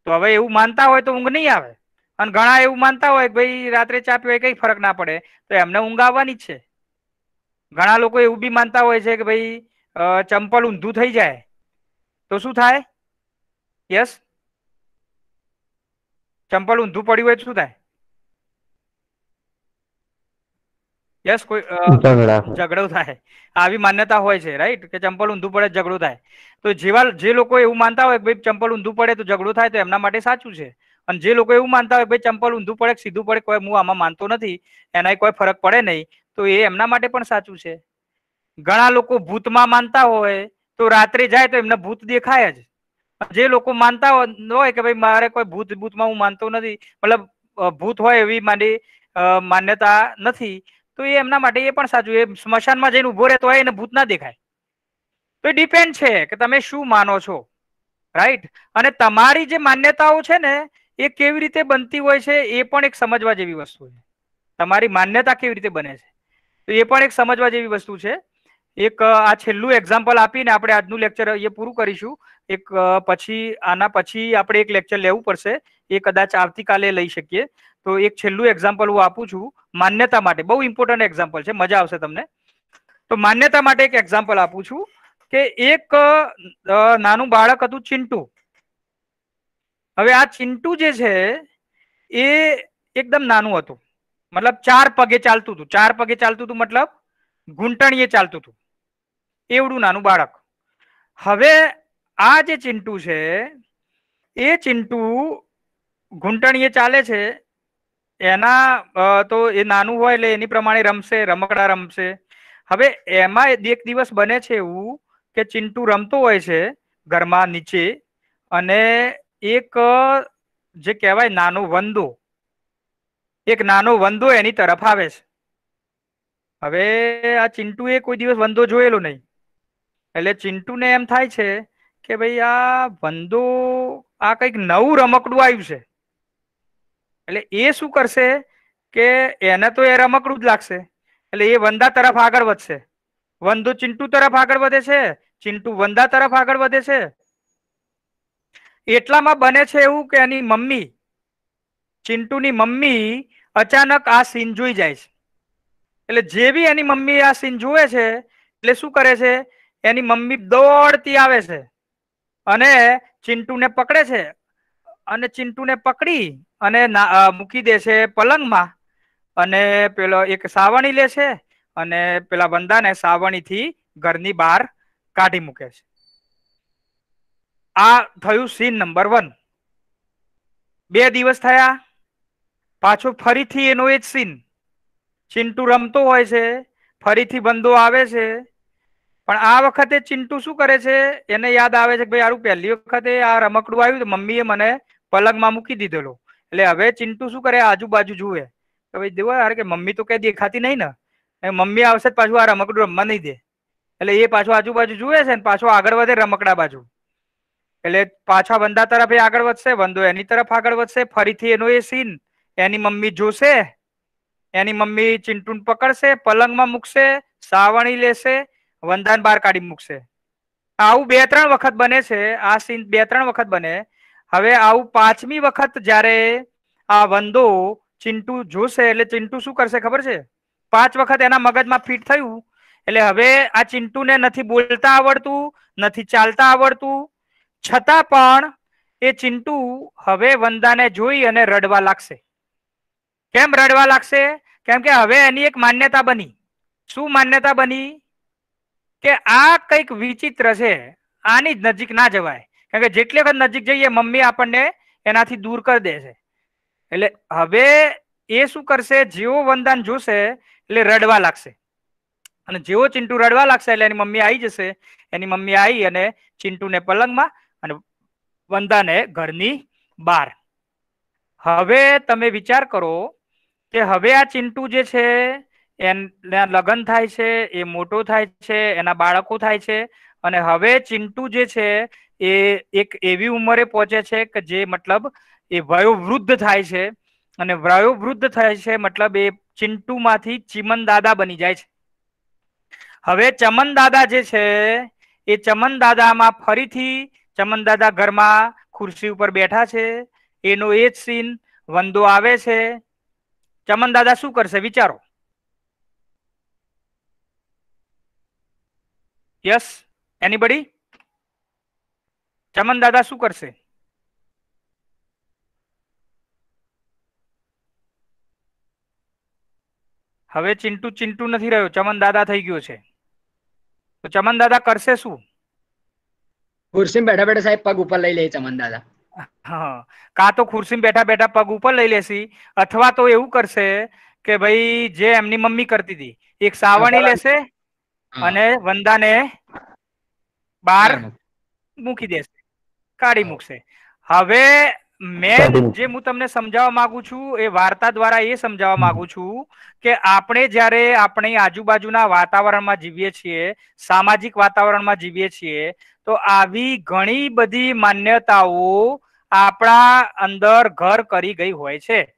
[SPEAKER 1] તો હવે એવું માનતા હોય તો ઊંઘ નહીં આવે. અને ઘણા એવું માનતા હોય કે ભાઈ, રાત્રે ચા પીવાય કઈ ફરક ના પડે, તો એમને ઊંઘ આવવાની જ છે. ઘણા લોકો એવું બી માનતા હોય છે કે ભાઈ ચંપલ ઊંધું થઈ જાય. તો શું થાય? યસ? ચંપલ ઊંધું પડ્યું હોય શું થાય? યસ કોઈ
[SPEAKER 3] ઝઘડો.
[SPEAKER 1] થાય. આવી માન્યતા હોય છે રાઈટ કે ચંપલ ઊંધું પડે ઝઘડો થાય. તો જેવા જે લોકો એવું માનતા હોય કે ભાઈ ચંપલ ઊંધું પડે તો ઝઘડો થાય તો એમના માટે સાચું છે. અને જે લોકો એવું માનતા હોય ભાઈ ચંપલ ઊંધું પડે સીધું પડે કોઈ હું આમાં માનતો નથી એનાય કોઈ ફરક પડે નહીં તો એ એમના માટે પણ સાચું છે. ઘણા લોકો ભૂતમાં માનતા હોય તો રાત્રે જાય તો એમને ભૂત દેખાય જ. જે લોકો માનતા હોય કે ભાઈ મારે કોઈ ભૂત ભૂતમાં હું માનતો નથી, મતલબ ભૂત હોય એવી મારી માન્યતા નથી, તો એ એમના માટે એ પણ સાચું, એ સ્મશાનમાં જઈને ઊભો રહેતો હોય એને ભૂત ના દેખાય. તો એ ડિપેન્ડ છે કે તમે શું માનો છો રાઈટ અને તમારી જે માન્યતાઓ છે ને, એ કેવી રીતે બનતી હોય છે, એ પણ એક સમજવા જેવી વસ્તુ છે. તમારી માન્યતા કેવી રીતે બને છે, તો એ પણ એક સમજવા જેવી વસ્તુ છે. એક આ છેલ્લું એક્ઝામ્પલ આપીને આપણે આજનું લેક્ચર એ પૂરું કરીશું. એક પછી, આના પછી આપણે એક લેક્ચર લેવું પડશે. એ કદાચ આવતીકાલે લઈ શકીએ. તો એક છેલ્લું એક્ઝામ્પલ હું આપું છું. માન્યતા માટે. બહુ ઇમ્પોર્ટન્ટ એક્ઝામ્પલ છે. મજા આવશે તમને. તો માન્યતા માટે એક એક્ઝામ્પલ આપું છું કે એક નાનું બાળક હતું ચિંટુ. હવે આ ચિંટુ જે છે એ એકદમ નાનું હતું. મતલબ ચાર પગે ચાલતું હતું. ચાર પગે ચાલતું હતું મતલબ ઘૂંટણીએ ચાલતું હતું. એવડું નાનું બાળક. હવે આ જે ચિંટુ છે, એ ચિંટુ ઘૂંટણીએ ચાલે છે. એના તો એ નાનું હોય એટલે એની પ્રમાણે રમશે, રમકડા રમશે. હવે એમાં એક દિવસ બને છે એવું કે ચિંટુ રમતો હોય છે ઘરમાં નીચે અને એક જે કહેવાય નાનો વંદો. એક નાનો વંદો એની તરફ આવે છે. હવે આ ચિંટુએ કોઈ દિવસ વંદો જોયેલો નહીં. એટલે ચિંટુને એમ થાય છે કે ભાઈ આ વંદો આ કંઈક નવું રમકડું આવ્યું છે. એટલે એ શું કરશે કે એને તો એ રમકડું જ લાગશે. એટલે એ વંદા તરફ આગળ વધશે. વંદો ચિંટુ તરફ આગળ વધે છે, ચિંટુ વંદા તરફ આગળ વધે છે. એટલામાં બને છે એવું કે એની મમ્મી, ચિંટુની મમ્મી અચાનક આ સીન જોઈ જાય છે. એટલે જેવી એની મમ્મી આ સીન જુએ છે, એટલે શું કરે છે એની મમ્મી દોડતી આવે છે. અને ચિંટુને પકડે છે. અને ચિંટુને પકડી અને મૂકી દે છે પલંગમાં. અને પેલો એક સાવણી લે છે અને પેલા વંદાને સાવણીથી ઘરની બહાર કાઢી મૂકે છે. આ થયું સીન નંબર વન બે દિવસ થયા. પાછો ફરીથી એનો એ જ સીન ચિંટુ રમતો હોય છે. ફરીથી બંદો આવે છે. પણ આ વખતે ચિંટુ શું કરે છે? એને યાદ આવે છે કે ભાઈ, આરું, પહેલી વખતે આ રમકડું આવ્યું તો મમ્મીએ મને પલંગમાં મૂકી દીધેલો. એટલે હવે ચિંટુ શું કરે? આજુબાજુ જુએ. કે ભાઈ, દેવો યાર, કે મમ્મી તો કઈ દેખાતી નહીં ને. મમ્મી આવશે પાછું આ રમકડું રમવા નહીં દે. એટલે એ પાછું આજુબાજુ જુએ છે ને, પાછો આગળ વધે રમકડા બાજુ. એટલે પાછા વંદા તરફ એ આગળ વધશે, વંદો એની તરફ આગળ વધશે, ફરીથી એનો એ સીન. એની મમ્મી જોશે, એની મમ્મી ચિંટુને પકડશે, પલંગમાં મૂકશે, સાવણી લેશે વંદાન બહાર કાઢી મૂકશે. આવું બે ત્રણ વખત બને છે, આ સીન બે ત્રણ વખત બને. હવે આવું પાંચમી વખત જ્યારે આ વંદો ચિંટુ જોશે, એટલે ચિંટુ શું કરશે ખબર છે? પાંચ વખત એના મગજમાં ફિટ થયું, એટલે હવે આ ચિંટુને નથી બોલતા આવડતું, નથી ચાલતા આવડતું. છતાં પણ એ ચિંટુ હવે વંદાને જોઈ અને રડવા લાગશે. કેમ રડવા લાગશે? કેમ કે હવે એની એક માન્યતા બની. શું માન્યતા બની? કે આ કંઈક વિચિત્ર છે, આની જ નજીક ના જવાય. કારણ કે જેટલી વખત નજીક જઈએ, મમ્મી આપણને એનાથી દૂર કરી દે છે. એટલે હવે એ શું કરશે? જેવો વંદાન જોશે, એટલે રડવા લાગશે. અને જેવો ચિંટુ રડવા લાગશે, એટલે એની મમ્મી આવી જશે. એની મમ્મી આવી અને ચિંટુને પલંગમાં અને વંદાને ઘરની બહાર. હવે તમે વિચાર કરો કે હવે આ ચિંટુ જે છે એના લગ્ન થાય છે, એ મોટો થાય છે, એના બાળકો થાય છે, અને હવે ચિંટુ જે છે, એ એક એવી ઉંમરે પહોંચે છે કે જે મતલબ એ વયોવૃદ્ધ થાય છે, અને વયોવૃદ્ધ થાય છે મતલબ એ ચિંટુમાંથી ચિમન દાદા બની જાય છે. હવે ચમન દાદા જે છે, એ ચમન દાદામાં ફરીથી ચમન દાદા ઘરમાં ખુરશી ઉપર બેઠા છે, એનો એ જ સીન વંદો આવે છે. ચમન દાદા શું કરશે વિચારો. યસ એનીબડી ચમન દાદા શું કરશે? હવે ચિંટુ ચિંટુ નથી રહ્યો. ચમન દાદા થઈ ગયો છે. તો ચમન દાદા કરશે શું?
[SPEAKER 4] ખુરશીમાં બેઠા બેઠા સાહેબ પગ ઉપર લઈ લે ચમન દાદા.
[SPEAKER 1] હા. કાં તો ખુરશીમાં બેઠા બેઠા પગ ઉપર લઈ લેશી. અથવા તો એવું કરશે કે ભાઈ જે એમની મમ્મી કરતી હતી. એક સાવણી લેશે. અને વંદાને બહાર
[SPEAKER 4] મૂકી.
[SPEAKER 1] દેશે. કાઢી મૂકશે. હવે મેં જે હું તમને સમજાવવા માંગુ છું એ વાર્તા દ્વારા એ સમજાવવા માંગુ છું કે આપણે જ્યારે આપણી આજુબાજુના વાતાવરણમાં જીવીએ છીએ સામાજિક વાતાવરણમાં જીવીએ છીએ તો આવી ઘણી બધી માન્યતાઓ આપણા અંદર ઘર કરી ગઈ હોય છે.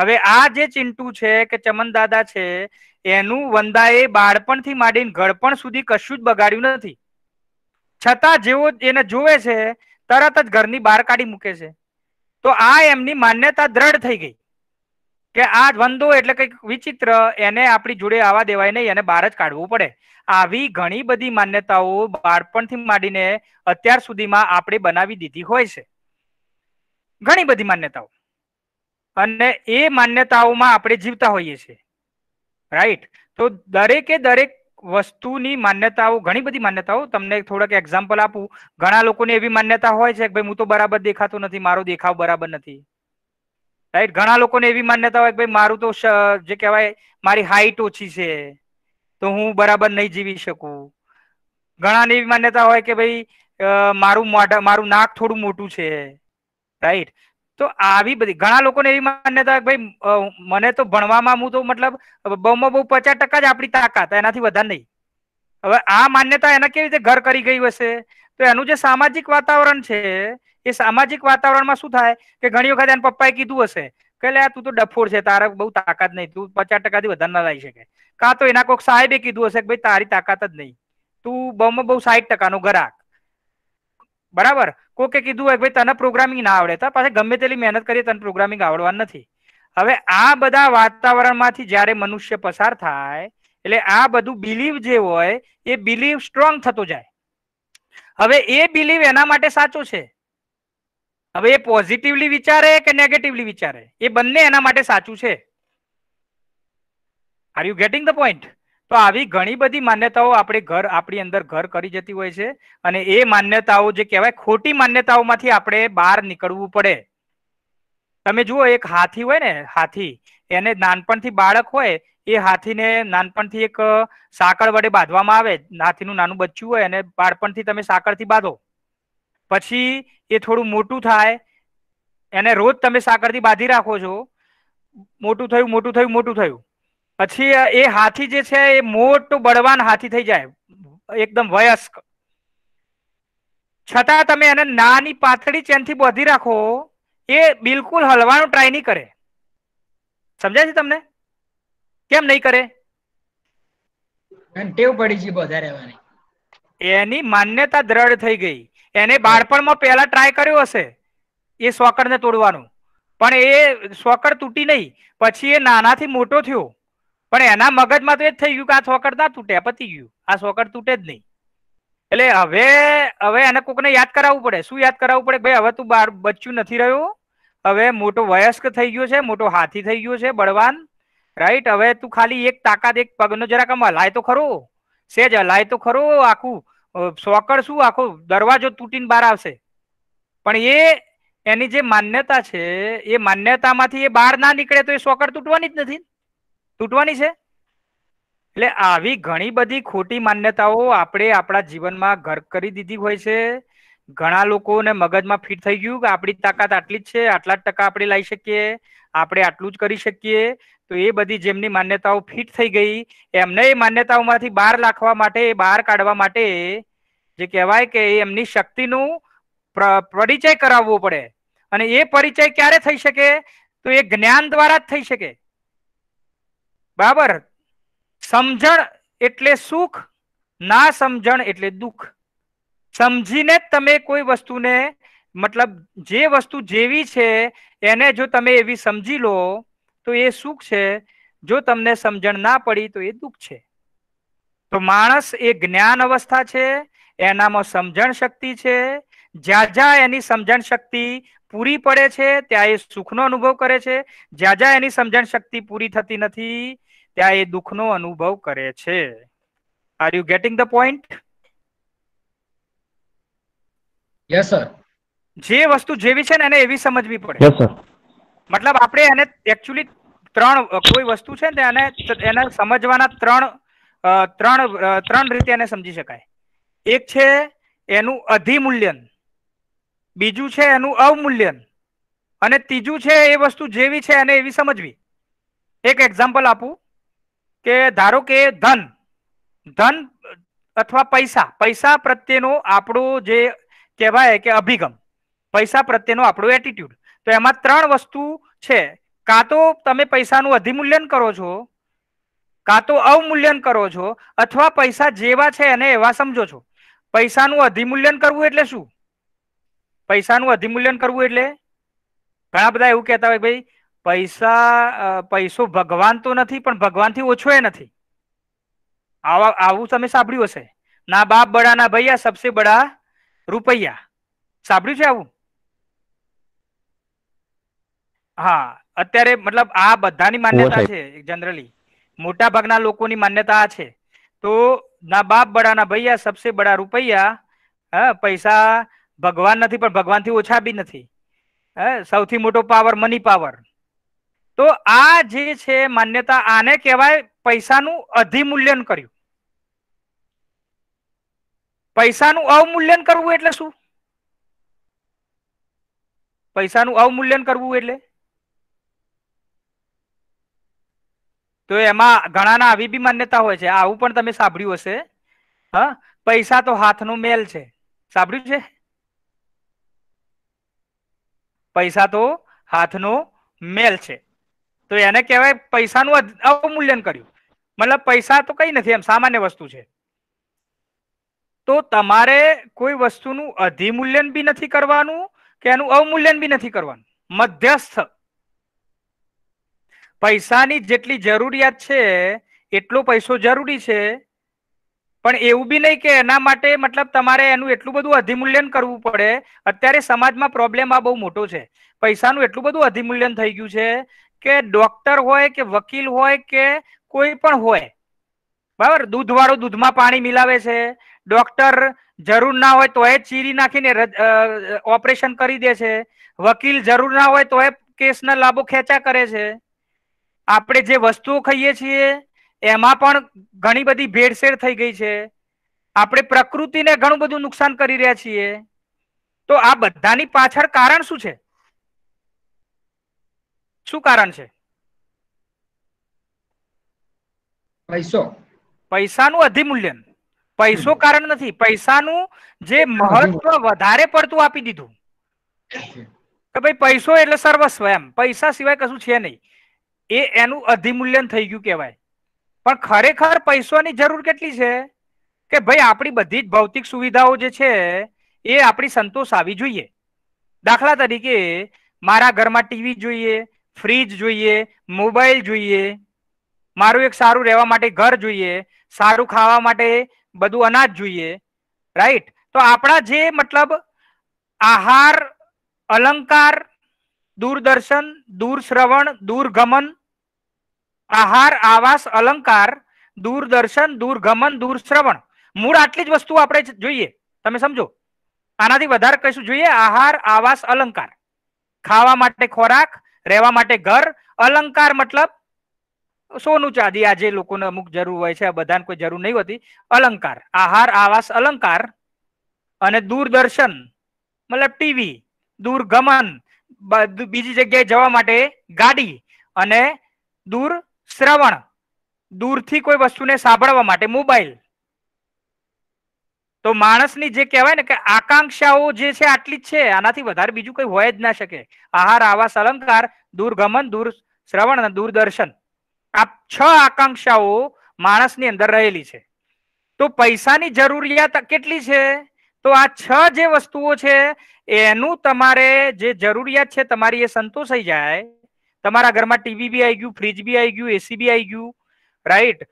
[SPEAKER 1] હવે આ જે ચિંટુ છે કે ચમન દાદા છે, એનું વંદાએ બાળપણથી માંડીને ઘડપણ સુધી કશું જ બગાડ્યું નથી. છતાં જેવો એને જોવે છે, તરત જ ઘરની બહાર કાઢી મૂકે છે. તો આ એમની માન્યતા દ્રઢ થઈ ગઈ. કે આ વંદો એટલે કંઈક વિચિત્ર, એને આપણી જોડે આવવા દેવાય નહીં, એને બહાર જ કાઢવું પડે. આવી ઘણી બધી માન્યતાઓ બાળપણથી માંડીને અત્યાર સુધીમાં આપણે બનાવી દીધી હોય છે. ઘણી બધી માન્યતાઓ. અને એ માન્યતાઓમાં આપણે જીવતા હોઈએ છીએ. રાઈટ તો દરેકે દરેક વસ્તુની માન્યતાઓ, ઘણી બધી માન્યતાઓ, તમને થોડાક એક્ઝામ્પલ આપું. ઘણા લોકોને એવી માન્યતા હોય છે કે ભાઈ, હું તો બરાબર દેખાતો નથી, મારો દેખાવ બરાબર નથી. રાઈટ ઘણા લોકોને એવી માન્યતા હોય કે ભાઈ, મારું તો જે કહેવાય, મારી હાઈટ ઓછી છે, તો હું બરાબર નહીં જીવી શકું. ઘણાને એવી માન્યતા હોય કે ભાઈ મારું મોઢા, મારું નાક થોડું મોટું છે. રાઈટ તો આવી બધી, ઘણા લોકોને એવી માન્યતા ભાઈ મને તો ભણવામાં હું તો મતલબ બહુમાં બહુ પચાસ ટકા જ આપણી તાકાત, એનાથી વધારે નહીં. હવે આ માન્યતા એને કેવી રીતે ઘર કરી ગઈ હશે? તો એનું જે સામાજિક વાતાવરણ છે, એ સામાજિક વાતાવરણમાં શું થાય કે ઘણી વખત એના પપ્પાએ કીધું હશે કે લે તું તો ડફોર છે, તારે બહુ તાકાત નહીં, તું પચાસ ટકાથી વધારે ના લાવી શકે. કાં તો એના કોઈક સાહેબે કીધું હશે કે ભાઈ તારી તાકાત જ નહીં. તું બહુમાં બહુ સાઠ ટકાનો ગ્રાહક બરાબર? કોકે કીધું હોય ભાઈ તને પ્રોગ્રામિંગ ના આવડે. તો પાસે ગમે તેટલી મહેનત કરીએ તને પ્રોગ્રામિંગ આવડવાનું નથી. હવે આ બધા વાતાવરણમાંથી જ્યારે મનુષ્ય પસાર થાય, એટલે આ બધું બિલીવ જે હોય, એ બિલીવ સ્ટ્રોંગ થતો જાય. હવે એ બિલીવ એના માટે સાચો છે? હવે એ પોઝિટિવલી વિચારે કે નેગેટિવલી વિચારે? એ બંને એના માટે સાચું છે? Are you getting the point તો આવી ઘણી બધી માન્યતાઓ આપણે ઘર, આપણી અંદર ઘર કરી જતી હોય છે અને એ માન્યતાઓ જે કહેવાય ખોટી માન્યતાઓમાંથી આપણે બહાર નીકળવું પડે. તમે જુઓ, એક હાથી હોય ને, હાથી, એને નાનપણથી બાળક હોય, એ હાથીને નાનપણથી એક સાંકળ વડે બાંધવામાં આવે, હાથીનું નાનું બચ્ચું હોય અને બાળપણથી તમે સાંકળથી બાંધો. પછી એ થોડું મોટું થાય, એને રોજ તમે સાંકળથી બાંધી રાખો છો, મોટું થયું મોટું થયું મોટું થયું. પછી એ હાથી જે છે એ મોટું બળવાન હાથી થઈ જાય. એકદમ વયસ્ક. છતાં તમે એને નાની પાતળી ચેનથી બાંધી રાખો એ બિલકુલ હલવાનું ટ્રાય નહીં કરે. સમજાય છે તમને? કેમ નહીં કરે?
[SPEAKER 4] ટેવ પડી છે બધા રહેવાની.
[SPEAKER 1] એની માન્યતા દ્રઢ થઈ ગઈ. એને બાળપણમાં પહેલા ટ્રાય કર્યો હશે એ સોકરને તોડવાનું. પણ એ સોકર તૂટી નહીં. પછી એ નાનાથી મોટો થયો. પણ એના મગજમાં તો એ જ થઈ ગયું કે આ સોકર ના તૂટે પતી ગયું. આ સોકર તૂટે જ નહીં. એટલે હવે હવે એને કોકને યાદ કરાવવું પડે. શું યાદ કરાવવું પડે? ભાઈ, હવે તું બાર બચ્ચું નથી રહ્યો. હવે મોટો વયસ્ક થઈ ગયો છે, મોટો હાથી થઈ ગયો છે, બળવાન. રાઈટ હવે તું ખાલી એક તાકાત, એક પગનો જરાક હલાય તો ખરો. સેજ હલાય તો ખરો. આખું સોકડ શું? આખો દરવાજો તૂટીને બહાર આવશે. પણ એ, એની જે માન્યતા છે, એ માન્યતામાંથી એ બહાર ના નીકળે તો એ સોકડ તૂટવાની જ નથી. તૂટવાની છે? એટલે આવી ઘણી બધી ખોટી માન્યતાઓ આપણે આપણા જીવનમાં ઘર કરી દીધી હોય છે. ઘણા લોકોને મગજમાં ફિટ થઈ ગયું કે આપણી તાકાત આટલી જ છે, આટલા જ ટકા આપણે લાવી શકીએ, આપણે આટલું જ કરી શકીએ. તો એ બધી જેમની માન્યતાઓ ફિટ થઈ ગઈ, એમને એ માન્યતાઓમાંથી બહાર લાખવા માટે, બહાર કાઢવા માટે જે કહેવાય કે એમની શક્તિનું પરિચય કરાવવો પડે. અને એ પરિચય ક્યારે થઈ શકે? તો એ જ્ઞાન દ્વારા જ થઈ શકે. બરાબર? સમજણ એટલે સુખ, ના સમજણ એટલે દુઃખ. સમજીને તમે કોઈ વસ્તુને, મતલબ જે વસ્તુ જેવી છે, એને જો તમે એવી સમજી લો, તો એ સુખ છે. જો તમને સમજણ ના પડી, તો એ દુઃખ છે. તો માણસ એ જ્ઞાન અવસ્થા છે, એનામાં સમજણ શક્તિ છે. જ્યાં જ્યાં એની સમજણ શક્તિ પૂરી પડે છે, ત્યાં એ સુખનો અનુભવ કરે છે. જ્યાં જ્યાં એની સમજણ શક્તિ પૂરી થતી નથી ત્યાં એ દુઃખનો અનુભવ કરે છે. Are you getting the point
[SPEAKER 4] yes sir
[SPEAKER 1] જે વસ્તુ જેવી છે ને એને એવી સમજવી પડે.
[SPEAKER 3] યસ સર
[SPEAKER 1] મતલબ આપણે એને એકચ્યુઅલી ત્રણ કોઈ વસ્તુ છે ને એને એને સમજવાના ત્રણ ત્રણ ત્રણ રીતે એને સમજી શકાય. એક છે એનું અધિમૂલ્યન. બીજું છે એનું અવમૂલ્યન. અને ત્રીજું છે એ વસ્તુ જેવી છે એને એવી સમજવી. એક એક્ઝામ્પલ આપું. કે ધારો કે ધન ધન અથવા પૈસા પૈસા પ્રત્યેનો આપણો જે કહેવાય કે અભિગમ, પૈસા પ્રત્યેનો આપણો એટીટ્યુડ તો એમાં ત્રણ વસ્તુ છે. કાં તો તમે પૈસાનું અધિમૂલ્યન કરો છો, કાં તો અવમૂલ્યન કરો છો, અથવા પૈસા જેવા છે એને એવા સમજો છો. પૈસાનું અધિમૂલ્યન કરવું એટલે શું? પૈસાનું અધિમૂલ્યન કરવું એટલે? ઘણા બધા એવું કહેતા હોય ભાઈ પૈસા પૈસો ભગવાન તો નથી પણ ભગવાનથી ઓછો એ નથી. આવા આવું તમે સાંભળ્યું હશે. ના બાપ બડા ના ભૈયા સબસે બડા રૂપૈયા. સાંભળ્યું છે આવું? હા અત્યારે મતલબ આ બધાની માન્યતા છે જનરલી. મોટા ભાગના લોકોની માન્યતા આ છે. તો ના બાપ બડા ના ભૈયા સબસે બડા રૂપૈયા હા પૈસા ભગવાન નથી પણ ભગવાનથી ઓછા બી નથી. સૌથી મોટો પાવર મની પાવર તો આ જે છે માન્યતા, આને કહેવાય પૈસાનું અધિમૂલ્યન કર્યું. પૈસાનું અવમૂલ્યન કરવું એટલે શું? પૈસાનું અવમૂલ્યન કરવું એટલે? તો એમાં ઘણાના આવી બી માન્યતા હોય છે. આવું પણ તમે સાંભળ્યું હશે. હા, પૈસા તો હાથનો મેલ છે. સાંભળ્યું છે? પૈસા તો હાથનો મેલ છે. તો એને કહેવાય પૈસાનું અવમૂલ્યન કર્યું. મતલબ પૈસા તો કઈ નથી, એમ સામાન્ય વસ્તુ છે. તો તમારે કોઈ વસ્તુનું અધિમૂલ્યન બી નથી કરવાનું કે એનું અવમૂલ્યન બી નથી કરવાનું. મધ્યસ્થ. પૈસાની જેટલી જરૂરિયાત છે, એટલો પૈસો જરૂરી છે. પણ એવું બી નહીં કે એના માટે મતલબ તમારે એનું એટલું બધું અધિમૂલ્યન કરવું પડે. અત્યારે સમાજમાં પ્રોબ્લેમ આ બહુ મોટો છે. પૈસાનું એટલું બધું અધિમૂલ્યન થઈ ગયું છે કે ડોક્ટર હોય કે વકીલ હોય કે કોઈ પણ હોય, બરાબર? દૂધ વાળું દૂધમાં પાણી મિલાવે છે ડોક્ટર જરૂર ના હોય તો એ ચીરી નાખીને ઓપરેશન કરી દે છે, વકીલ જરૂર ના હોય તો એ કેસના લાભો ખેંચા કરે છે. આપણે જે વસ્તુઓ ખાઈએ છીએ, એમાં પણ ઘણી બધી ભેળસેળ થઈ ગઈ છે. આપણે પ્રકૃતિને ઘણું બધું નુકસાન કરી રહ્યા છીએ. તો આ બધાની પાછળ કારણ શું છે? શું કારણ છે?
[SPEAKER 4] પૈસો.
[SPEAKER 1] પૈસાનું અધિમૂલ્યન. પૈસો કારણ નથી. પૈસાનું જે મહત્વ વધારે પડતું આપી દીધું. કે ભાઈ પૈસો એટલે સર્વસ્વ એમ. પૈસા સિવાય કશું છે નહીં. એ એનું અધિમૂલ્યન થઈ ગયું કહેવાય. પણ ખરેખર પૈસાની જરૂર કેટલી છે? કે ભાઈ આપણી બધી જ ભૌતિક સુવિધાઓ જે છે એ આપણી સંતોષ આવી જોઈએ. દાખલા તરીકે મારા ઘરમાં ટીવી જોઈએ ફ્રીજ જોઈએ, મોબાઈલ જોઈએ, મારું એક સારું રહેવા માટે ઘર જોઈએ, સારું ખાવા માટે બધું અનાજ જોઈએ રાઈટ તો આપણા જે મતલબ આહાર, અલંકાર, દૂરદર્શન, દૂરશ્રવણ, દૂરગમન, આહાર, આવાસ, અલંકાર, દૂરદર્શન, દૂરગમન, દૂરશ્રવણ, મૂળ આટલી જ વસ્તુ આપણે જોઈએ. તમે સમજો? આનાથી વધારે કશું જોઈએ? આહાર, આવાસ, અલંકાર. ખાવા માટે ખોરાક રહેવા માટે ઘર, અલંકાર મતલબ સોનું ચાંદી. આજે લોકોને અમુક જરૂર હોય છે, આ બધાને કોઈ જરૂર નહીં હોતી. અલંકાર, આહાર, આવાસ, અલંકાર અને દૂરદર્શન મતલબ ટીવી, દૂરગમન બીજી જગ્યાએ જવા માટે ગાડી અને દૂર શ્રવણ દૂરથી કોઈ વસ્તુને સાંભળવા માટે મોબાઈલ. તો માણસની જે કહેવાય ને કે આકાંક્ષાઓ જે છે આટલી જ છે, આનાથી વધારે બીજું કઈ હોય જ ના શકે. આહાર, આવાસ, અલંકાર, દૂરગમન, દૂર શ્રવણ અને દૂરદર્શન. આ છ આકાંક્ષાઓ માણસની અંદર રહેલી છે. તો પૈસાની જરૂરિયાત કેટલી છે? તો આ છ જે વસ્તુઓ છે, એનું તમારે જે જરૂરિયાત છે તમારી એ સંતોષાઈ જાય. તમારા ઘરમાં ટીવી બી આવી ગયું, ફ્રીજ બી આવી ગયું, એસી બી આવી ગયું રાઈટ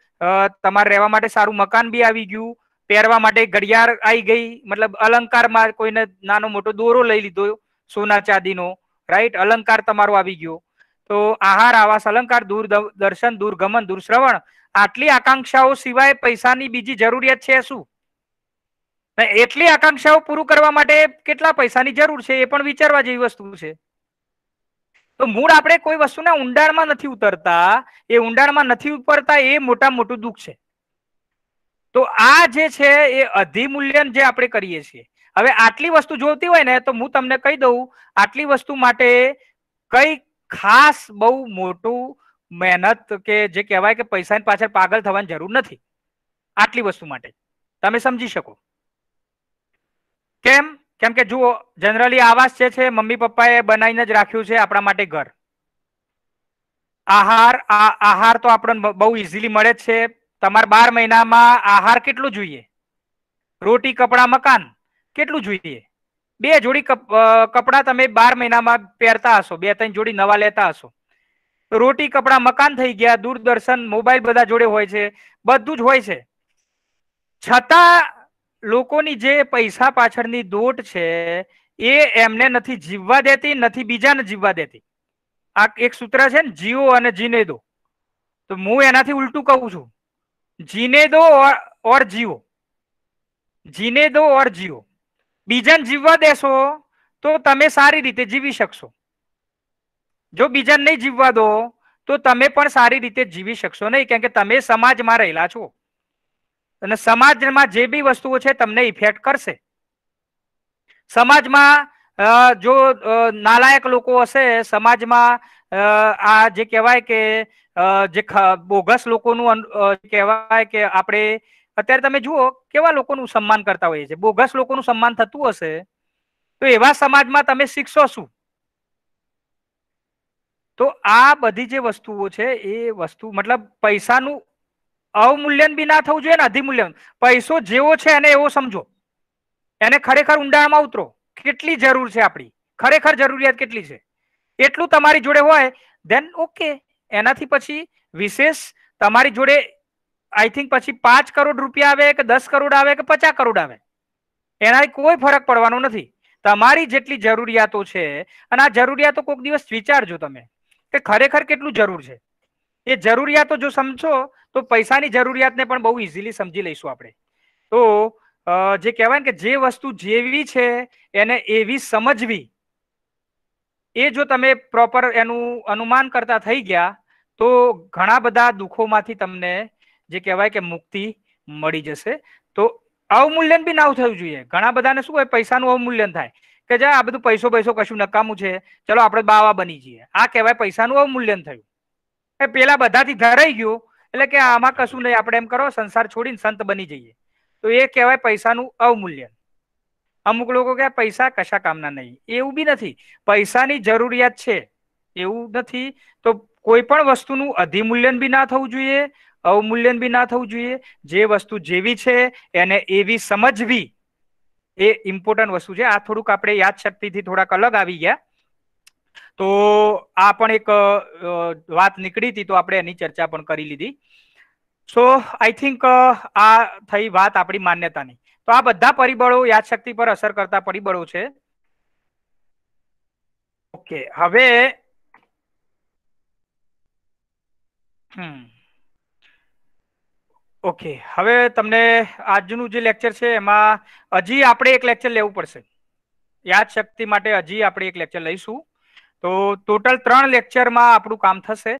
[SPEAKER 1] તમારે રહેવા માટે સારું મકાન બી આવી ગયું પહેરવા માટે ઘડિયાળ આવી ગઈ, મતલબ અલંકારમાં કોઈને નાનો મોટો દોરો લઈ લીધો, સોના ચાંદીનો રાઈટ અલંકાર તમારો આવી ગયો. તો આહાર, આવાસ, અલંકાર, દૂર દર્શન, દૂર ગમન, દૂર શ્રવણ, આટલી આકાંક્ષાઓ સિવાય પૈસાની બીજી જરૂરિયાત છે શું? એટલી આકાંક્ષાઓ પૂરું કરવા માટે કેટલા પૈસાની જરૂર છે એ પણ વિચારવા જેવી વસ્તુ છે. તો મૂળ આપણે કોઈ વસ્તુના ઊંડાણમાં નથી ઉતરતા, એ ઊંડાણમાં નથી ઉતરતા એ મોટા મોટું દુઃખ છે. તો આ જે છે એ અધિમૂલ્યન જે આપણે કરીએ છીએ. હવે આટલી વસ્તુ જોતી હોય ને તો હું તમને કહી દઉં, આટલી વસ્તુ માટે કઈ ખાસ બહુ મોટું મહેનત કે જે કહેવાય કે પૈસાની પાછળ પાગલ થવાની જરૂર નથી. આટલી વસ્તુ માટે. તમે સમજી શકો. કેમ? કેમ કે જુઓ, જનરલી આવાસ જે છે, મમ્મી પપ્પાએ બનાવીને જ રાખ્યું છે આપણા માટે ઘર. આહાર આહાર તો આપણને બહુ ઇઝીલી મળે જ છે. તમારે બાર મહિનામાં આહાર કેટલું જોઈએ? રોટી, કપડા, મકાન કેટલું જોઈએ? બે જોડી કપડા તમે બાર મહિનામાં પહેરતા હશો. બે, ત્રણ જોડી નવા લેતા હશો. રોટી, કપડા, મકાન થઈ ગયા, દૂરદર્શન, મોબાઈલ બધા જોડે હોય છે. બધું જ હોય છે. છતાં લોકોની જે પૈસા પાછળની દોટ છે, એ એમને નથી જીવવા દેતી, નથી બીજાને જીવવા દેતી. આ એક સૂત્ર છે ને, જીવો અને જીને દો. તો હું એનાથી ઉલટું કહું છું. જીને દો ઓર જીવો. જીને દો ઓર જીવો. બીજાને જીવવા દેશો તો તમે સારી રીતે જીવી શકશો. જો બીજાને નહીં જીવવા દો તો તમે પણ સારી રીતે જીવી શકશો નહીં, કેમ કે તમે સમાજમાં રહેલા છો. અને સમાજમાં જે બી વસ્તુઓ છે તમને ઇફેક્ટ કરશે. સમાજમાં જો નાલાયક લોકો હશે, સમાજમાં આ જે કહેવાય કે જે બોગસ લોકોનું કહેવાય કે આપણે, અત્યારે તમે જુઓ કેવા લોકોનું સન્માન કરતા હોઈએ છીએ. બોગસ લોકોનું સન્માન થતું હશે તો એવા સમાજમાં તમે શીખશો શું? તો આ બધી જે વસ્તુઓ છે એ વસ્તુ, મતલબ પૈસાનું અવમૂલ્યન બી ના થવું જોઈએ ને અધિમૂલ્યન. પૈસો જેવો છે એને એવો સમજો. એને ખરેખર ઊંડાણમાં ઉતરો. કેટલી જરૂર છે આપણી? ખરેખર જરૂરિયાત કેટલી છે? એટલું તમારી જોડે હોય દેન ઓકે એનાથી પછી વિશેષ તમારી જોડે આઈ થિંક પછી પાંચ કરોડ રૂપિયા આવે કે દસ કરોડ આવે કે પચાસ કરોડ આવે. એનાથી કોઈ ફરક પડવાનો નથી. તમારી જેટલી જરૂરિયાતો છે, અને આ જરૂરિયાતો કોઈક દિવસ વિચારજો તમે, કે ખરેખર કેટલું જરૂર છે. એ જરૂરિયાતો જો સમજો, તો પૈસાની જરૂરિયાતને પણ બહુ ઇઝીલી સમજી લઈશું આપણે. તો જે કહેવાય ને કે જે વસ્તુ જેવી છે, એને એવી સમજવી એ જો તમે પ્રોપર એનું અનુમાન કરતા થઈ ગયા, તો ઘણા બધા દુઃખોમાંથી તમને જે કહેવાય કે મુક્તિ મળી જશે. તો અવમૂલ્યન બી ના થવું જોઈએ. ઘણા બધાને શું હોય, પૈસાનું અવમૂલ્યન થાય. કે જા આ બધું પૈસો પૈસો કશું નકામું છે, ચલો આપણે બાવા બની જઈએ. આ કહેવાય પૈસાનું અવમૂલ્યન થયું. એ પેલા બધાથી ધરાઈ ગયું, એટલે કે આમાં કશું નહીં. આપણે એમ કરો, સંસાર છોડીને સંત બની જઈએ. તો એ કહેવાય પૈસાનું અવમૂલ્યન. અમુક લોકો કે પૈસા કશા કામના નહીં. એવું બી નથી. પૈસાની જરૂરિયાત છે. એવું નથી. તો કોઈ પણ વસ્તુનું અધિમૂલ્યન બી ના થવું જોઈએ, અવમૂલ્યન બી ના થવું જોઈએ. જે વસ્તુ જેવી છે, એને એવી સમજવી. એ ઇમ્પોર્ટન્ટ વસ્તુ છે. આ થોડુંક આપણે યાદ શક્તિથી થોડાક અલગ આવી ગયા. તો આ પણ એક વાત નીકળી હતી, તો આપણે એની ચર્ચા પણ કરી લીધી. સો આઈ થિંક આ થઈ વાત આપણી માન્યતાની. તો આ બધા પરિબળો યાદશક્તિ પર અસર કરતા પરિબળો છે. ઓકે, હવે ઓકે, હવે તમને આજનું જે લેક્ચર છે એમાં હજી આપણે એક લેક્ચર લેવું પડશે. યાદશક્તિ માટે હજી આપણે એક લેક્ચર લઈશું. તો ટોટલ ત્રણ લેક્ચરમાં આપણું કામ થશે.